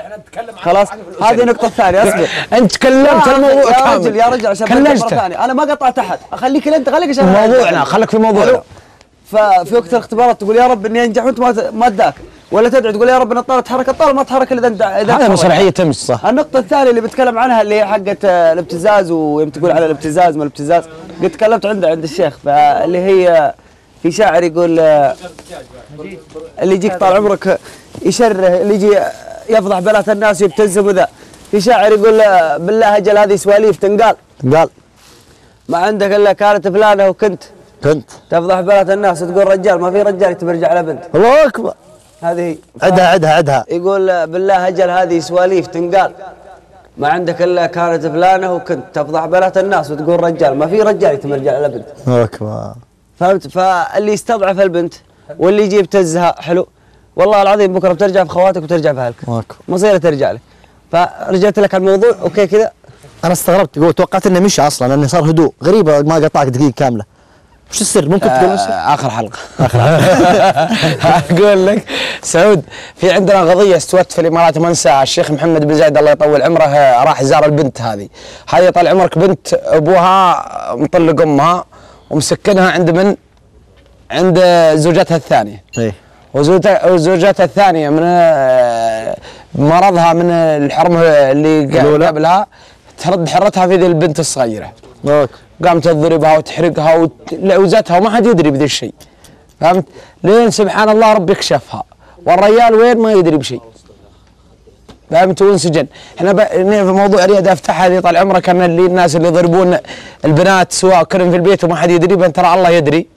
خلاص؟ هذه النقطة الثانية أصبر. أنت تكلمت الموضوع يا كامل. رجل يا رجل عشان كلجته ثانية، أنا ما قطعت أحد، خليك انت خليك عشان موضوعنا. خليك في موضوعنا؟ ففي وقت الاختبارات تقول يا رب إني أنجح وأنت ما تذاكر. ولا تدعو تقول يا رب إن الطاوله تتحرك الطاوله ما تتحرك إلا إذا إذا هذا تحركت. مسرحيه تمس صح. النقطة الثانية اللي بتكلم عنها اللي هي حقت آه، الابتزاز ويوم تقول على الابتزاز ما الابتزاز. قد تكلمت عنده عند الشيخ فاللي هي في شاعر يقول آه، اللي يجيك طال عمرك يشره اللي يجي يفضح بنات الناس ويبتزهم وذا. في شاعر يقول آه، بالله أجل هذه سواليف تنقال. قال ما عندك إلا كانت فلانة وكنت. كنت تفضح بنات الناس وتقول رجال ما في رجال يتم يرجع على بنت. الله أكبر. هذه عدها عدها عدها. يقول بالله أجل هذه سواليف تنقال. ما عندك إلا كانت فلانة وكنت. تفضح بنات الناس وتقول رجال ما في رجال يتم على بنت. الله أكبر. فهمت؟ فاللي يستضعف البنت واللي يجي يبتزها حلو. والله العظيم بكرة بترجع في خواتك وترجع في أهلك. مصيرة ترجع لك. فرجعت لك على الموضوع أوكي كذا. أنا استغربت. توقعت إنه مشى أصلا لأنه صار هدوء. غريبة ما قطعك دقيقة كاملة. وش السر؟ ممكن تقول وش السر؟ آه، آخر حلقة. أقول لك سعود في عندنا قضية استوت في الإمارات ما انساها الشيخ محمد بن زايد الله يطول عمره آه، راح زار البنت هذه. هذه طال عمرك بنت أبوها مطلق أمها ومسكنها عند من؟ عند زوجتها الثانية. إيه. وزوجتها الثانية من آه، مرضها من الحرم اللي. قبلها ترد حرتها في ذي البنت الصغيرة. الله قامت تضربها وتحرقها وتلوزتها وما حد يدري بذي الشيء. فهمت؟ لين سبحان الله ربي كشفها والرجال وين ما يدري بشيء. فهمت؟ وانسجن. إحنا ب... في موضوع رياض افتح هذه طال عمرك ان اللي الناس اللي يضربون البنات سواء كلهم في البيت وما حد يدري بنت ترى الله يدري.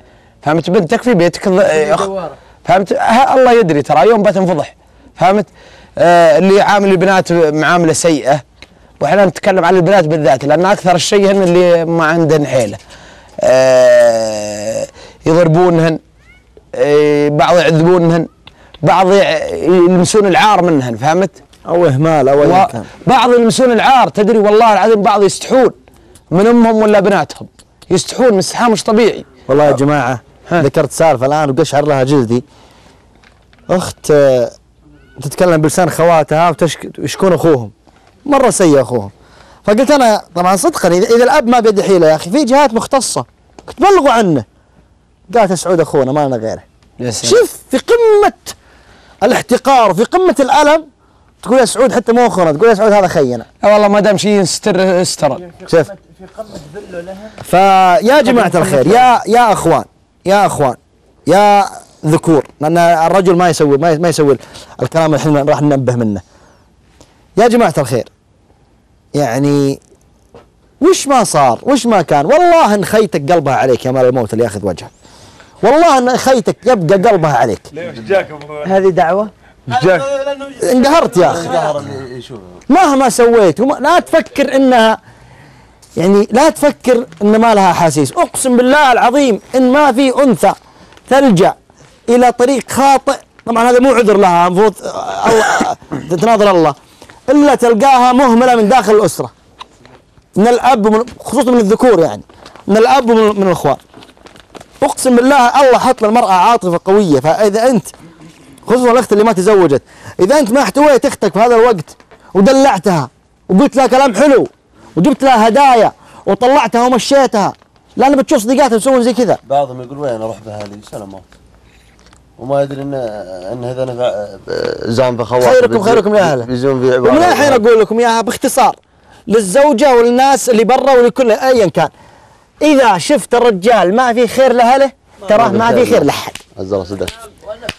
فهمت؟ بنتك في بيتك. فهمت؟ الله يدري ترى يوم بتنفضح. فهمت؟ آه اللي يعامل البنات معاملة سيئة. وإحنا نتكلم عن البنات بالذات لأن أكثر الشيء هن اللي ما عندهن حيلة. آه يضربونهن آه بعض يعذبونهن بعض يلمسون العار منهن فهمت؟ أو إهمال أو كان. بعض يلمسون العار تدري والله العظيم بعض يستحون من أمهم ولا بناتهم؟ يستحون من استحاء مش طبيعي. والله يا جماعة ذكرت سالفة الآن وقشعر لها جلدي. أخت آه، تتكلم بلسان خواتها ويشكون أخوهم. مرة سيء اخوهم فقلت أنا طبعا صدقا اذا إذا الأب ما بيده حيلة يا أخي في جهات مختصة. تبلغوا عنه. قالت يا سعود أخونا ما لنا غيره. يا سلام. شوف في قمة الاحتقار وفي قمة الألم تقول يا سعود حتى مو اخونا تقول يا سعود هذا خينا. لا والله ما دام شيء استر. استر شوف. فيا جماعة الخير يا يا أخوان يا أخوان يا ذكور لأن الرجل ما يسوي ما يسوي الكلام اللي إحنا راح ننبه منه. يا جماعة الخير يعني وش ما صار؟ وش ما كان؟ والله إن خيتك قلبها عليك يا مال الموت اللي ياخذ وجهك. والله إن خيتك يبقى قلبها عليك. هذه دعوة. انقهرت يا أخي. مهما سويت وما لا تفكر انها يعني لا تفكر إن ما لها أحاسيس. أقسم بالله العظيم إن ما في أنثى تلجأ إلى طريق خاطئ. طبعا هذا مو عذر لها المفروض آه، الله. إلا تلقاها مهملة من داخل الأسرة. من الأب ومن خصوصا من الذكور يعني. من الأب ومن من الأخوان. أقسم بالله الله حط للمراه عاطفة قوية. فإذا أنت خصوصا الأخت اللي ما تزوجت إذا أنت ما احتويت أختك في هذا الوقت ودلعتها وقلت لها كلام حلو وجبت لها هدايا وطلعتها ومشيتها لأن بتشوف صديقاتها يسوون زي كذا. بعضهم يقول وين أروح باهلي سلامات وما يدري ان إن هذا نفع زام بخوات خيركم خيركم لاهله بيزون في ومن الحين أقول لكم إياها باختصار. للزوجة والناس اللي برا ولكل ايا كان. إذا شفت الرجال ما في خير لأهله تراه ما في خير لأحد. عز الله صدق.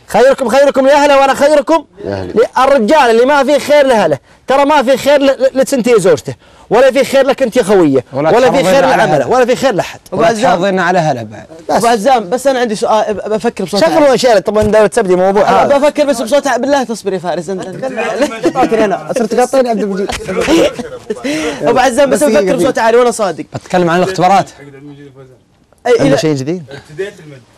خيركم خيركم لاهله وأنا خيركم. لاهلي الرجال اللي ما في خير لأهله. ترى ما في خير ل- لسنتي زوجته ولا في خير لك أنت يا خوية ولا ولا في خير لعمله. ولا في خير لأحد. ابو عزام على هلا بعد. أبو عزام بس أنا عندي سؤال بفكر بصوت عالي. شغلوا اشياء طبعا دايما تبدي موضوع هذا. بفكر بس بصوت عالي. بالله تصبر يا فارس أنت أنا صرت تقاطعني عبد المجيد. أبو عزام بس بفكر بصوت عالي وأنا صادق. بتكلم عن الاختبارات. إلى شيء جديد؟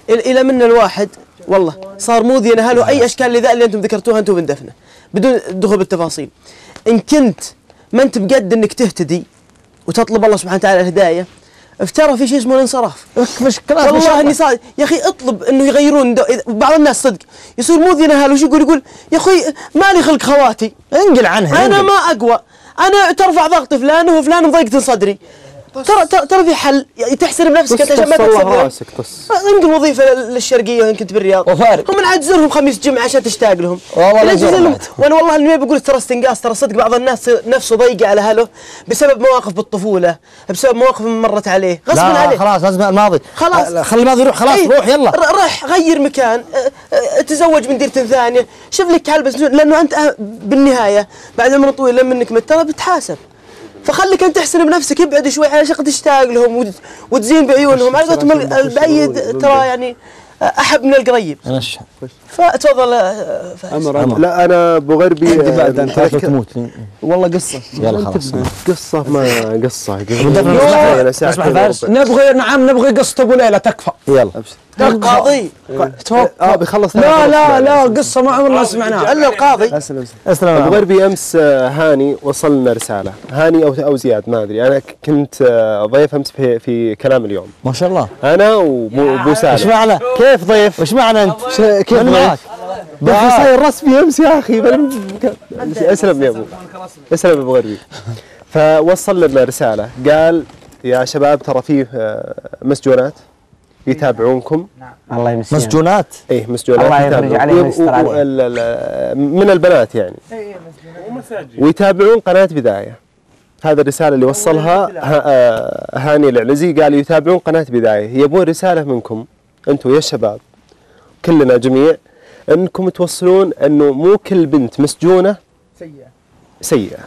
إلى إلى من الواحد؟ والله. صار مؤذي له أي أشكال لذا اللي أنتم ذكرتوها أنتم من دفنة بدون الدخول بالتفاصيل. إن كنت ما أنت بقد إنك تهتدي وتطلب الله سبحانه وتعالى الهداية افترى في شيء اسمه الانصراف. مشكلة والله إني صادق يا أخي اطلب إنه يغيرون دو... بعض الناس صدق يصير مو ذي نهال وش يقول؟ يقول يا أخوي مالي خلق خواتي. انقل عنها أنا انقل. ما أقوى. أنا ترفع ضغط فلان وفلان مضيقة صدري. ترى ترى ترى في حل. يعني تحسن بنفسك انت عشان ما تكسب راسك طص انقل وظيفة للشرقية وان كنت بالرياض وفارق. هم نعزلهم خميس جمعة عشان تشتاق لهم. والله. وأنا والله اني ما بقول ترى استنقاص ترى صدق بعض الناس نفسه ضيقة على أهله بسبب مواقف بالطفولة بسبب مواقف مرت عليه. غصبا لا عليه. خلاص لازم الماضي خلاص. لا، خلي الماضي يروح خلاص إيه، روح يلا. روح غير مكان. تزوج من ديرة ثانية. شوف لك حل بس لأنه أنت أه- بالنهاية بعد عمر طويل لما إنك مت ترى بتحاسب. فخليك أنت تحسن بنفسك ابعد شوي على شق تشتاق لهم وت- وتزين بعيونهم. على قولتهم ال- البعيد ترى يعني أحب من القريب. نشح فتفضل أه، فهد. لا أنا أبو غربي بعد أنت. تذكر- تموت. والله قصة. يلا خلاص. قصة ما قصة. فارس. نبغي نعم نبغي قصة أبو ليلى تكفى. يلا. القاضي آه بيخلص لا لا لا قصة ما عمرنا سمعناها. إلا القاضي. أسلم أبو غربي امس آه، هاني وصل لنا رسالة. هاني أو أو زياد ما أدري. أنا كنت آه، ضيف أمس في في كلام اليوم. ما شاء الله. أنا وابو أبو إيش سالم. معنى كيف ضيف؟ إيش معنى أنت؟ كيف ضيف؟ يا أخي صاير رسمي أمس يا أخي. اسلم يا أبو. اسلم يا أبو غربي فوصل لنا رسالة. قال يا شباب ترى فيه آه، مسجونات. يتابعونكم؟ الله يمسيها مسجونات؟ إيه مسجونات. الله يفرج. عليهم ويستر عليهم. من البنات يعني. ويتابعون قناة بداية. هذا الرسالة اللي وصلها ه- آه، هاني العلزي قال يتابعون قناة بداية. يبون رسالة منكم. أنتم يا شباب كلنا جميع أنكم توصلون أنه مو كل بنت مسجونة؟ سيئة. سيئة.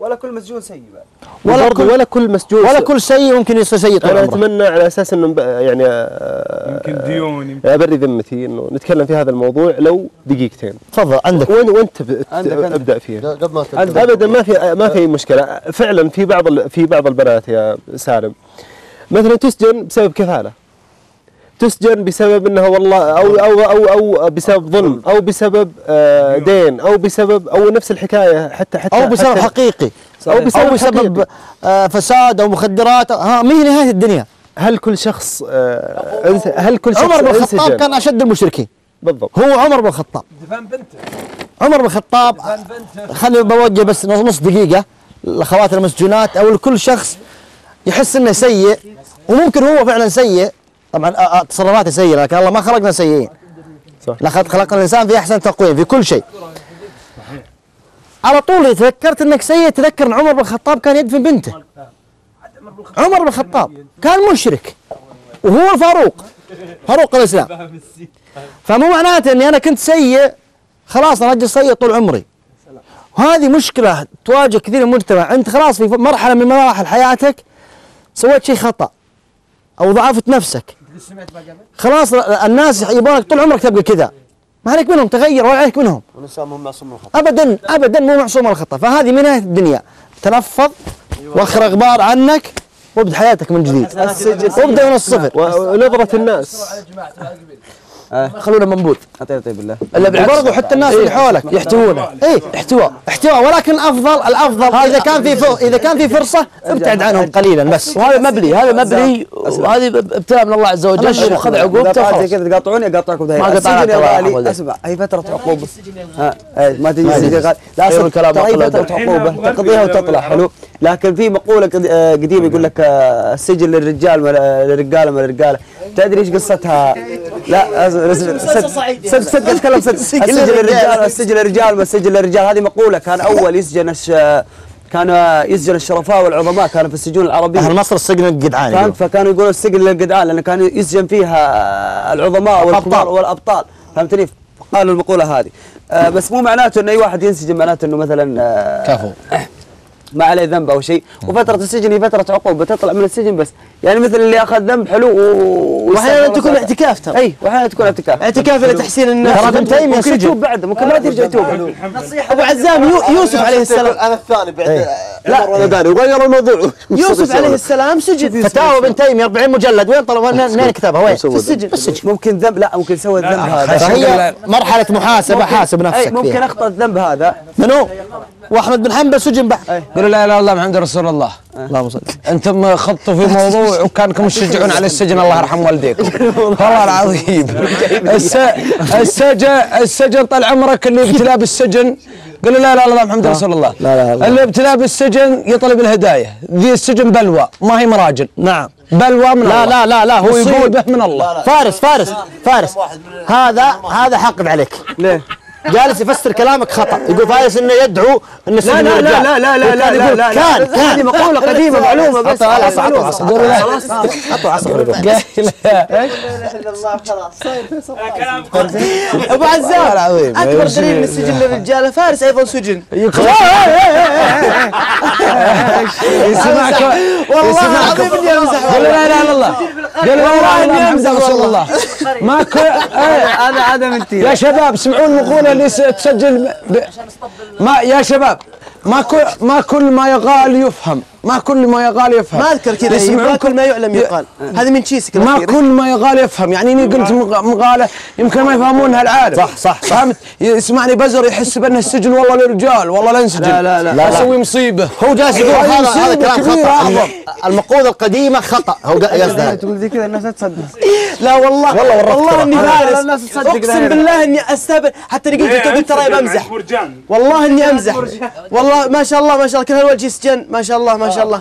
ولا كل مسجون سيء بعد. ولا كل ولا كل مسجون ولا كل شيء ممكن يصير سيء طول أنا عمره. أتمنى على أساس إنه ب- يعني آه، يمكن ديون يمكن. ابري ذمتي إنه نتكلم في هذا الموضوع لو دقيقتين. تفضل عندك. وين وانت. أبدأ فيه؟ قبل ما أبدأ ما في ما في مشكلة. فعلا في بعض في بعض البنات يا سالم. مثلا تسجن بسبب كفالة. تسجن بسبب انها والله أو أو أو أو بسبب ظلم أو بسبب آه، دين أو بسبب أو نفس الحكاية حتى حتى أو بسبب حتى حقيقي. أو بسبب, أو بسبب آه، فساد أو مخدرات. ها ما هي نهاية الدنيا. هل كل شخص آه، أنس- هل كل شخص عمر بن الخطاب؟ كان أشد المشركين. بالضبط. هو عمر بن الخطاب. دفن بنته. عمر بن الخطاب خلي بوجه بس نص دقيقة. لاخوات المسجونات أو لكل شخص يحس إنه سيء وممكن هو فعلا سيء طبعا آه، آه، تصرفاته سيئة لكن الله ما خلقنا سيئين. صح. لقد خلقنا الإنسان في أحسن تقويم في كل شيء. على طول تذكرت إنك سيء تذكر إن عمر بن الخطاب كان يدفن بنته. عمر بن الخطاب كان مشرك وهو الفاروق فاروق الإسلام. فمو معناته إني أنا كنت سيء خلاص أنا رجل سيء طول عمري. وهذه مشكلة تواجه كثير من المجتمع. أنت خلاص في مرحلة من مراحل حياتك سويت شيء خطأ أو ضعفت نفسك. خلاص الناس يبونك طول عمرك تبقى كذا. ما عليك منهم تغير ولا عليك منهم. والانسان مو معصوم من الخطأ. ابدا ابدا مو معصوم من الخطأ. فهذه من نهايه الدنيا. تنفض وآخر غبار عنك وابدأ حياتك من جديد. وابدأ من الصفر. ونظرة الناس. خلونا منبوذ. طيب طيب بالله إلا بالعكس. وبرضه حتى الناس اللي حولك. يحتوونه. اي احتواء احتواء ولكن الأفضل الافضل إذا كان في فر- إذا كان في فرصة ابتعد عنهم قليلا بس. وهذا مبلي هذا مبلي وهذه ابتلاء من الله عز وجل. وخذ عقوبته كذا تقاطعوني اقاطعكم قطعك السجن يا غالي. أسمع. هي فترة عقوبة. ها. إيه، ما تجي السجن. غالي. لا الكلام هي فترة. عقوبة. تقضيها وتطلع. حلو. لكن في مقولة آه، قديمة يقول لك آه، السجن للرجال ما للرجالة ما للرجاله تدري إيش قصتها؟ لا أز- صدق اتكلم صدق السجن للرجال السجن للرجال ما السجن للرجال هذه مقولة كان أول يسجن. كان يسجن الشرفاء والعظماء كانوا في السجون العربية أهل مصر السجن الجدعان كان يقولون. فكانوا يقولوا السجن للجدعان لأن كان يسجن فيها العظماء والكبار والأبطال فهمتني؟ قالوا المقولة هذه آه بس مو معناته انه أي واحد ينسجن معناته إنه مثلا آه كفو ما عليه ذنب أو شيء. وفترة السجن هي فترة عقوبة تطلع من السجن بس. يعني مثل اللي أخذ ذنب حلو و... وأحيانا تكون اعتكاف ترى. أي وأحيانا تكون اعتكاف. اعتكاف إلى تحسين الناس. ترى ابن تيمية ممكن يتوب بعد ممكن ما يرجع يتوب ابو عزام يو- يوسف عليه السلام. أنا الثاني بعد لا. رمضاني وغير الموضوع. يوسف عليه السلام سجن. فتاوى بن تيمية 40 مجلد. وين طلب؟ وين؟ وين كتبها؟ وين؟ في السجن. بالسجن ممكن ذنب لا ممكن سوى الذنب هذا. مرحلة محاسبة حاسب نفسك ممكن أخطأ الذنب هذا. منو؟ وأحمد بن حنبل سجن بعد. قولوا لا إله إلا الله محمد رسول الله. اللهم صل. أنتم خضتوا في موضوع وكانكم تشجعون على السجن. الله يرحم والديكم. والله العظيم. الس... السجن السجن طال عمرك اللي ابتلاه بالسجن. قل لا إله إلا الله محمد رسول الله. لا لا لا. اللي ابتلاه بالسجن يطلب الهداية. ذي السجن بلوى ما هي مراجل. نعم. بلوى من لا الله. لا لا لا هو يقول من الله. فارس فارس فارس. هذا هذا حقب عليك. ليه؟ جالس يفسر كلامك خطأ. يقول فارس إنه يدعو ان لا لا. لا لا لا لا لا يقول لا كان هذه كان مقولة قديمة معلومة بس. عطوا عصا عطوا عصا لا عطوا عصا أبو عزام. العظيم. اكبر دليل ان السجن للرجال فارس أيضا سجن. يسمعك والله العظيم إني أمزح قل لا إله إلا الله. قل لا إله إلا الله محمد رسول الله. ما كل هذا من يا شباب سمعون اللي تسجل ب... ما يا شباب ما كل ما كل ما يقال يفهم. ما كل ما يقال يفهم. ما أذكر كذا يسمعون ما كل ما يعلم يقال. هذه من شيسك ما. كل ما يقال يفهم. يعني إني قلت مق- مقاله يمكن ما يفهمونها العالم صح، صح، صح. فهمت؟ يسمعني بزر يحس بان السجن والله للرجال والله لا انسجن لا، لا، لا. لا، لا. أسوي مصيبة. هو جالس يقول هذا هذا كلام خطأ. المقوله القديمة خطأ. هو قصده تقول ذي كذا الناس تصدق. لا والله والله ورطت والله إني فارس. الناس تصدق أقسم. بالله إني استهبل حتى اني قلت قلت ترى بمزح والله إني أمزح. والله ما شاء الله ما شاء الله. كل هالوجه سجن. ما شاء الله ما شاء الله.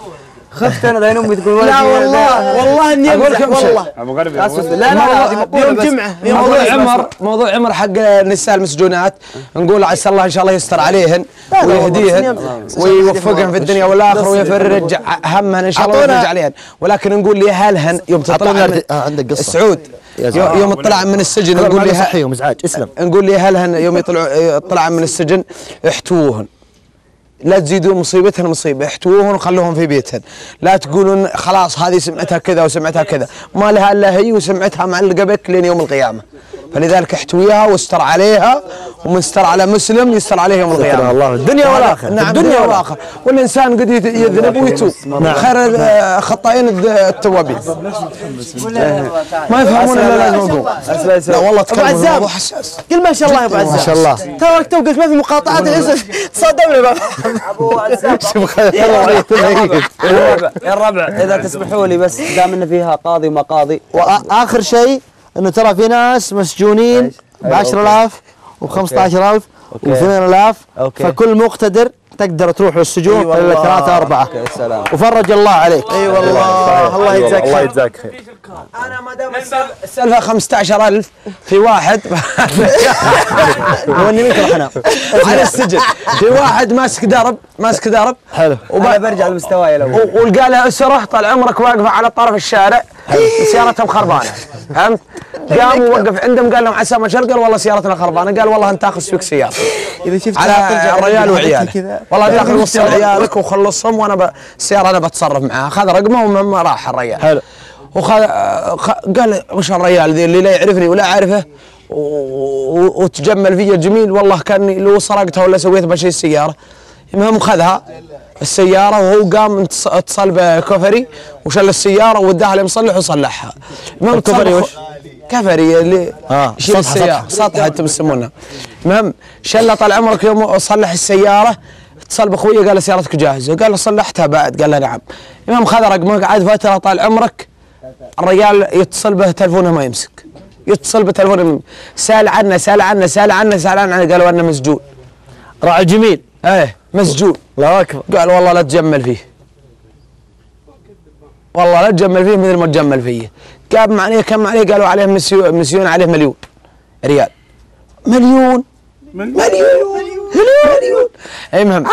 خفت أنا لين أمي تقول لا والله والله إني أمزح. والله. أبو غربي لا لا يوم. جمعة. يوم موضوع عمر موضوع عمر حق النساء المسجونات. نقول عسى الله إن شاء الله يستر عليهن ويهديهن ويوفقهن في الدنيا والآخرة ويفرج همهن إن شاء الله ويفرج عليهن. ولكن نقول لأهلهن يوم تطلع عندك قصة. سعود. يوم طلع من السجن نقول لها إزعاج. اسلم. نقول لأهلهن يوم يطلعوا طلع من السجن احتووهن لا تزيدون مصيبتهن مصيبه احتووهن وخلوهم في بيتهن. لا تقولون خلاص هذه سمعتها كذا وسمعتها كذا. ما لها إلا هي وسمعتها معلقة بك لين يوم القيامة. فلذلك احتويها واستر عليها ومن استر على مسلم يستر عليه يوم القيامة. الله. الدنيا والآخرة. نعم الدنيا والآخرة. والإنسان قد يذنب ويتوب. خير الخطائين الد- التوابين. ما يفهمون إلا لازم أقول لا والله أبو تكلم عزام الموضوع حساس. قل ما شاء الله يا أبو عزام. ما شاء الله. تراك تو قلت ما في مقاطعات. الحين تصدمنا بقى. الربع الربع إذا تسمحوا لي بس دام إن فيها قاضي وما قاضي واخر شيء إنه ترى في ناس مسجونين ب 10000 و 15000 و 8000 أوكي. فكل مقتدر تقدر تروح للسجون والله. إلا ثلاثة أربعة. يا سلام. وفرج الله عليك. أي والله. الله يجزاك الله خير. يجزاك خير. السالفه 15000 في واحد. هو إني منك الحنان على السجن. في واحد ماسك درب ماسك درب. حلو. أنا برجع لمستواي الأول. ولقى له أسرة طال عمرك واقفة على طرف الشارع. سيارتهم خربانة؟ فهمت؟ قام ووقف عندهم قال لهم عسى ما شر قال والله سيارتنا خربانة قال والله انت تاخذ سوق سياره إذا شفت على الرجال وعياله. والله داخل وصل عيالك وخلصهم وأنا ب... السياره أنا بتصرف معاه اخذ رقمه ومن راح الرجال حلو. وخذ خ... قال وش الرجال ذي اللي لا يعرفني ولا أعرفه؟ و... وتجمل فيا جميل والله كأني لو سرقتها ولا سويت بشيء السيارة. المهم خذها. السيارة وهو قام اتص- اتصل بكفري وشل السيارة وداها لمصلح وصلحها. المهم الكفري تصرف- وش؟ كفري اللي آه، يشيل سطح- السيارة. سطح أنتم تسمونها المهم شل طال عمرك يوم صلح السيارة اتصل بأخوي قال له سيارتك جاهزة. قال له صلحتها بعد. قال له نعم. المهم خذ رقمه قعد فترة طال عمرك الرجال يتصل به تلفونه ما يمسك. يتصل بتلفونه ما يمسك. سأل عنه سأل عنه سأل عنه سأل عنه قالوا أنه مسجون. راعي جميل. إيه. مسجون. الله أكبر. قال والله لا تجمل فيه. والله لا تجمل فيه مثل ما تجمل فيه. قام عليه كم عليه قالوا عليه مسيون, مسيون عليه مليون ريال. مليون. مليون. مليون. أي المهم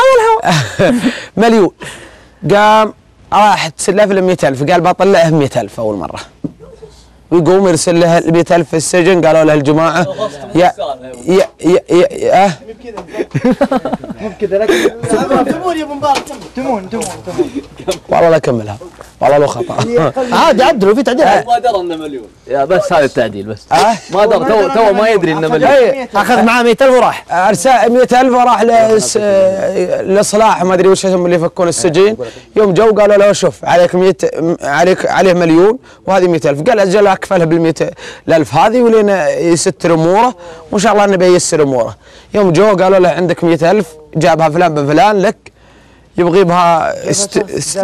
مليون. قام راح تسلف له 100000 قال بطلعه 100000 أول مرة. ويقوم يرسل له ال 100000 في السجن قالوا له الجماعة يا يا يا, يا أه. تمون يا ابو مبارك تمون تمون تمون. والله لا كملها والله لو خطأ. عادي عدلوا في تعديل ما درى إنه مليون. يا بس هذا التعديل بس؟ ما درى تو تو ما يدري إنه مليون. أخذ معاه 100000 وراح. ارسال 100000 وراح لس- آه، لاصلاح ما أدري وش اسمهم اللي يفكون السجين. يوم جو قالوا له شوف عليك 100 عليك عليه مليون وهذه 100000 قال أجل اكفلها بال 100000 هذه ولين يستر أموره. وإن شاء الله إنه بيسر أموره. يوم جو قالوا له عندك 100000 جابها فلان بفلان لك. يبغي بها است... است...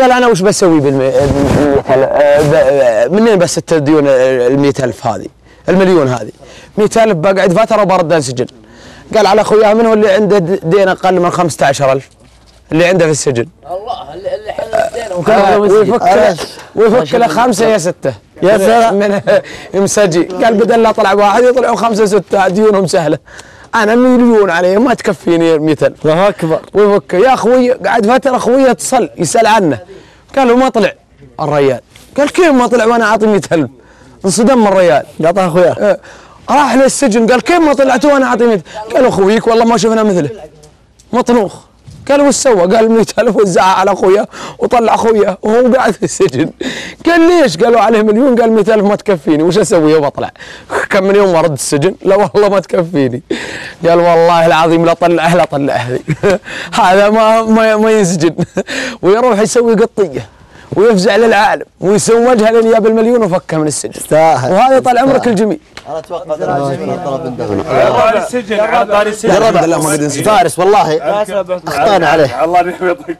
قال أنا وش بسوي بال 100000 منين بسد الديون ال 100000 هذه؟ المليون هذه. 100000 بقعد فترة وبرد انسجن قال على أخويا من هو اللي عنده دين أقل من 15000 اللي عنده في السجن. الله اللي اللي حل الدين آه، ويفك له ويفك له خمسة يا ستة. يا سلام. من مسجي قال بدل لا طلع واحد يطلعوا خمسة سته ديونهم سهلة. أنا مليون عليه ما تكفيني 100000 الله أكبر. ويفك يا أخوي قعد فترة أخوي اتصل يسأل عنه. قال له ما طلع الريال. قال كيف ما طلع وأنا أعطي 100000 انصدم من الريال. قاطع أخويا. آه، راح للسجن قال كيف ما طلعت وأنا أعطي 100 قال أخويك والله ما شفنا مثله. مطنوخ قال وش سوى؟ قال 100000 وزعها على أخويا وطلع أخويا وهو قاعد في السجن قال ليش؟ قالوا عليه مليون قال 100000 ما تكفيني وش أسوي يوم اطلع؟ كم من يوم ارد السجن؟ لا والله ما تكفيني قال والله العظيم لا طلعه لا طلعه هذا ما ما, ما ينسجن ويروح يسوي قطية ويفزع للعالم ويسوي وجهه لين جاب المليون وفكه من السجن. يستاهل. وهذا طال عمرك الجميل أنا أتوقع طلب السجن على طاري السجن. فارس والله. أخطأنا عليه. الله يحفظك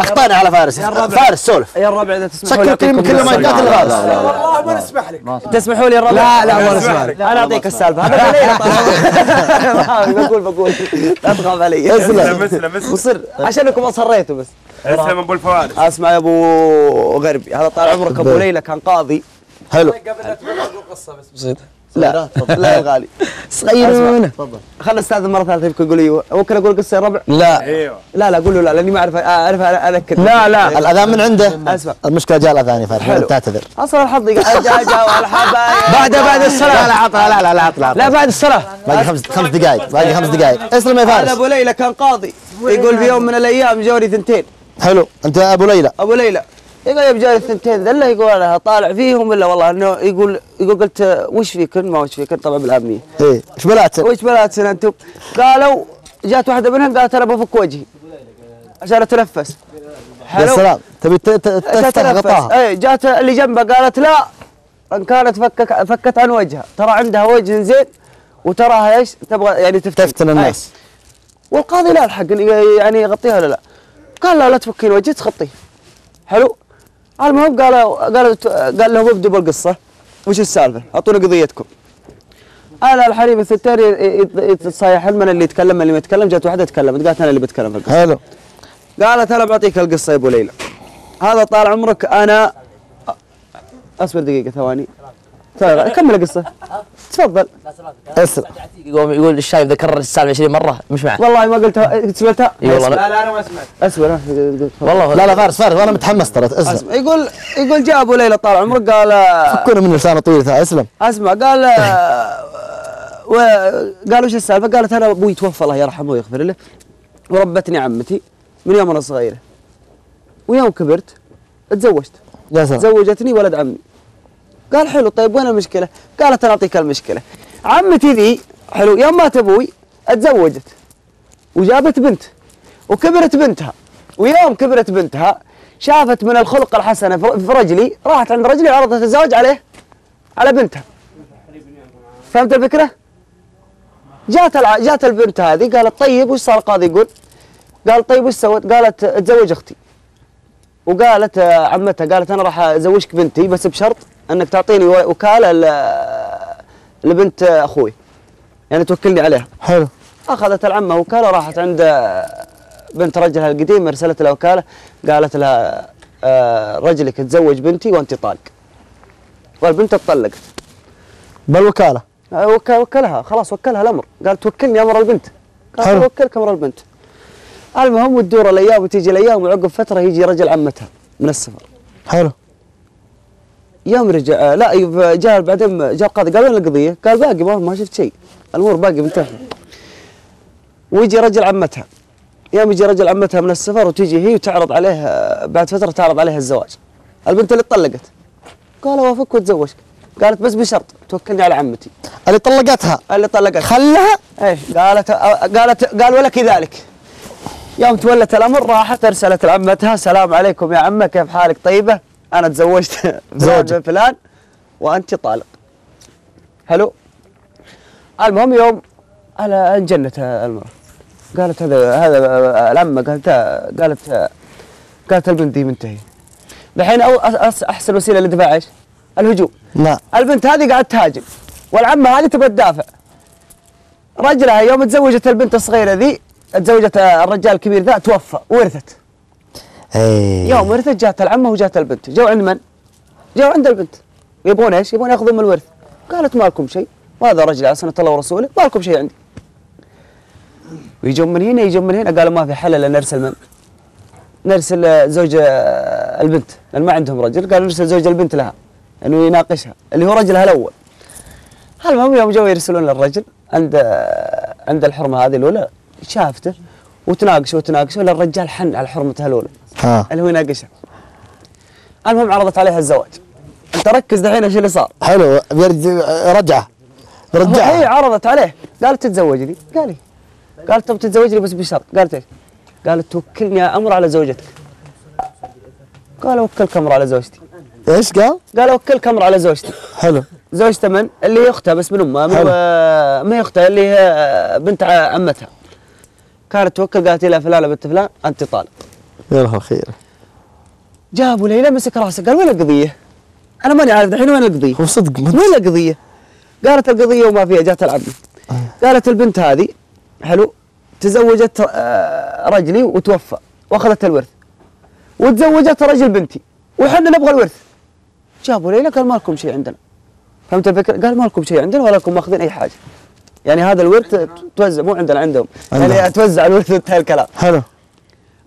أخطأنا على فارس. فارس سولف. يا الربع إذا تسمحوا سكر كل كل ما يقاتل الغاز والله ما نسمح لك. تسمحوا لي يا الربع؟ لا لا ما نسمع لك. أنا أعطيك السالفة. هذا بقول بقول لا تخاف علي. اسلم اسلم اسلم وصر عشانكم أصريتوا بس. اسلم أبو الفوارس. أسمع يا أبو غربي. هذا طال عمرك أبو ليلى كان قاضي. حلو. لا لا. يا الغالي صغيرون. خلنا استاذن مرة ثالثة يمكن يقول أيوه ممكن أقول قصة يا ربع. لا. أيوه. لا لا قول له لا لأني ما أعرف أعرف اذكر لا لا. الأذان من عنده. اسمع المشكلة جاء الأذان يا فارس حلو. تعتذر. أصلا الحظ اجا والحبايب بعد بعد الصلاة. لا لا عطها لا لا لا عطها لا بعد الصلاة. باقي خمس خمس دقائق باقي خمس دقائق اسلم يا هذا فارس. أبو ليلى كان قاضي. يقول في يوم من الأيام جوري ثنتين. حلو. أنت أبو ليلى. أبو ليلى. يقول يا بجاري الثنتين ذله يقول أنا طالع فيهم إلا والله إنه يقول يقول قلت وش فيكن؟ ما وش فيكن؟ طبعا بالعاميه إيه إيش بلعت وش بلاتن أنتم؟ قالوا جات واحدة منهم قالت أنا بفك وجهي. عشان أتنفس. يا سلام. تبي تفتح غطاها. اي جات اللي جنبها قالت لا. إن كانت فكك فكت عن وجهها. ترى عندها وجه زين وتراها إيش؟ تبغى يعني تفتن تفتن الناس. والقاضي لا الحق يعني يغطيها ولا لا؟ قال لا لا تفكين وجهي تغطيه حلو؟ المهم قالوا قالوا قال لهم ابدوا بالقصة وش السالفة؟ أعطونا قضيتكم. أنا الحريم ي- يتصايح من اللي يتكلم من اللي ما يتكلم جات واحدة تكلمت قالت أنا اللي بتكلم في القصة. حلو. قالت أنا بعطيك القصة يا أبو ليلى. هذا طال عمرك أنا أصبر دقيقة ثواني، كمل القصة. تفضل. اسلم يقوم يقول الشايب ذكر السالفة 20 مرة مش معه والله ما قلتها سمعتها؟ إي والله. لا لا أنا ما سمعت. أسمع. والله. لا لا فارس فارس وأنا متحمس ترى اسلم أسمع. يقول يقول جاء أبو ليلى طال عمرك قال فكونا من لسانه طويل اسلم. أسمع قال وقال وش السالفة؟ قالت أنا أبوي توفى الله يرحمه ويغفر له وربتني عمتي من يوم أنا صغيرة. ويوم كبرت تزوجت يا سلام. زوجتني ولد عمي. قال حلو طيب وين المشكلة؟ قالت أنا أعطيك المشكلة عمتي ذي حلو يوم مات أبوي اتزوجت وجابت بنت وكبرت بنتها ويوم كبرت بنتها شافت من الخلق الحسنه في رجلي راحت عند رجلي وعرضت الزواج عليه على بنتها فهمت الفكرة؟ جات الع... جات البنت هذه قالت طيب وش صار القاضي يقول؟ قال طيب وش سوت؟ قالت اتزوج أختي وقالت آه، عمتها قالت أنا راح أزوجك بنتي بس بشرط أنك تعطيني وكالة لبنت أخوي. يعني توكلني عليها. حلو. أخذت العمة وكالة راحت عند بنت رجلها القديم ارسلت لها وكالة قالت لها آه، رجلك تزوج بنتي وأنت طالق. والبنت اتطلقت بالوكاله آه، وك- وكلها. خلاص وكلها الأمر. قال توكلني أمر البنت. قال حلو. وكلك أمر البنت. المهم وتدور الأيام وتيجي الأيام وعقب فترة يجي رجل عمتها من السفر. حلو. يوم رجع آه، لا يب- جاء بعدين جاء القاضي قال وين القضية؟ قال باقي ما, ما شفت شيء. الأمور باقي منتهية. ويجي رجل عمتها. يوم يجي رجل عمتها من السفر وتجي هي وتعرض عليه آه، بعد فترة تعرض عليه الزواج. البنت اللي طلقت قال وافك واتزوجك قالت بس بشرط توكلني على عمتي اللي طلقتها؟ اللي طلقتها. خلها؟ إيش؟ قالت آه، قالت قال ولك ذلك يوم تولت الأمر راحت أرسلت لعمتها. السلام عليكم يا عمة كيف حالك؟ طيبة؟ أنا تزوجت زوجة. بن فلان وأنت طالق. حلو المهم يوم على انجنت المرأة. قالت هذا هذا العمه قالت قالت قالت البنت دي منتهي الحين أس- أحسن وسيلة للدفاع إيش؟ الهجوم. لا. البنت هذه قاعدة تهاجم. والعمة هذه تبغى تدافع. رجلها يوم تزوجت البنت الصغيرة ذي تزوجت الرجال الكبير ذا توفى ورثت. إيه. يوم ورثت جات العمة وجات البنت. جو عند من؟ جو عند البنت. يبغون إيش؟ يبغون يأخذون من الورث قالت ما لكم شيء. وهذا رجل على سنة الله ورسوله؟ ما لكم شيء عندي. ويجون من هنا يجون من هنا. قالوا ما في حل إلا نرسل من؟ نرسل زوج البنت. لأن ما عندهم رجل. قالوا نرسل زوج البنت لها. إنه يناقشها. اللي هو رجلها الأول. المهم يوم جو يرسلون للرجل عند عند الحرمة هذه الأولى. شافته. وتناقشوا وتناقشوا لأن الرجال حن على حرمتها الاولى ها. اللي هو يناقشها المهم عرضت عليها الزواج. أنت ركز دحين إيش اللي صار. حلو. رجعه. هي رجعها عرضت عليه. قالت تتزوجني. قال إيه. قالت طب تتزوجني بس بشرط. قالت إيش؟ قالت توكلني يا أمر على زوجتك. قال اوكلك أمر على زوجتي. إيش قال؟ قال اوكلك أمر على زوجتي. حلو. زوجته من؟ اللي هي اختها بس من امها. ما هي اختها اللي هي بنت عمتها. كانت توكل قالت لها فلانه بنت فلان أنت طالق يا له الخير جابوا ليلى مسك راسه قال وين القضية؟ أنا ماني عارف الحين وين القضية؟ هو صدق وين القضية؟ قالت القضية وما فيها جات العمه قالت البنت هذه حلو تزوجت آه، رجلي وتوفى وأخذت الورث وتزوجت رجل بنتي وحنا نبغى الورث جابوا ليلى قال ما لكم شيء عندنا فهمت الفكرة؟ قال ما لكم شيء عندنا ولا لكم ماخذين أي حاجة يعني هذا الورث توزع مو عندنا عندهم. يعني توزع الورث انتهى الكلام حلو.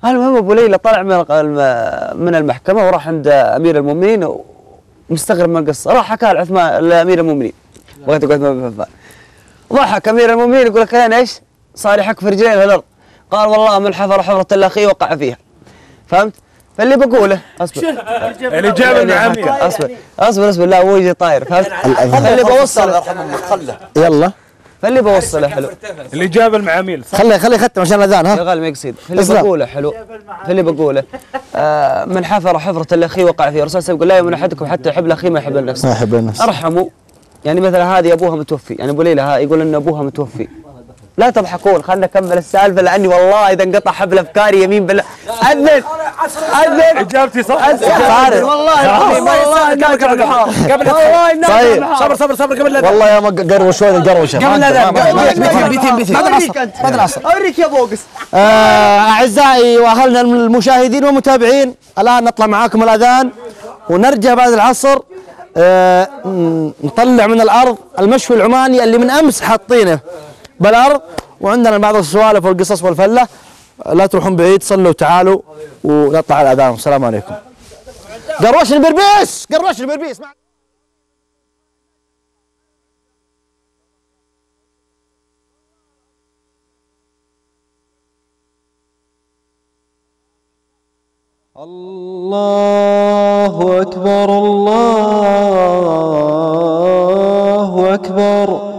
المهم أبو ليلى طلع من من المحكمة وراح عند أمير المؤمنين ومستغرب من القصة. راح حكى لعثمان لأمير المؤمنين. بغيت أقول عثمان بن عفان. ضحك أمير المؤمنين يقول لك الحين إيش؟ صار يحك في رجلين في الأرض قال والله من حفر حفرة الأخي وقع فيها. فهمت؟ فاللي بقوله أصبر. الإجابة العامية. أصبر. أصبر أصبر لا وجهي طاير. فهمت؟ فاللي بوصله يلا. فاللي بوصله حلو. الإجابة المعاميل صح؟ خليه خليه يختم عشان الأذان يا ها غالي ما يقصد. اللي. بقوله حلو. اللي بقوله. آه من حفر حفرة الأخي وقع فيه. الرسول صلى الله عليه وسلم يقول لا يؤمن أحدكم حتى يحب الأخي ما يحب النفس. ما يحب النفس. أرحموا. يعني مثلا هذه أبوها متوفي. يعني أبو ليلى يقول إن أبوها متوفي. لا تضحكون خلنا نكمل السالفة لأني والله إذا انقطع حبل أفكاري يمين بالله. أذن! أذن! إجابتي صح. أذن! والله العظيم والله إنك قبل قبل والله إنك طيب. صبر صبر صبر قبل. والله يا ما قروش وين القروشه قبل. بيتين بيتين بيتين أوريك أنت بعد العصر أوريك يا بوقس آه، أعزائي وأهلنا المشاهدين والمتابعين الآن نطلع معاكم الأذان ونرجع بعد العصر. آه، نطلع من الأرض المشوي العماني اللي من أمس حاطينه. بالأرض وعندنا بعض السوالف والقصص والفلة. لا تروحون بعيد صلوا تعالوا ونطلع على الأذان. والسلام عليكم. قروش البربيس! قروش البربيس! الله أكبر الله أكبر.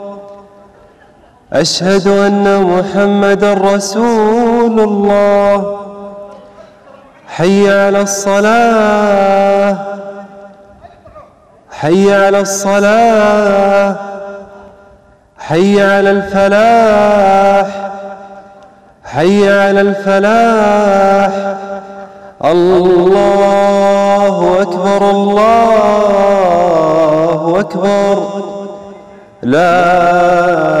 أشهد أن محمد رسول الله. حي على الصلاة. حي على الصلاة. حي على الفلاح. حي على الفلاح. الله أكبر الله أكبر. لا